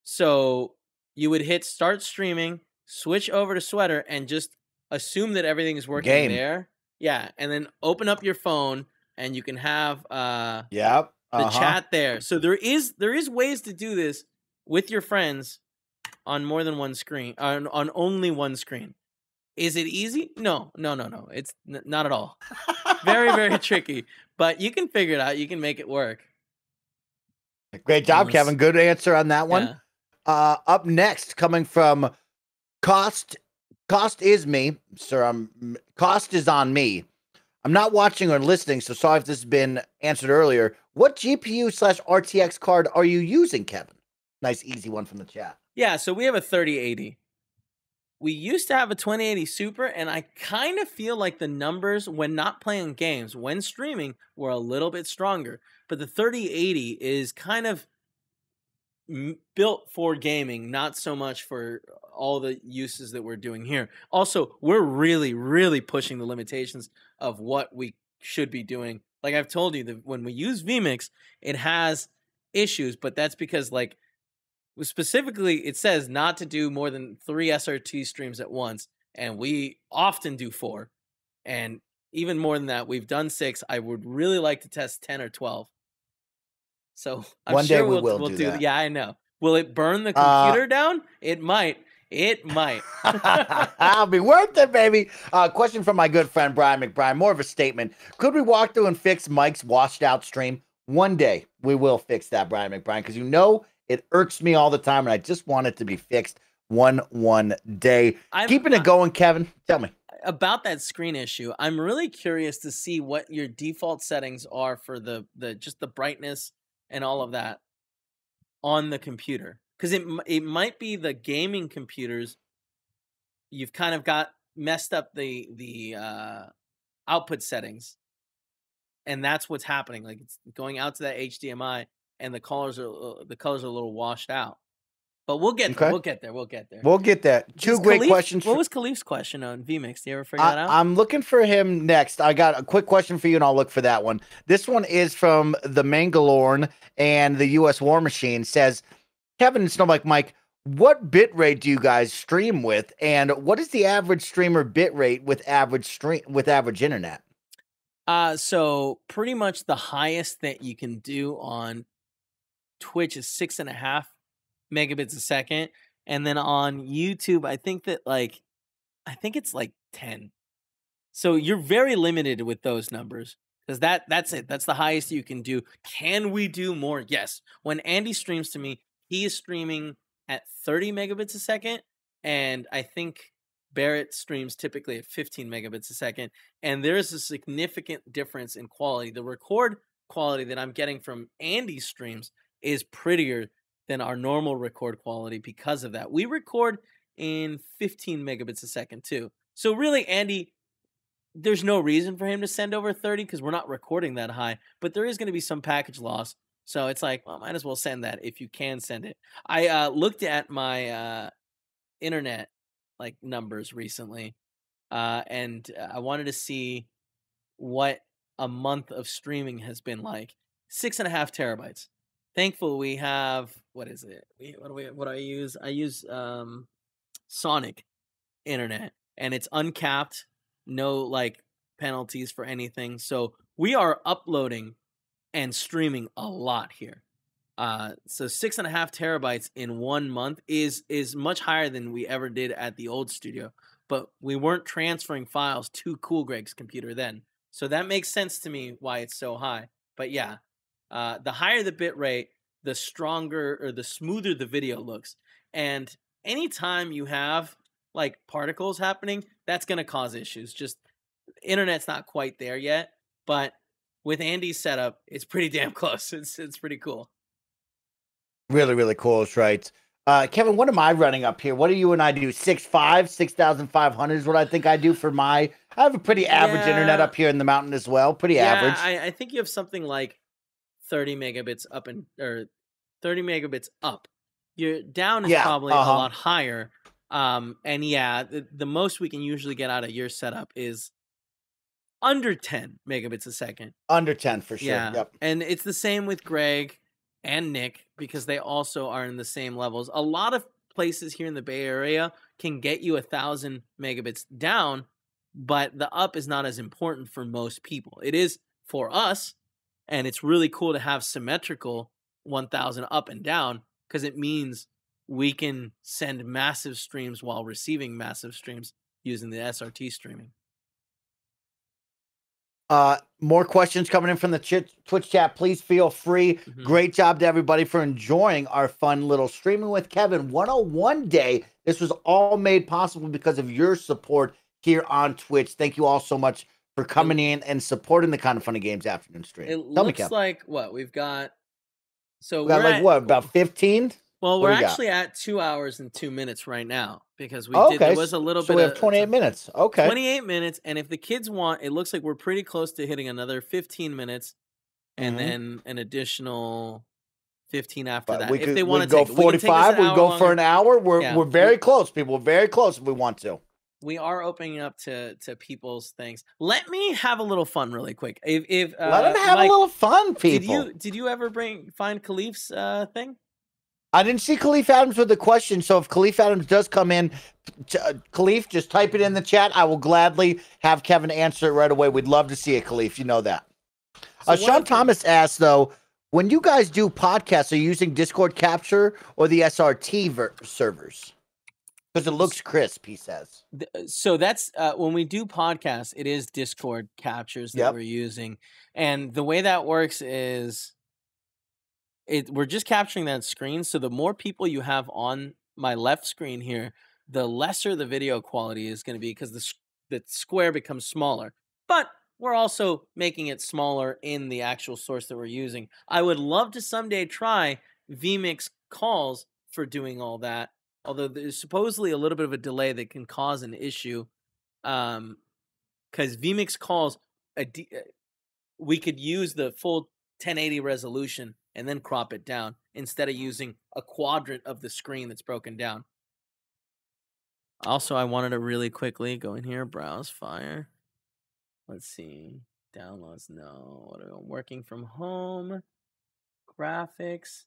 Speaker 2: So you would hit start streaming, switch over to sweater, and just assume that everything is working
Speaker 1: Game.
Speaker 2: there. Yeah, and then open up your phone, and you can have uh,
Speaker 1: Yep.
Speaker 2: The
Speaker 1: uh-huh.
Speaker 2: chat there. So there is there is ways to do this with your friends on more than one screen, on on only one screen. Is it easy? No, no, no, no. It's n- not at all. Very, very tricky. But you can figure it out. You can make it work.
Speaker 1: Great job,
Speaker 2: Yes.
Speaker 1: Kevin. Good answer on that one.
Speaker 2: Yeah.
Speaker 1: Uh, up next, coming from cost. Cost is me, sir. I'm cost is on me. I'm not watching or listening, so sorry if this has been answered earlier. What GPU slash RTX card are you using, Kevin? Nice, easy one from the chat.
Speaker 2: Yeah, so we have a 3080. We used to have a 2080 Super, and I kind of feel like the numbers when not playing games, when streaming, were a little bit stronger. But the 3080 is kind of built for gaming, not so much for all the uses that we're doing here. Also, we're really, really pushing the limitations of what we should be doing. Like I've told you, that when we use vMix, it has issues, but that's because like specifically it says not to do more than three SRT streams at once, and we often do four, and even more than that, we've done six. I would really like to test ten or twelve. So I'm
Speaker 1: One day
Speaker 2: sure
Speaker 1: we
Speaker 2: we'll,
Speaker 1: will
Speaker 2: we'll
Speaker 1: do
Speaker 2: do.
Speaker 1: that.
Speaker 2: Yeah, I know. Will it burn the
Speaker 1: Uh,
Speaker 2: computer down? It might. It might.
Speaker 1: I'll be worth it, baby. Uh, question from my good friend Brian McBride. More of a statement. Could we walk through and fix Mike's washed out stream? One day we will fix that, Brian McBride, because you know it irks me all the time, and I just want it to be fixed one one day.
Speaker 2: I'm,
Speaker 1: Keeping it going, Kevin. Tell me.
Speaker 2: about that screen issue, I'm really curious to see what your default settings are for the the just the brightness and all of that on the computer because it it might be the gaming computers you've kind of got messed up the the uh, output settings, and that's what's happening. Like it's going out to that HDMI, and the colors are uh, the colors are a little washed out. But we'll get there.
Speaker 1: Okay.
Speaker 2: We'll get there. We'll get there.
Speaker 1: We'll get that. Two great
Speaker 2: Khalif-
Speaker 1: questions.
Speaker 2: What was Khalif's question on vMix? Do you ever figure that out?
Speaker 1: I, am looking for him next. I got a quick question for you, and I'll look for that one. This one is from the Mangalorn and the U.S. War Machine. Says Kevin and Snowbike Mike, what bit rate do you guys stream with, and what is the average streamer bit rate with average stream with average internet?
Speaker 2: Uh, so pretty much the highest that you can do on Twitch is six and a half megabits a second, and then on YouTube, I think that like, I think it's like ten. So you're very limited with those numbers because that that's it. That's the highest you can do. Can we do more? Yes. When Andy streams to me, he is streaming at 30 megabits a second, and I think Barrett streams typically at 15 megabits a second, and there's a significant difference in quality. The record quality that I'm getting from Andy's streams is prettier than our normal record quality because of that. We record in 15 megabits a second too. So really, Andy, there's no reason for him to send over 30 because we're not recording that high, but there is going to be some package loss. So it's like, well, might as well send that if you can send it. I uh, looked at my uh, internet like numbers recently, uh, and uh, I wanted to see what a month of streaming has been like. Six and a half terabytes. Thankful we have what is it? what do we? What do I use? I use um, Sonic internet, and it's uncapped, no like penalties for anything. So we are uploading and streaming a lot here. Uh, so six and a half terabytes in one month is is much higher than we ever did at the old studio. But we weren't transferring files to Cool Greg's computer then, so that makes sense to me why it's so high. But yeah, uh, the higher the bit rate, the stronger or the smoother the video looks. And anytime you have like particles happening, that's going to cause issues. Just internet's not quite there yet, but with Andy's setup, it's pretty damn close. It's it's pretty cool.
Speaker 1: Really, really cool, right? Uh, Kevin, what am I running up here? What do you and I do? Six five, six thousand five hundred is what I think I do for my. I have a pretty average yeah. internet up here in the mountain as well. Pretty
Speaker 2: yeah,
Speaker 1: average.
Speaker 2: I, I think you have something like thirty megabits up and or thirty megabits up. Your down is yeah, probably uh-huh. a lot higher. Um, and yeah, the, the most we can usually get out of your setup is under 10 megabits a second.
Speaker 1: Under 10 for sure. Yeah. Yep.
Speaker 2: And it's the same with Greg and Nick because they also are in the same levels. A lot of places here in the Bay Area can get you a thousand megabits down, but the up is not as important for most people. It is for us, and it's really cool to have symmetrical 1000 up and down because it means we can send massive streams while receiving massive streams using the SRT streaming.
Speaker 1: Uh, more questions coming in from the ch- Twitch chat. Please feel free. Mm-hmm. Great job to everybody for enjoying our fun little streaming with Kevin 101 day. This was all made possible because of your support here on Twitch. Thank you all so much for coming in and supporting the Kinda Funny games afternoon stream.
Speaker 2: It Tell looks me, like what we've got. So
Speaker 1: we got like at, what about 15?
Speaker 2: Well, we're actually got? at two hours and two minutes right now because we oh, did. There was a little
Speaker 1: so
Speaker 2: bit.
Speaker 1: we have twenty eight minutes. Okay,
Speaker 2: twenty eight minutes, and if the kids want, it looks like we're pretty close to hitting another fifteen minutes, and mm-hmm. then an additional fifteen after but that.
Speaker 1: Could,
Speaker 2: if they want to
Speaker 1: go forty five, we, we go for an hour. We're yeah. we're very close, people. We're very close. If we want to.
Speaker 2: We are opening up to to people's things. Let me have a little fun, really quick. If, if
Speaker 1: uh, let them have Mike, a little fun, people.
Speaker 2: Did you did you ever bring find Khalif's uh, thing?
Speaker 1: I didn't see Khalif Adams with the question. So if Khalif Adams does come in, uh, Khalif, just type it in the chat. I will gladly have Kevin answer it right away. We'd love to see it, Khalif. You know that. So uh, Sean Thomas asked, though, when you guys do podcasts, are you using Discord capture or the SRT ver- servers? Because it looks crisp, he says.
Speaker 2: Uh, so that's uh, when we do podcasts, it is Discord captures that yep. we're using. And the way that works is it we're just capturing that screen. So the more people you have on my left screen here, the lesser the video quality is going to be because the the square becomes smaller. But we're also making it smaller in the actual source that we're using. I would love to someday try vMix calls for doing all that. Although there's supposedly a little bit of a delay that can cause an issue, um, because vMix calls uh, we could use the full 1080 resolution and then crop it down instead of using a quadrant of the screen that's broken down. Also, I wanted to really quickly go in here, browse Fire. Let's see. Downloads, no. What are we working from home? Graphics.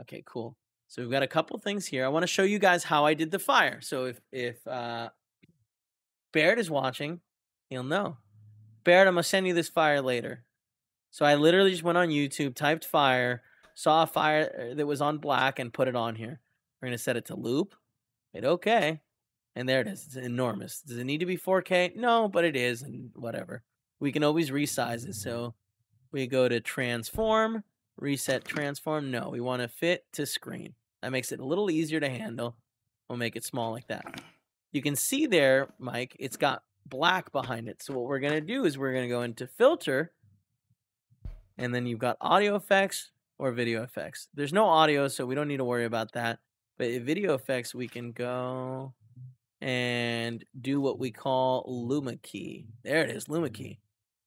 Speaker 2: Okay, cool. So we've got a couple things here. I want to show you guys how I did the fire. So if if uh, Barrett is watching, he'll know. Barrett, I'm gonna send you this fire later. So I literally just went on YouTube, typed fire, saw a fire that was on black, and put it on here. We're gonna set it to loop. Hit OK, and there it is. It's enormous. Does it need to be 4K? No, but it is, and whatever. We can always resize it. So we go to transform, reset transform. No, we want to fit to screen. That makes it a little easier to handle. We'll make it small like that. You can see there, Mike, it's got black behind it. So what we're going to do is we're going to go into filter and then you've got audio effects or video effects. There's no audio, so we don't need to worry about that. But video effects, we can go and do what we call Luma key. There it is, Luma key.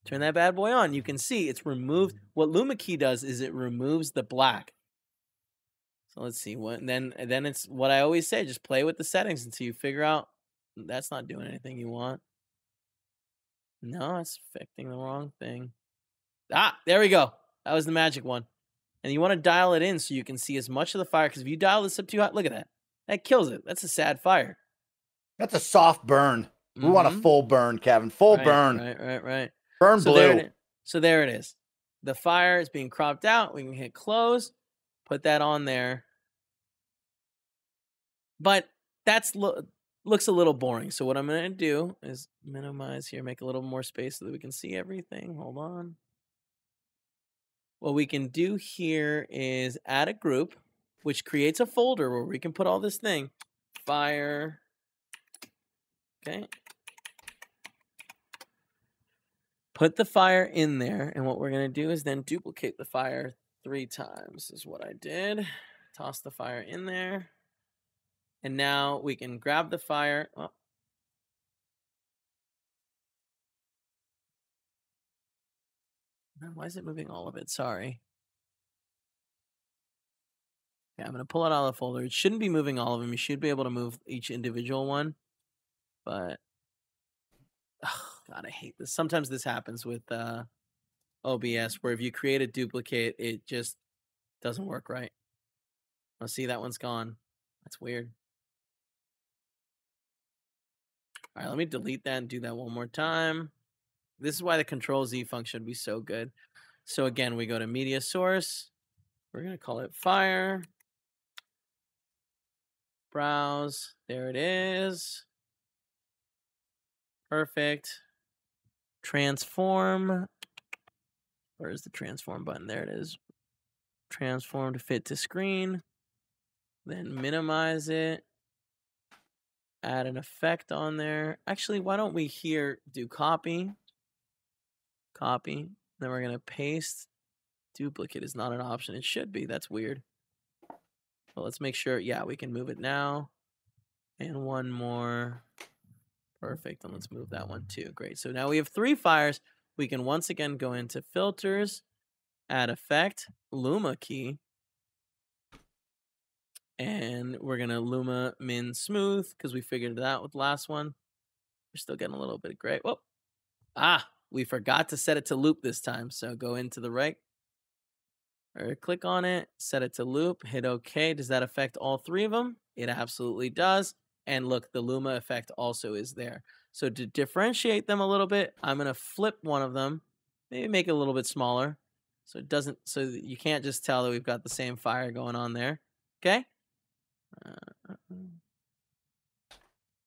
Speaker 2: Turn that bad boy on. You can see it's removed. What Luma key does is it removes the black. So let's see what then then it's what I always say, just play with the settings until you figure out that's not doing anything you want. No, it's affecting the wrong thing. Ah, there we go. That was the magic one. And you want to dial it in so you can see as much of the fire. Because if you dial this up too hot, look at that. That kills it. That's a sad fire.
Speaker 1: That's a soft burn. We mm-hmm. want a mm-hmm. full burn, Kevin. Full
Speaker 2: right,
Speaker 1: burn.
Speaker 2: Right, right, right.
Speaker 1: Burn
Speaker 2: so
Speaker 1: blue.
Speaker 2: There so there it is. The fire is being cropped out. We can hit close, put that on there. But that's lo- looks a little boring. So what I'm going to do is minimize here, make a little more space so that we can see everything. Hold on. What we can do here is add a group, which creates a folder where we can put all this thing. Fire. Okay. Put the fire in there, and what we're going to do is then duplicate the fire three times is what I did. Toss the fire in there. And now we can grab the fire. Oh, Why is it moving all of it? Sorry. Yeah, I'm going to pull it out of the folder. It shouldn't be moving all of them. You should be able to move each individual one. But, oh, God, I hate this. Sometimes this happens with uh, OBS where if you create a duplicate, it just doesn't work right. Oh, see, that one's gone. That's weird. All right, let me delete that and do that one more time. This is why the control Z function would be so good. So again, we go to media source. We're going to call it fire. Browse. There it is. Perfect. Transform. Where's the transform button? There it is. Transform to fit to screen. Then minimize it. Add an effect on there. Actually, why don't we here do copy? Copy. Then we're going to paste. Duplicate is not an option. It should be. That's weird. But let's make sure. Yeah, we can move it now. And one more. Perfect. And let's move that one too. Great. So now we have three fires. We can once again go into filters, add effect, Luma key. And we're going to Luma min smooth because we figured it out with last one. We're still getting a little bit of gray. Whoop. Ah, we forgot to set it to loop this time. So go into the right or click on it, set it to loop, hit OK. Does that affect all three of them? It absolutely does. And look, the Luma effect also is there. So to differentiate them a little bit, I'm going to flip one of them, maybe make it a little bit smaller. So it doesn't, so you can't just tell that we've got the same fire going on there. Okay. Uh, uh, uh.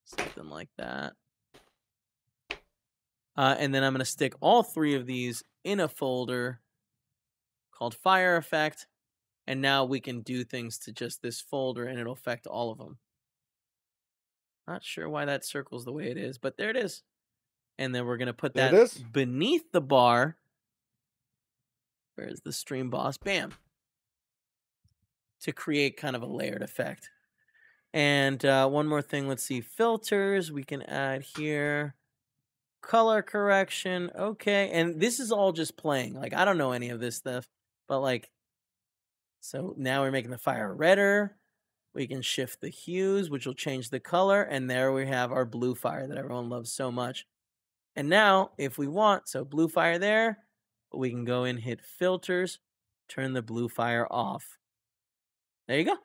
Speaker 2: something like that. Uh, and then I'm going to stick all three of these in a folder called Fire Effect. And now we can do things to just this folder and it'll affect all of them. Not sure why that circles the way it is, but there it is. And then we're going to put that beneath the bar. Where's the stream boss? Bam. To create kind of a layered effect. And uh, one more thing. Let's see. Filters. We can add here color correction. Okay. And this is all just playing. Like, I don't know any of this stuff, but like, so now we're making the fire redder. We can shift the hues, which will change the color. And there we have our blue fire that everyone loves so much. And now, if we want, so blue fire there, we can go and hit filters, turn the blue fire off. There you go.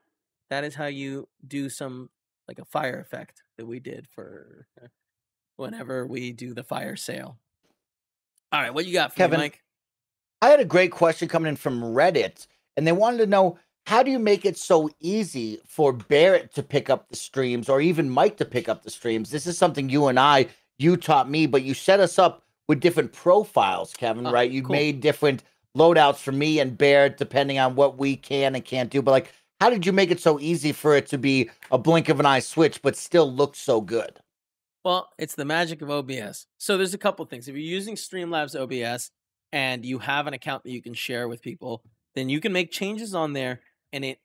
Speaker 2: that is how you do some like a fire effect that we did for whenever we do the fire sale. All right, what you got for
Speaker 1: Kevin,
Speaker 2: me, Mike?
Speaker 1: I had a great question coming in from Reddit, and they wanted to know how do you make it so easy for Barrett to pick up the streams or even Mike to pick up the streams? This is something you and I, you taught me, but you set us up with different profiles, Kevin,
Speaker 2: Oh,
Speaker 1: right? You
Speaker 2: cool.
Speaker 1: made different loadouts for me and Barrett depending on what we can and can't do. But like, how did you make it so easy for it to be a blink of an eye switch, but still look so good?
Speaker 2: Well, it's the magic of OBS. So there's a couple things. If you're using Streamlabs OBS and you have an account that you can share with people, then you can make changes on there and it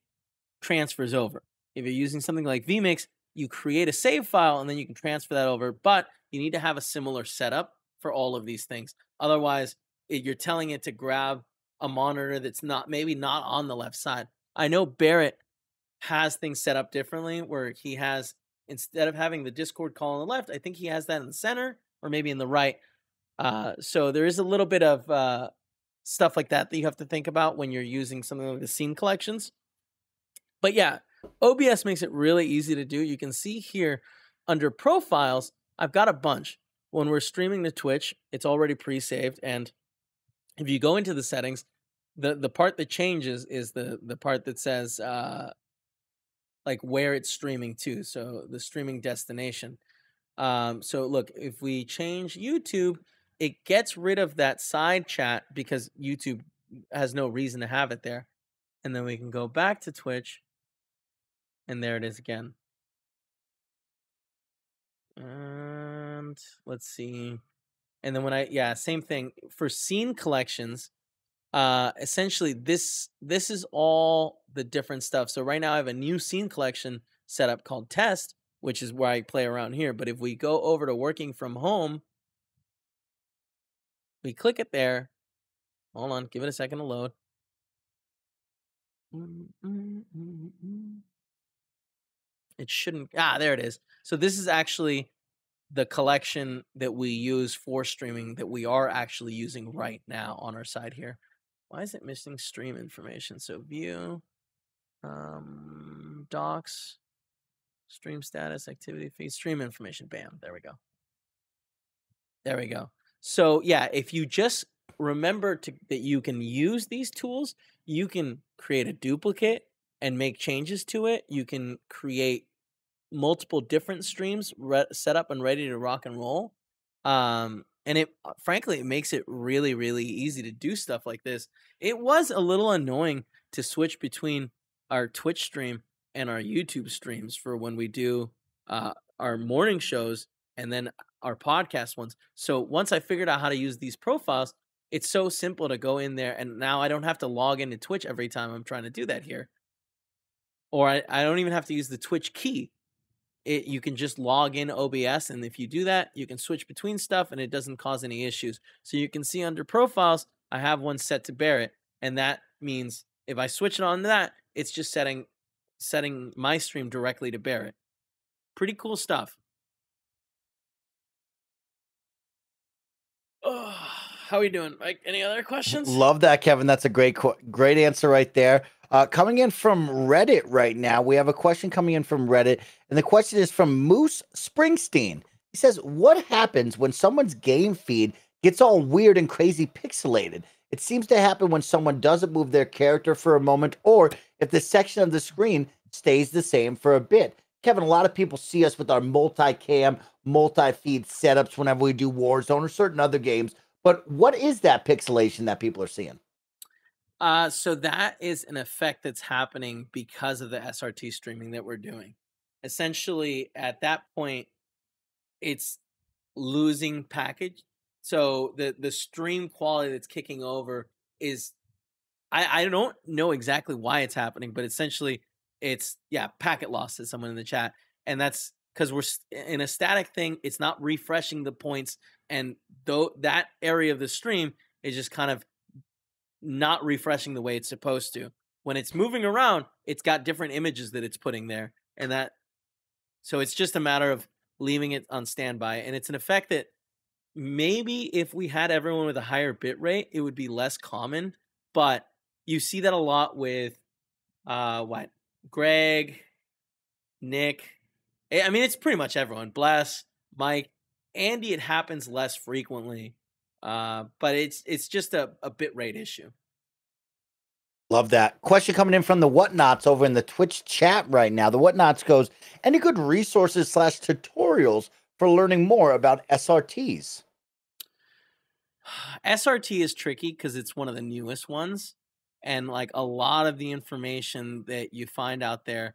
Speaker 2: transfers over. If you're using something like vMix, you create a save file and then you can transfer that over, but you need to have a similar setup for all of these things. Otherwise, you're telling it to grab a monitor that's not maybe not on the left side. I know Barrett has things set up differently where he has instead of having the Discord call on the left, I think he has that in the center or maybe in the right. Uh, so there is a little bit of uh, stuff like that that you have to think about when you're using something like the scene collections. But yeah, OBS makes it really easy to do. You can see here under profiles, I've got a bunch. When we're streaming to Twitch, it's already pre-saved, and if you go into the settings, the the part that changes is the the part that says uh, like where it's streaming to. So the streaming destination. Um, so look, if we change YouTube, it gets rid of that side chat because YouTube has no reason to have it there. And then we can go back to Twitch. And there it is again. And let's see. And then when I yeah, same thing for scene collections. Uh essentially this this is all the different stuff. So right now I have a new scene collection set up called test, which is where I play around here. But if we go over to working from home, we click it there. Hold on, give it a second to load. Mm, mm, mm. It shouldn't. Ah, there it is. So this is actually the collection that we use for streaming that we are actually using right now on our side here. Why is it missing stream information? So view, um, docs, stream status, activity feed, stream information. Bam, there we go. There we go. So yeah, if you just remember to, that you can use these tools, you can create a duplicate and make changes to it. You can create multiple different streams re- set up and ready to rock and roll. Um, and it uh, frankly it makes it really really easy to do stuff like this. It was a little annoying to switch between our Twitch stream and our YouTube streams for when we do uh, our morning shows and then our podcast ones. So once I figured out how to use these profiles, it's so simple to go in there and now I don't have to log into Twitch every time I'm trying to do that here. Or I, I don't even have to use the Twitch key. It, you can just log in OBS, and if you do that, you can switch between stuff, and it doesn't cause any issues. So you can see under profiles, I have one set to Barrett, and that means if I switch it on to that, it's just setting setting my stream directly to Barrett. Pretty cool stuff. Oh, how are you doing, Mike? Any other questions?
Speaker 1: Love that, Kevin. That's a great, great answer right there. Uh, coming in from Reddit right now, we have a question coming in from Reddit, and the question is from Moose Springsteen. He says, "What happens when someone's game feed gets all weird and crazy pixelated? It seems to happen when someone doesn't move their character for a moment, or if the section of the screen stays the same for a bit." Kevin, a lot of people see us with our multi-cam, multi-feed setups whenever we do Warzone or certain other games. But what is that pixelation that people are seeing?
Speaker 2: Uh, so that is an effect that's happening because of the SRT streaming that we're doing. Essentially, at that point, it's losing package. So the the stream quality that's kicking over is, I I don't know exactly why it's happening, but essentially it's yeah packet loss as someone in the chat, and that's because we're in a static thing. It's not refreshing the points, and though that area of the stream is just kind of not refreshing the way it's supposed to. When it's moving around, it's got different images that it's putting there. And that so it's just a matter of leaving it on standby. And it's an effect that maybe if we had everyone with a higher bit rate, it would be less common. But you see that a lot with uh what Greg, Nick. eh, I mean, it's pretty much everyone. Bless, Mike, Andy. It happens less frequently, uh, but it's it's just a, a bit rate issue.
Speaker 1: Love that. Question coming in from the Whatnots over in the Twitch chat right now. The Whatnots goes, any good resources slash tutorials for learning more about SRTs?
Speaker 2: SRT is tricky because it's one of the newest ones, and like a lot of the information that you find out there,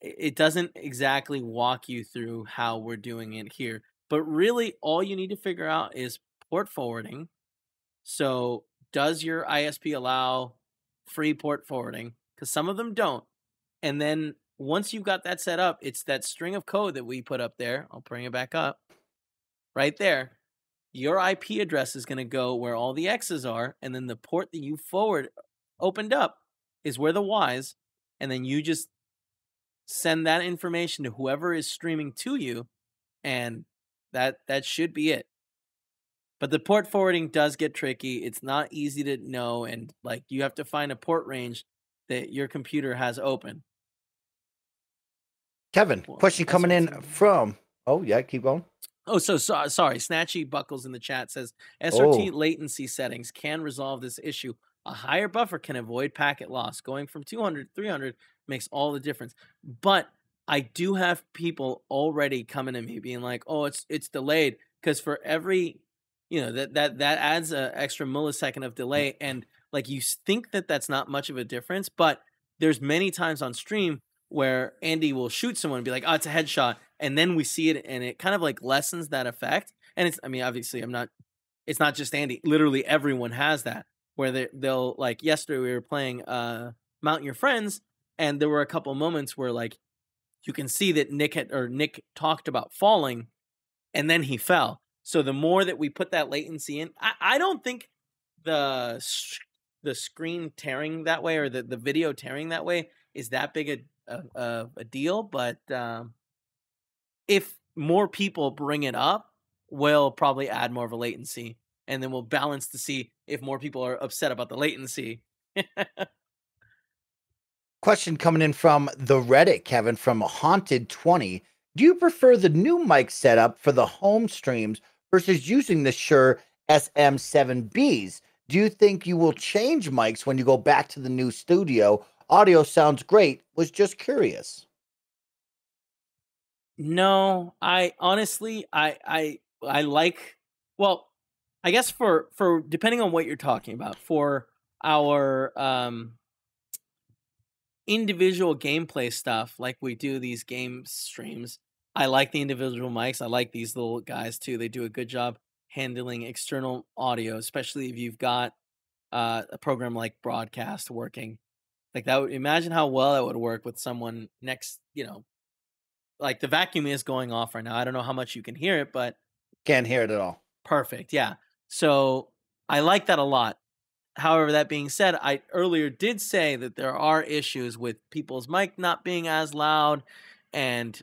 Speaker 2: it doesn't exactly walk you through how we're doing it here. But really, all you need to figure out is port forwarding. So, does your ISP allow free port forwarding? Because some of them don't. And then once you've got that set up, it's that string of code that we put up there. I'll bring it back up right there your IP address is going to go where all the X's are, and then the port that you forward opened up is where the Y's, and then you just send that information to whoever is streaming to you, and that that should be it. But the port forwarding does get tricky. It's not easy to know, and like you have to find a port range that your computer has open.
Speaker 1: Kevin,
Speaker 2: Well,
Speaker 1: question coming in from, oh, yeah, keep going.
Speaker 2: Oh, so, so uh, sorry. Snatchy Buckles in the chat says SRT
Speaker 1: Oh.
Speaker 2: latency settings can resolve this issue. A higher buffer can avoid packet loss. Going from 200 to 300 makes all the difference. But I do have people already coming to me being like, "Oh, it's it's delayed because for every, you know, that that that adds an extra millisecond of delay and like you think that that's not much of a difference, but there's many times on stream where Andy will shoot someone and be like, "Oh, it's a headshot," and then we see it, and it kind of like lessens that effect. And it's, I mean, obviously, I'm not. It's not just Andy. Literally, everyone has that where they they'll like. Yesterday, we were playing uh Mount Your Friends, and there were a couple moments where like you can see that Nick had or Nick talked about falling, and then he fell. So the more that we put that latency in, I, I don't think the the screen tearing that way or the, the video tearing that way is that big a a, a, deal. But um, if more people bring it up, we'll probably add more of a latency, and then we'll balance to see if more people are upset about the latency.
Speaker 1: Question coming in from the Reddit, Kevin, from Haunted20. Do you prefer the new mic setup for the home streams versus using the Shure SM7Bs? Do you think you will change mics when you go back to the new studio? Audio sounds great. Was just curious.
Speaker 2: No, I honestly, I I I like. Well, I guess for for depending on what you're talking about, for our um individual gameplay stuff, like we do these game streams, I like the individual mics. I like these little guys too. They do a good job handling external audio, especially if you've got uh, a program like Broadcast working. Like that, would, imagine how well that would work with someone next, you know, like the vacuum is going off right now. I don't know how much you can hear it, but
Speaker 1: Can't hear it at all.
Speaker 2: perfect. Yeah. So I like that a lot. However, that being said, I earlier did say that there are issues with people's mic not being as loud and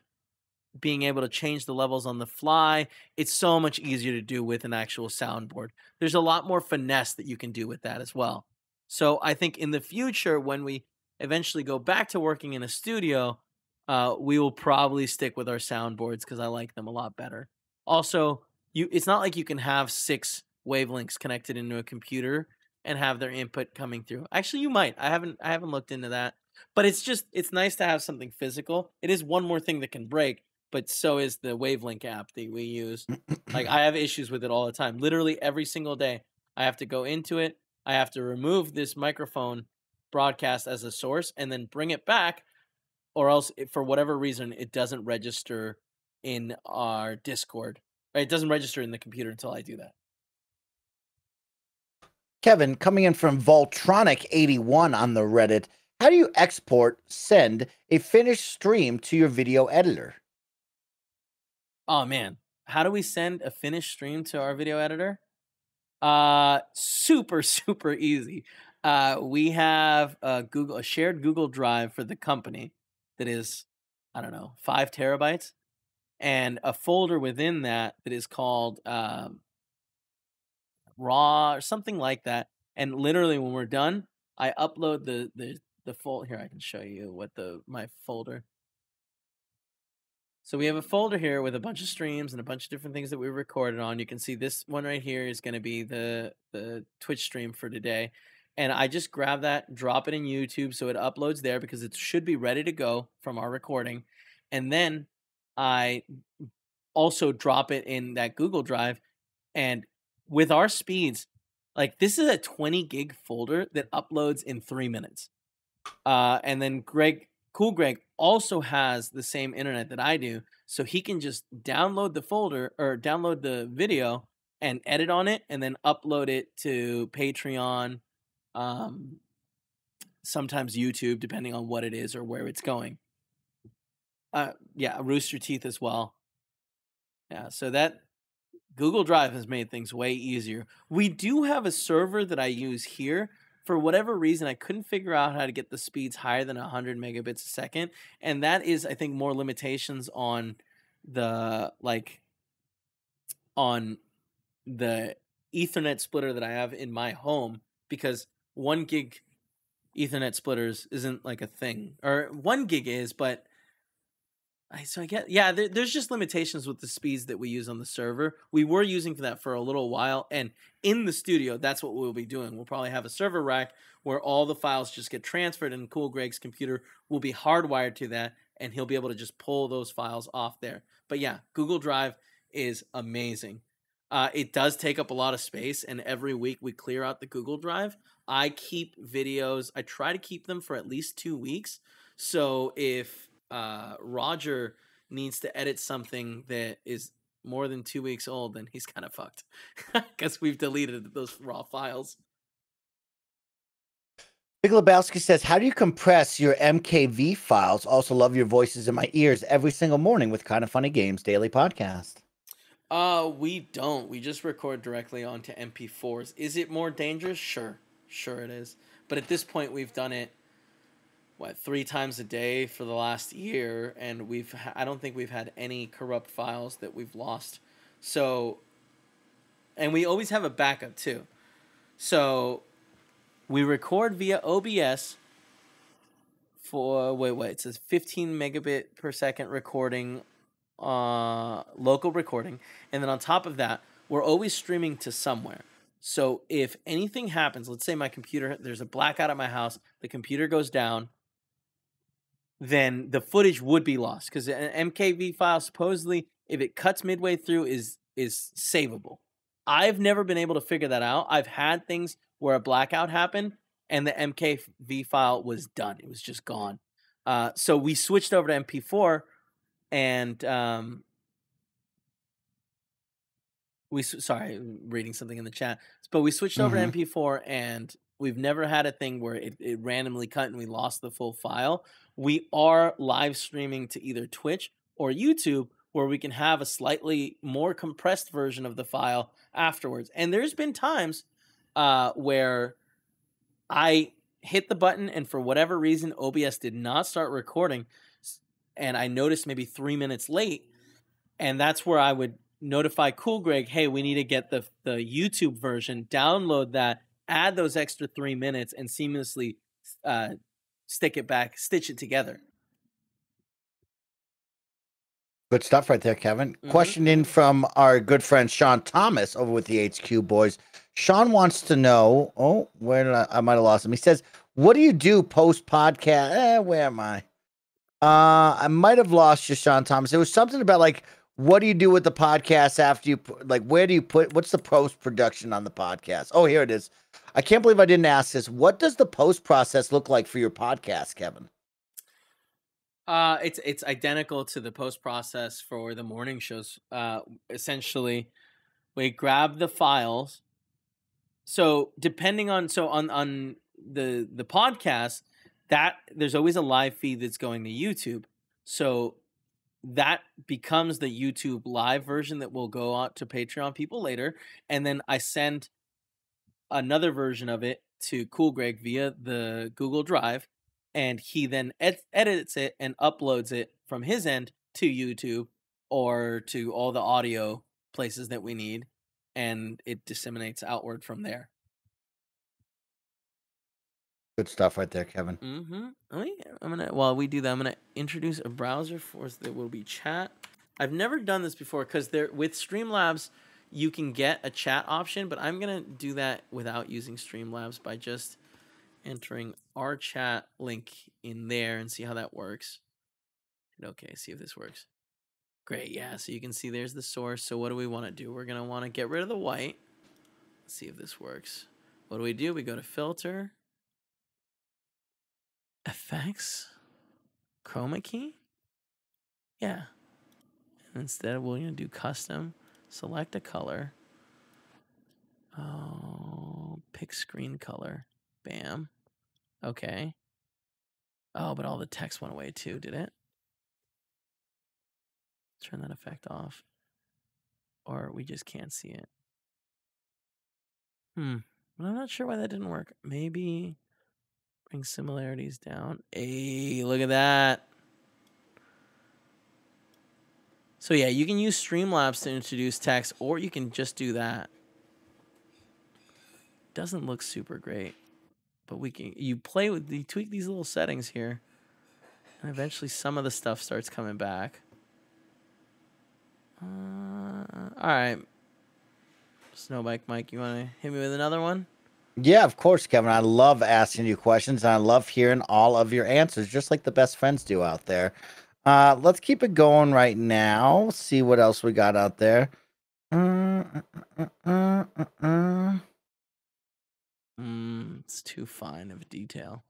Speaker 2: being able to change the levels on the fly. It's so much easier to do with an actual soundboard. There's a lot more finesse that you can do with that as well. So I think in the future, when we eventually go back to working in a studio, uh, we will probably stick with our soundboards because I like them a lot better. Also, you it's not like you can have six wavelengths connected into a computer and have their input coming through. Actually, you might. I haven't I haven't looked into that. But it's just it's nice to have something physical. It is one more thing that can break, but so is the Wavelink app that we use. like I have issues with it all the time. Literally every single day, I have to go into it. I have to remove this microphone broadcast as a source and then bring it back or else it, for whatever reason it doesn't register in our Discord. Right? It doesn't register in the computer until I do that.
Speaker 1: Kevin, coming in from Voltronic81 on the Reddit, how do you export, send a finished stream to your video editor?
Speaker 2: Oh man, how do we send a finished stream to our video editor? Uh, super super easy. Uh, we have a Google a shared Google Drive for the company that is, I don't know, five terabytes, and a folder within that that is called um, raw or something like that. And literally, when we're done, I upload the the the folder. here. I can show you what the my folder. So we have a folder here with a bunch of streams and a bunch of different things that we recorded on. You can see this one right here is going to be the the Twitch stream for today. And I just grab that, drop it in YouTube so it uploads there because it should be ready to go from our recording. And then I also drop it in that Google Drive. And with our speeds, like this is a 20 gig folder that uploads in three minutes. Uh, and then Greg, Cool Greg, also has the same internet that I do, so he can just download the folder or download the video and edit on it, and then upload it to Patreon, um, sometimes YouTube, depending on what it is or where it's going. Uh, yeah, Rooster Teeth as well. Yeah, so that Google Drive has made things way easier. We do have a server that I use here. For whatever reason, I couldn't figure out how to get the speeds higher than 100 megabits a second. And that is, I think, more limitations on the, like, on the Ethernet splitter that I have in my home because one gig Ethernet splitters isn't like a thing. Or one gig is, but so I get yeah. There, there's just limitations with the speeds that we use on the server. We were using for that for a little while, and in the studio, that's what we'll be doing. We'll probably have a server rack where all the files just get transferred, and Cool Greg's computer will be hardwired to that, and he'll be able to just pull those files off there. But yeah, Google Drive is amazing. Uh, it does take up a lot of space, and every week we clear out the Google Drive. I keep videos. I try to keep them for at least two weeks. So if uh, Roger needs to edit something that is more than two weeks old, then he's kind of fucked because we've deleted those raw files.
Speaker 1: Big Lebowski says, "How do you compress your MKV files? Also, love your voices in my ears every single morning with Kinda Funny games daily podcast."
Speaker 2: Uh, we don't. We just record directly onto MP4s. Is it more dangerous? Sure, sure it is. But at this point, we've done it what three times a day for the last year, and we've I don't think we've had any corrupt files that we've lost. So, and we always have a backup too. So, we record via OBS for wait wait it says 15 megabit per second recording, uh, local recording, and then on top of that, we're always streaming to somewhere. So if anything happens, let's say my computer, there's a blackout at my house, the computer goes down, then the footage would be lost because an MKV file supposedly, if it cuts midway through, is is savable. I've never been able to figure that out. I've had things where a blackout happened and the MKV file was done. It was just gone. Uh, so we switched over to MP4 and um, we sorry reading something in the chat but we switched over mm-hmm. to mp4 and we've never had a thing where it, it randomly cut and we lost the full file we are live streaming to either Twitch or YouTube where we can have a slightly more compressed version of the file afterwards. And there's been times uh, where I hit the button and for whatever reason OBS did not start recording and I noticed maybe 3 minutes late and that's where I would notify Cool Greg, "Hey, we need to get the the YouTube version, download that, add those extra 3 minutes and seamlessly uh, stick it back, stitch it together.
Speaker 1: Good stuff right there, Kevin. Mm-hmm. Question in from our good friend Sean Thomas over with the HQ boys. Sean wants to know. Oh, where did I? I might have lost him. He says, "What do you do post podcast? Eh, where am I? Uh, I might have lost you, Sean Thomas. It was something about like, what do you do with the podcast after you put like? Where do you put? What's the post production on the podcast? Oh, here it is. I can't believe I didn't ask this. What does the post process look like for your podcast, Kevin?
Speaker 2: Uh, it's it's identical to the post process for the morning shows. Uh, essentially, we grab the files. So depending on so on on the the podcast, that there's always a live feed that's going to YouTube. So that becomes the YouTube live version that will go out to Patreon people later, and then I send another version of it to Cool Greg via the Google Drive, and he then ed- edits it and uploads it from his end to YouTube or to all the audio places that we need, and it disseminates outward from there.
Speaker 1: Good stuff right there, Kevin.
Speaker 2: Mm-hmm. Oh. I'm gonna while we do that, I'm gonna introduce a browser for us that will be chat. I've never done this before because there with Streamlabs you can get a chat option, but I'm gonna do that without using Streamlabs by just entering our chat link in there and see how that works. Okay, see if this works. Great, yeah. So you can see there's the source. So what do we want to do? We're gonna want to get rid of the white. Let's see if this works. What do we do? We go to filter, effects, chroma key. Yeah. And instead, we're gonna do custom. Select a color. Oh, pick screen color. Bam. Okay. Oh, but all the text went away too, did it? Turn that effect off. Or we just can't see it. Hmm. But I'm not sure why that didn't work. Maybe similarities down. Hey, look at that. So yeah, you can use Streamlabs to introduce text, or you can just do that. Doesn't look super great, but we can. You play with, you tweak these little settings here, and eventually some of the stuff starts coming back. Uh, all right, Snowbike Mike, you want to hit me with another one?
Speaker 1: Yeah, of course, Kevin. I love asking you questions, and I love hearing all of your answers, just like the best friends do out there. Uh, let's keep it going right now. See what else we got out there. Uh, uh, uh, uh, uh.
Speaker 2: Mm, it's too fine of a detail.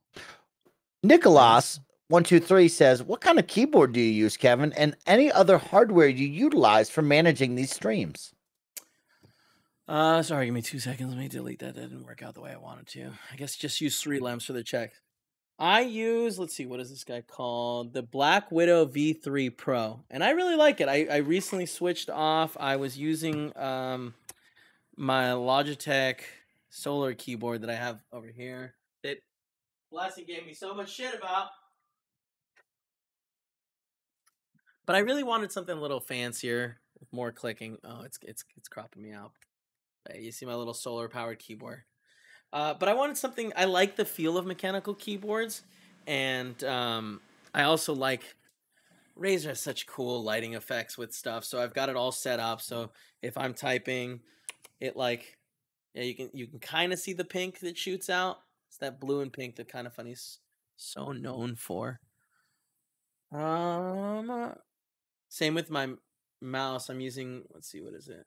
Speaker 1: Nicholas one two three says, "What kind of keyboard do you use, Kevin? And any other hardware you utilize for managing these streams?"
Speaker 2: Uh, sorry, give me two seconds. Let me delete that. That didn't work out the way I wanted to. I guess just use Streamlabs for the check. I use, let's see, what is this guy called? The BlackWidow V3 Pro. And I really like it. I, I recently switched off. I was using um, my Logitech solar keyboard that I have over here that Lassie gave me so much shit about. But I really wanted something a little fancier with more clicking. Oh, it's it's it's cropping me out. You see my little solar powered keyboard. Uh, but I wanted something. I like the feel of mechanical keyboards, and um, I also like Razer has such cool lighting effects with stuff. So I've got it all set up. So if I'm typing, it like yeah, you can you can kind of see the pink that shoots out. It's that blue and pink that Kinda Funny's so known for. Um, same with my mouse. I'm using. Let's see, what is it?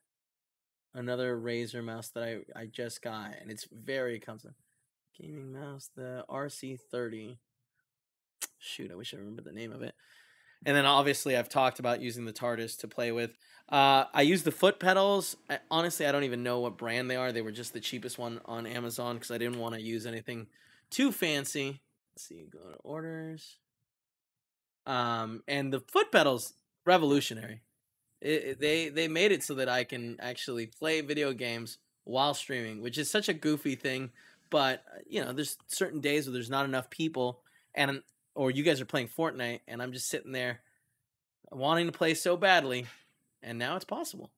Speaker 2: Another Razer mouse that I, I just got, and it's very comfortable. Gaming mouse, the RC30. Shoot, I wish I remember the name of it. And then obviously I've talked about using the TARDIS to play with. Uh, I use the foot pedals. I, honestly, I don't even know what brand they are. They were just the cheapest one on Amazon because I didn't want to use anything too fancy. Let's see, go to orders. Um, and the foot pedals, revolutionary. It, they they made it so that I can actually play video games while streaming, which is such a goofy thing. But uh, you know, there's certain days where there's not enough people, and or you guys are playing Fortnite, and I'm just sitting there wanting to play so badly, and now it's possible.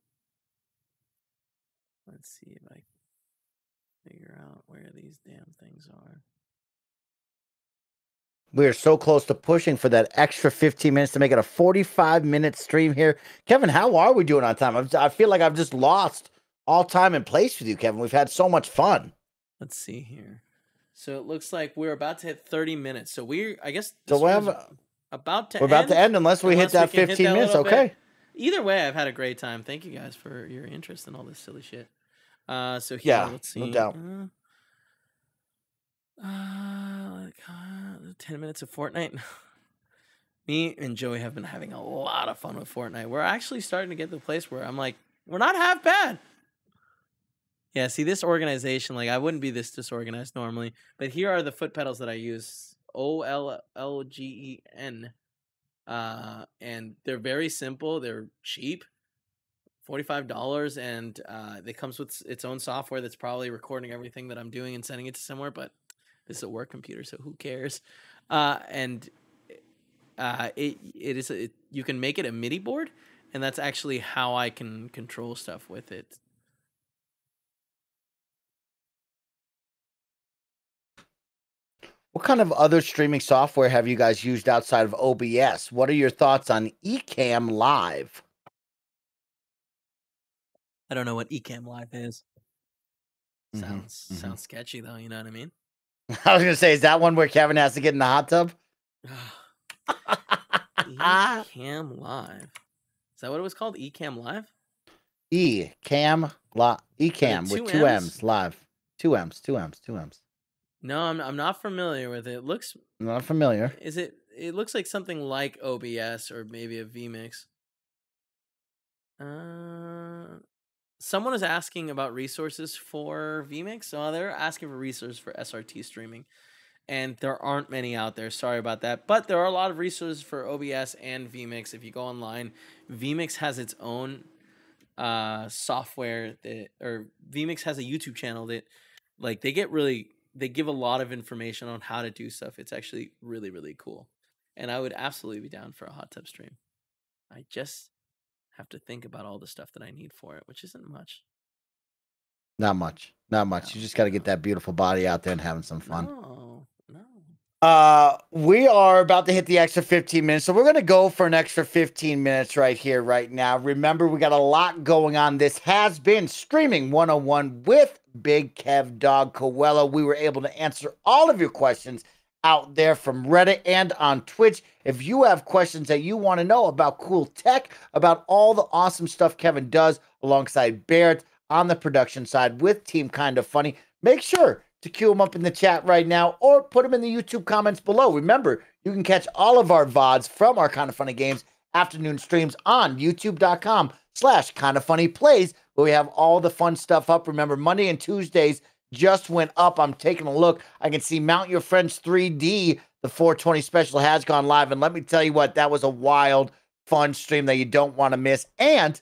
Speaker 2: Let's see if I figure out where these damn things are.
Speaker 1: We are so close to pushing for that extra 15 minutes to make it a 45 minute stream here. Kevin, how are we doing on time? I'm, i feel like I've just lost all time and place with you, Kevin. We've had so much fun.
Speaker 2: Let's see here. So it looks like we're about to hit 30 minutes. So we're, I guess,
Speaker 1: so we have
Speaker 2: about to.
Speaker 1: We're about to end unless we unless hit that 15 hit that minutes. Okay. Bit.
Speaker 2: Either way, I've had a great time. Thank you guys for your interest in all this silly shit. Uh, so here, yeah, let's see.
Speaker 1: No doubt.
Speaker 2: Uh, like, uh, 10 minutes of Fortnite. Me and Joey have been having a lot of fun with Fortnite. We're actually starting to get to the place where I'm like, we're not half bad. Yeah, see this organization, like I wouldn't be this disorganized normally, but here are the foot pedals that I use. O L L G E N. Uh, and they're very simple. They're cheap, forty-five dollars, and uh, it comes with its own software that's probably recording everything that I'm doing and sending it to somewhere. But this is a work computer, so who cares? Uh, and uh, it it is a, it, you can make it a MIDI board, and that's actually how I can control stuff with it.
Speaker 1: What kind of other streaming software have you guys used outside of OBS? What are your thoughts on Ecamm Live?
Speaker 2: I don't know what Ecamm Live is.
Speaker 1: Mhm,
Speaker 2: Sounds
Speaker 1: mhm.
Speaker 2: sounds sketchy though. You know what I mean?
Speaker 1: I was gonna say, is that one where Kevin has to get in the hot tub?
Speaker 2: Ecamm Live. Is that what it was called? Ecamm Live?
Speaker 1: E Cam Li- Ecamm
Speaker 2: two
Speaker 1: with two
Speaker 2: M's?
Speaker 1: M's live. Two M's, two M's, two M's.
Speaker 2: No, I'm I'm not familiar with it. it. Looks
Speaker 1: Not familiar.
Speaker 2: is it it looks like something like OBS or maybe a vMix. Uh someone is asking about resources for vMix. So they're asking for resources for SRT streaming. And there aren't many out there. Sorry about that. But there are a lot of resources for OBS and vMix. If you go online, vMix has its own uh software that or vMix has a YouTube channel that like they get really they give a lot of information on how to do stuff. It's actually really really cool. And I would absolutely be down for a hot tub stream. I just have to think about all the stuff that I need for it, which isn't much.
Speaker 1: Not much. Not much. You just got to get that beautiful body out there and having some fun.
Speaker 2: No, no.
Speaker 1: Uh, we are about to hit the extra 15 minutes, so we're gonna go for an extra 15 minutes right here, right now. Remember, we got a lot going on. This has been streaming 101 with Big Kev Dog Coello. We were able to answer all of your questions out there from Reddit and on Twitch. If you have questions that you want to know about cool tech, about all the awesome stuff Kevin does alongside Barrett on the production side with Team Kinda Funny, make sure to cue them up in the chat right now or put them in the YouTube comments below. Remember, you can catch all of our VODs from our Kinda Funny Games afternoon streams on youtube.com slash Kinda Funny plays where we have all the fun stuff up. Remember, Monday and Tuesdays just went up. I'm taking a look. I can see Mount Your Friends 3D, the 420 special has gone live. And let me tell you what, that was a wild, fun stream that you don't want to miss. And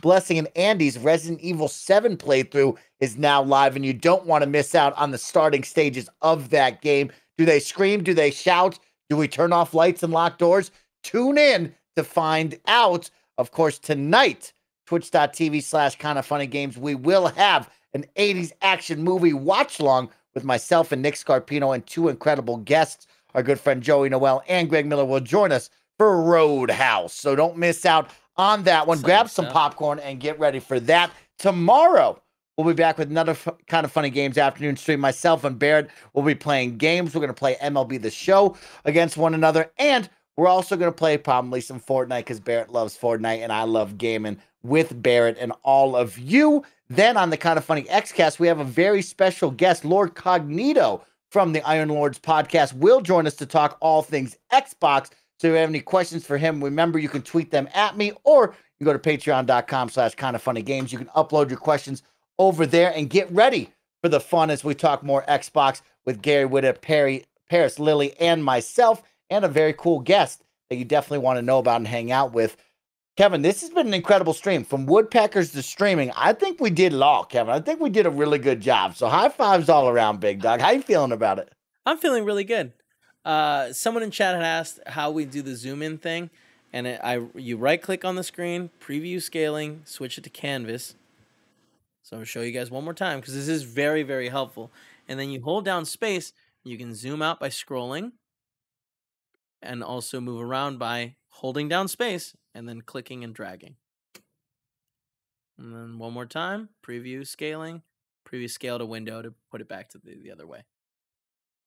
Speaker 1: Blessing and Andy's Resident Evil 7 playthrough is now live, and you don't want to miss out on the starting stages of that game. Do they scream? Do they shout? Do we turn off lights and lock doors? Tune in to find out. Of course, tonight, twitch.tv slash Kinda Funny games, we will have an 80s action movie watch along with myself and Nick Scarpino and two incredible guests. Our good friend Joey Noelle and Greg Miller will join us for Roadhouse. So don't miss out on that one.
Speaker 2: Exciting
Speaker 1: Grab some popcorn and get ready for that. Tomorrow, we'll be back with another f- Kinda Funny games afternoon stream. Myself and Barrett will be playing games. We're going to play MLB The Show against one another. And we're also going to play probably some Fortnite because Barrett loves Fortnite and I love gaming with Barrett and all of you. Then on the Kinda Funny Xcast, we have a very special guest, Lord Cognito from the Iron Lords podcast, will join us to talk all things Xbox. So if you have any questions for him, remember you can tweet them at me or you go to patreon.com slash Kinda Funny games. You can upload your questions over there and get ready for the fun as we talk more Xbox with Gary Whitta, Perry, Parris Lilly, and myself, and a very cool guest that you definitely want to know about and hang out with. Kevin, this has been an incredible stream from woodpeckers to streaming. I think we did it all, Kevin. I think we did a really good job. So high fives all around, big dog. How you feeling about it?
Speaker 2: I'm feeling really good. Uh, someone in chat had asked how we do the zoom in thing, and it, I you right click on the screen, preview scaling, switch it to canvas. So I'm gonna show you guys one more time because this is very very helpful. And then you hold down space, you can zoom out by scrolling, and also move around by holding down space and then clicking and dragging. And then one more time, preview scaling, preview scale to window to put it back to the, the other way.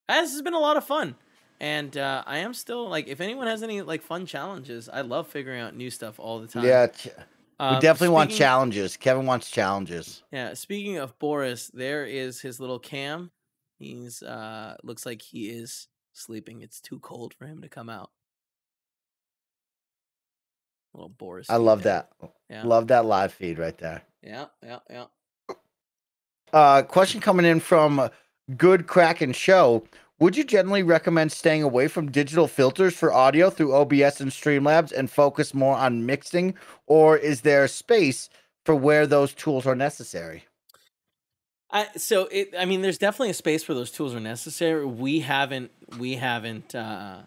Speaker 2: Uh, This has been a lot of fun. And uh, I am still like, if anyone has any like fun challenges, I love figuring out new stuff all the time.
Speaker 1: Yeah, ch- we
Speaker 2: Um,
Speaker 1: definitely want challenges. Kevin wants challenges.
Speaker 2: Yeah. Speaking of Boris, there is his little cam. He's uh looks like he is sleeping. It's too cold for him to come out. Little Boris.
Speaker 1: I love
Speaker 2: there.
Speaker 1: that.
Speaker 2: Yeah.
Speaker 1: Love that live feed right there.
Speaker 2: Yeah. Yeah. Yeah.
Speaker 1: Uh, question coming in from Good Kraken Show. Would you generally recommend staying away from digital filters for audio through OBS and Streamlabs and focus more on mixing, or is there space for where those tools are necessary?
Speaker 2: I so it I mean there's definitely a space where those tools are necessary. We haven't we haven't uh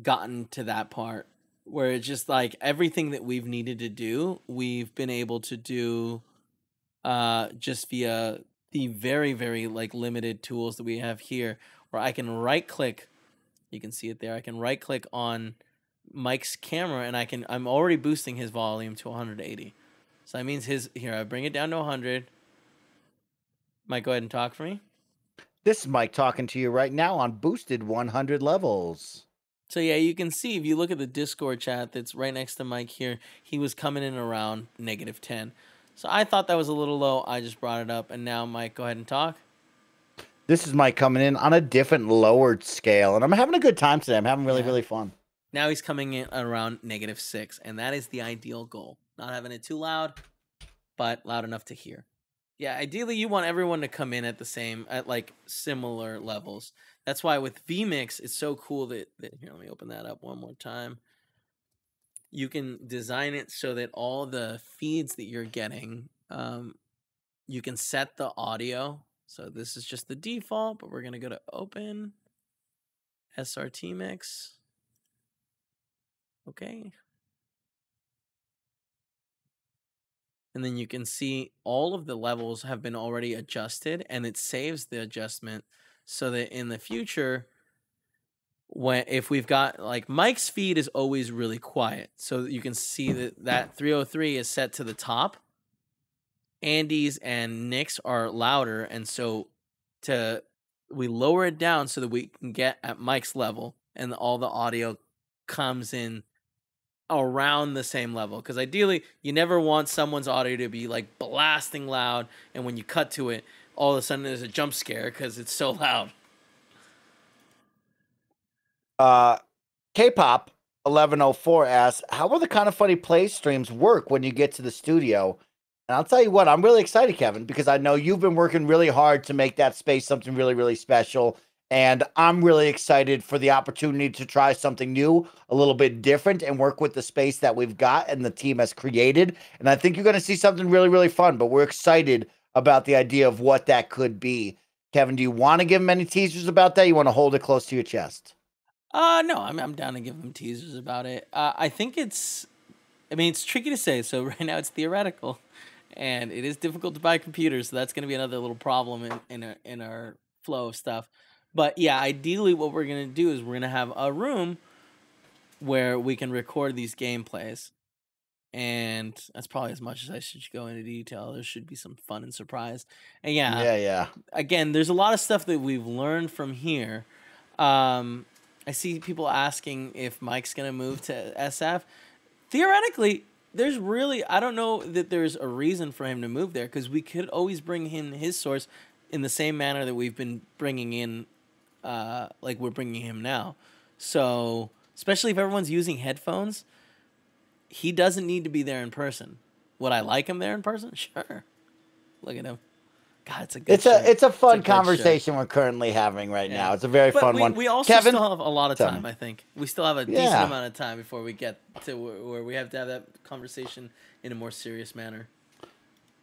Speaker 2: gotten to that part where it's just like everything that we've needed to do, we've been able to do uh just via the very very like limited tools that we have here, where I can right click. You can see it there. I can right click on Mike's camera, and I can. I'm already boosting his volume to 180. So that means his here. I bring it down to 100. Mike, go ahead and talk for me.
Speaker 1: This is Mike talking to you right now on boosted 100 levels.
Speaker 2: So yeah, you can see if you look at the Discord chat that's right next to Mike here, he was coming in around negative 10. So I thought that was a little low. I just brought it up, and now Mike, go ahead and talk.
Speaker 1: This is Mike coming in on a different lowered scale, and I'm having a good time today. I'm having really,
Speaker 2: Yeah.
Speaker 1: really fun.
Speaker 2: Now he's coming in around negative six, and that is the ideal goal. Not having it too loud, but loud enough to hear. Yeah, ideally you want everyone to come in at the same, at like similar levels. That's why with vMix, it's so cool that, that here, let me open that up one more time. You can design it so that all the feeds that you're getting, um, you can set the audio. So this is just the default, but we're gonna go to open SRT mix. Okay. And then you can see all of the levels have been already adjusted and it saves the adjustment so that in the future when if we've got like Mike's feed is always really quiet. So you can see that that 303 is set to the top. Andy's and Nick's are louder and so to we lower it down so that we can get at Mike's level and all the audio comes in around the same level because ideally you never want someone's audio to be like blasting loud and when you cut to it all of a sudden there's a jump scare because it's so loud
Speaker 1: Uh, K-pop 1104 asks, "How will the Kinda Funny play streams work when you get to the studio?" And I'll tell you what, I'm really excited, Kevin, because I know you've been working really hard to make that space something really, really special. And I'm really excited for the opportunity to try something new, a little bit different, and work with the space that we've got and the team has created. And I think you're going to see something really, really fun. But we're excited about the idea of what that could be. Kevin, do you want to give him any teasers about that? You want to hold it close to your chest?
Speaker 2: uh no i'm, I'm down to give him teasers about it uh, i think it's i mean it's tricky to say so right now it's theoretical and it is difficult to buy computers so that's going to be another little problem in in in our flow of stuff but yeah ideally what we're going to do is we're going to have a room where we can record these gameplays and that's probably as much as i should go into detail there should be some fun and surprise and yeah
Speaker 1: yeah, yeah.
Speaker 2: again, there's a lot of stuff that we've learned from here. Um, I see people asking if Mike's gonna move to SF. Theoretically, there's really I don't know that there's a reason for him to move there because we could always bring in his source in the same manner that we've been bringing in, uh, like we're bringing him now. So especially if everyone's using headphones, he doesn't need to be there in person. Would I like him there in person? Sure. Look at him. God, it's a good.
Speaker 1: It's a it's a fun
Speaker 2: good shirt.
Speaker 1: conversation we're currently having right
Speaker 2: Yeah.
Speaker 1: now. It's a very
Speaker 2: But
Speaker 1: fun
Speaker 2: we,
Speaker 1: one.
Speaker 2: we also
Speaker 1: Kevin,
Speaker 2: still have a lot of time.
Speaker 1: me.
Speaker 2: I think we still have a decent
Speaker 1: Yeah.
Speaker 2: amount of time before we get to where, we have to have that conversation in a more serious manner.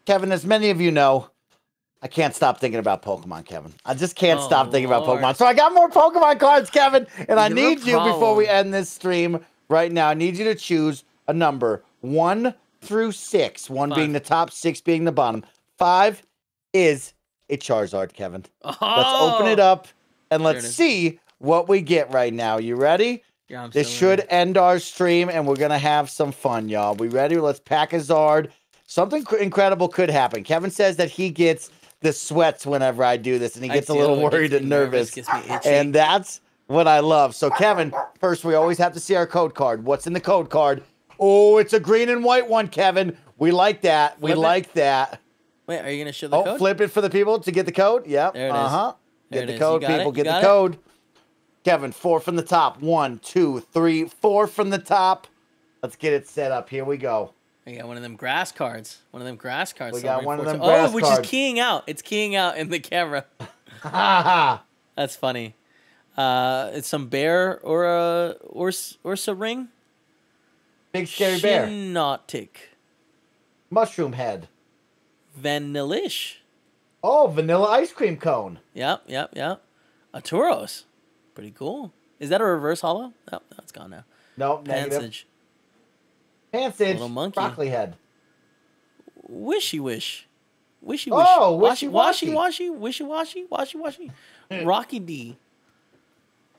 Speaker 1: Kevin, as many of you know, I can't stop thinking about Pokemon, Kevin. I just can't
Speaker 2: Oh,
Speaker 1: stop thinking about Pokemon. So I got more Pokemon cards, Kevin, and I
Speaker 2: You have a
Speaker 1: need you before we end this stream right now. I need you to choose a number one through six. One being the top, six being the bottom. Five is a Charizard, Kevin.
Speaker 2: Oh,
Speaker 1: Let's open it up and let's see what we get right now. You ready?
Speaker 2: Yeah, I'm
Speaker 1: This should
Speaker 2: ready.
Speaker 1: end our stream, and we're gonna have some fun, y'all. We ready? Let's pack a Zard. Something cr- incredible could happen. Kevin says that he gets the sweats whenever I do this, and he gets a little worried and nervous.
Speaker 2: Itchy.
Speaker 1: And that's what I love. So, Kevin, first we always have to see our code card. What's in the code card? Oh, it's a green and white one, Kevin. We like that. We
Speaker 2: it.
Speaker 1: like that.
Speaker 2: Wait, are you gonna show the
Speaker 1: Oh,
Speaker 2: code?
Speaker 1: flip it for the people to get the code. Yep.
Speaker 2: There it is.
Speaker 1: uh huh.
Speaker 2: There
Speaker 1: Get the code, people. Get the
Speaker 2: it?
Speaker 1: code. Kevin, four from the top. One, two, three, four from the top. Let's get it set up. Here we go.
Speaker 2: I got one of them grass cards. One of them grass cards.
Speaker 1: We got one of them
Speaker 2: Oh,
Speaker 1: grass
Speaker 2: which
Speaker 1: cards.
Speaker 2: is keying out. It's keying out in the camera.
Speaker 1: Ha ha.
Speaker 2: That's funny. Uh, it's some bear or a or Ursaring.
Speaker 1: Big scary bear.
Speaker 2: Shiinotic.
Speaker 1: Mushroom head.
Speaker 2: Vanillish.
Speaker 1: Oh, vanilla ice cream cone.
Speaker 2: Yep, yep, yep. A Tauros. Pretty cool. Is that a reverse hollow? Oh, that's gone now.
Speaker 1: Nope, negative.
Speaker 2: Pansage.
Speaker 1: Pansage.
Speaker 2: Little monkey.
Speaker 1: Broccoli head.
Speaker 2: Wishy wish. Wishy wishy.
Speaker 1: Oh,
Speaker 2: washy
Speaker 1: wishy-washy.
Speaker 2: washy, wishy washy, washy washy. Rocky D.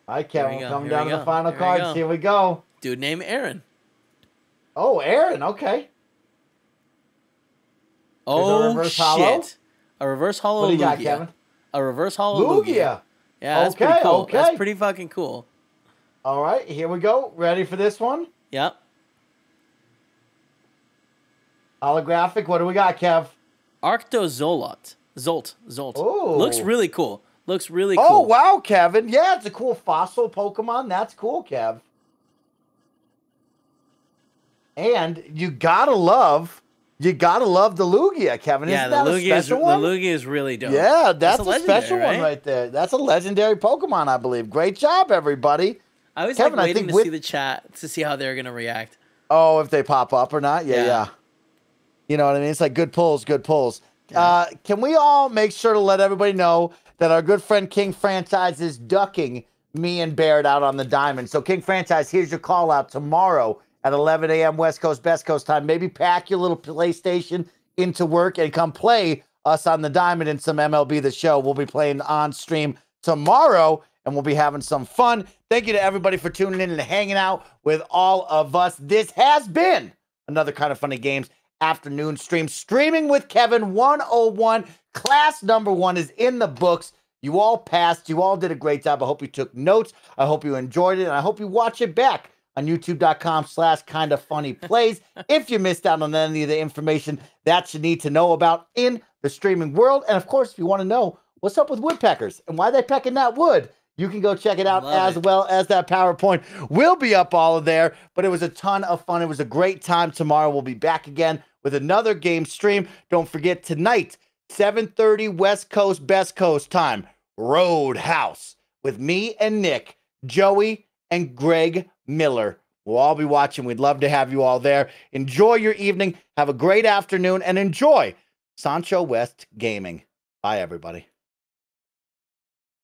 Speaker 1: All right,
Speaker 2: Here we
Speaker 1: Kevin,
Speaker 2: here
Speaker 1: down to the final
Speaker 2: here
Speaker 1: cards. Here we go.
Speaker 2: Dude named Aaron.
Speaker 1: Oh, Aaron. Okay.
Speaker 2: Oh
Speaker 1: reverse
Speaker 2: shit.
Speaker 1: hollow?
Speaker 2: A reverse hollow
Speaker 1: What do you got, Kevin?
Speaker 2: A reverse hollow Lugia.
Speaker 1: Lugia.
Speaker 2: Yeah, that's
Speaker 1: Okay,
Speaker 2: pretty cool.
Speaker 1: okay.
Speaker 2: That's pretty fucking cool.
Speaker 1: All right, here we go. Ready for this one?
Speaker 2: Yep.
Speaker 1: Holographic. What do we got, Kev?
Speaker 2: Arctozolt. Zolt. Zolt.
Speaker 1: Oh.
Speaker 2: Looks really cool. Looks really oh, cool.
Speaker 1: Oh, wow, Kevin. Yeah, it's a cool fossil Pokemon. That's cool, Kev. And you gotta love, you gotta love the Lugia, Kevin.
Speaker 2: Yeah,
Speaker 1: Isn't
Speaker 2: the
Speaker 1: that a
Speaker 2: Lugia is the? Lugia is really dope.
Speaker 1: Yeah, that's,
Speaker 2: a
Speaker 1: a,
Speaker 2: legendary,
Speaker 1: special one
Speaker 2: right?
Speaker 1: right there. That's a legendary Pokemon, I believe. Great job, everybody.
Speaker 2: I was
Speaker 1: Kevin, I
Speaker 2: like waiting
Speaker 1: think
Speaker 2: to
Speaker 1: with-
Speaker 2: see the chat to see how they're gonna react.
Speaker 1: Oh, if they pop up or not? Yeah, yeah.
Speaker 2: Yeah.
Speaker 1: You know what I mean? It's like good pulls, good pulls. Uh, can we all make sure to let everybody know that our good friend King Franchise is ducking me and Baird out on the diamond? So, King Franchise, here's your call out tomorrow at 11 a.m. West Coast, Best Coast time. Maybe pack your little PlayStation into work and come play us on the diamond in some MLB The Show. We'll be playing on stream tomorrow and we'll be having some fun. Thank you to everybody for tuning in and hanging out with all of us. This has been another Kinda Funny games afternoon stream. Streaming with Kevin 101. Class number one is in the books. You all passed. You all did a great job. I hope you took notes. I hope you enjoyed it. And I hope you watch it back on youtube.com slash Kinda Funny plays. if you missed out on any of the information that you need to know about in the streaming world. And of course, if you want to know what's up with woodpeckers and why they pecking that wood, you can go check it out
Speaker 2: Love
Speaker 1: as
Speaker 2: it.
Speaker 1: well as that PowerPoint will be up all of there. But it was a ton of fun. It was a great time. Tomorrow we'll be back again with another game stream. Don't forget tonight, 7:30 West Coast, Best Coast time, Roadhouse with me and Nick, Joey, and Greg Miller. We'll all be watching. We'd love to have you all there. Enjoy your evening. Have a great afternoon and enjoy Sancho West Gaming. Bye, everybody.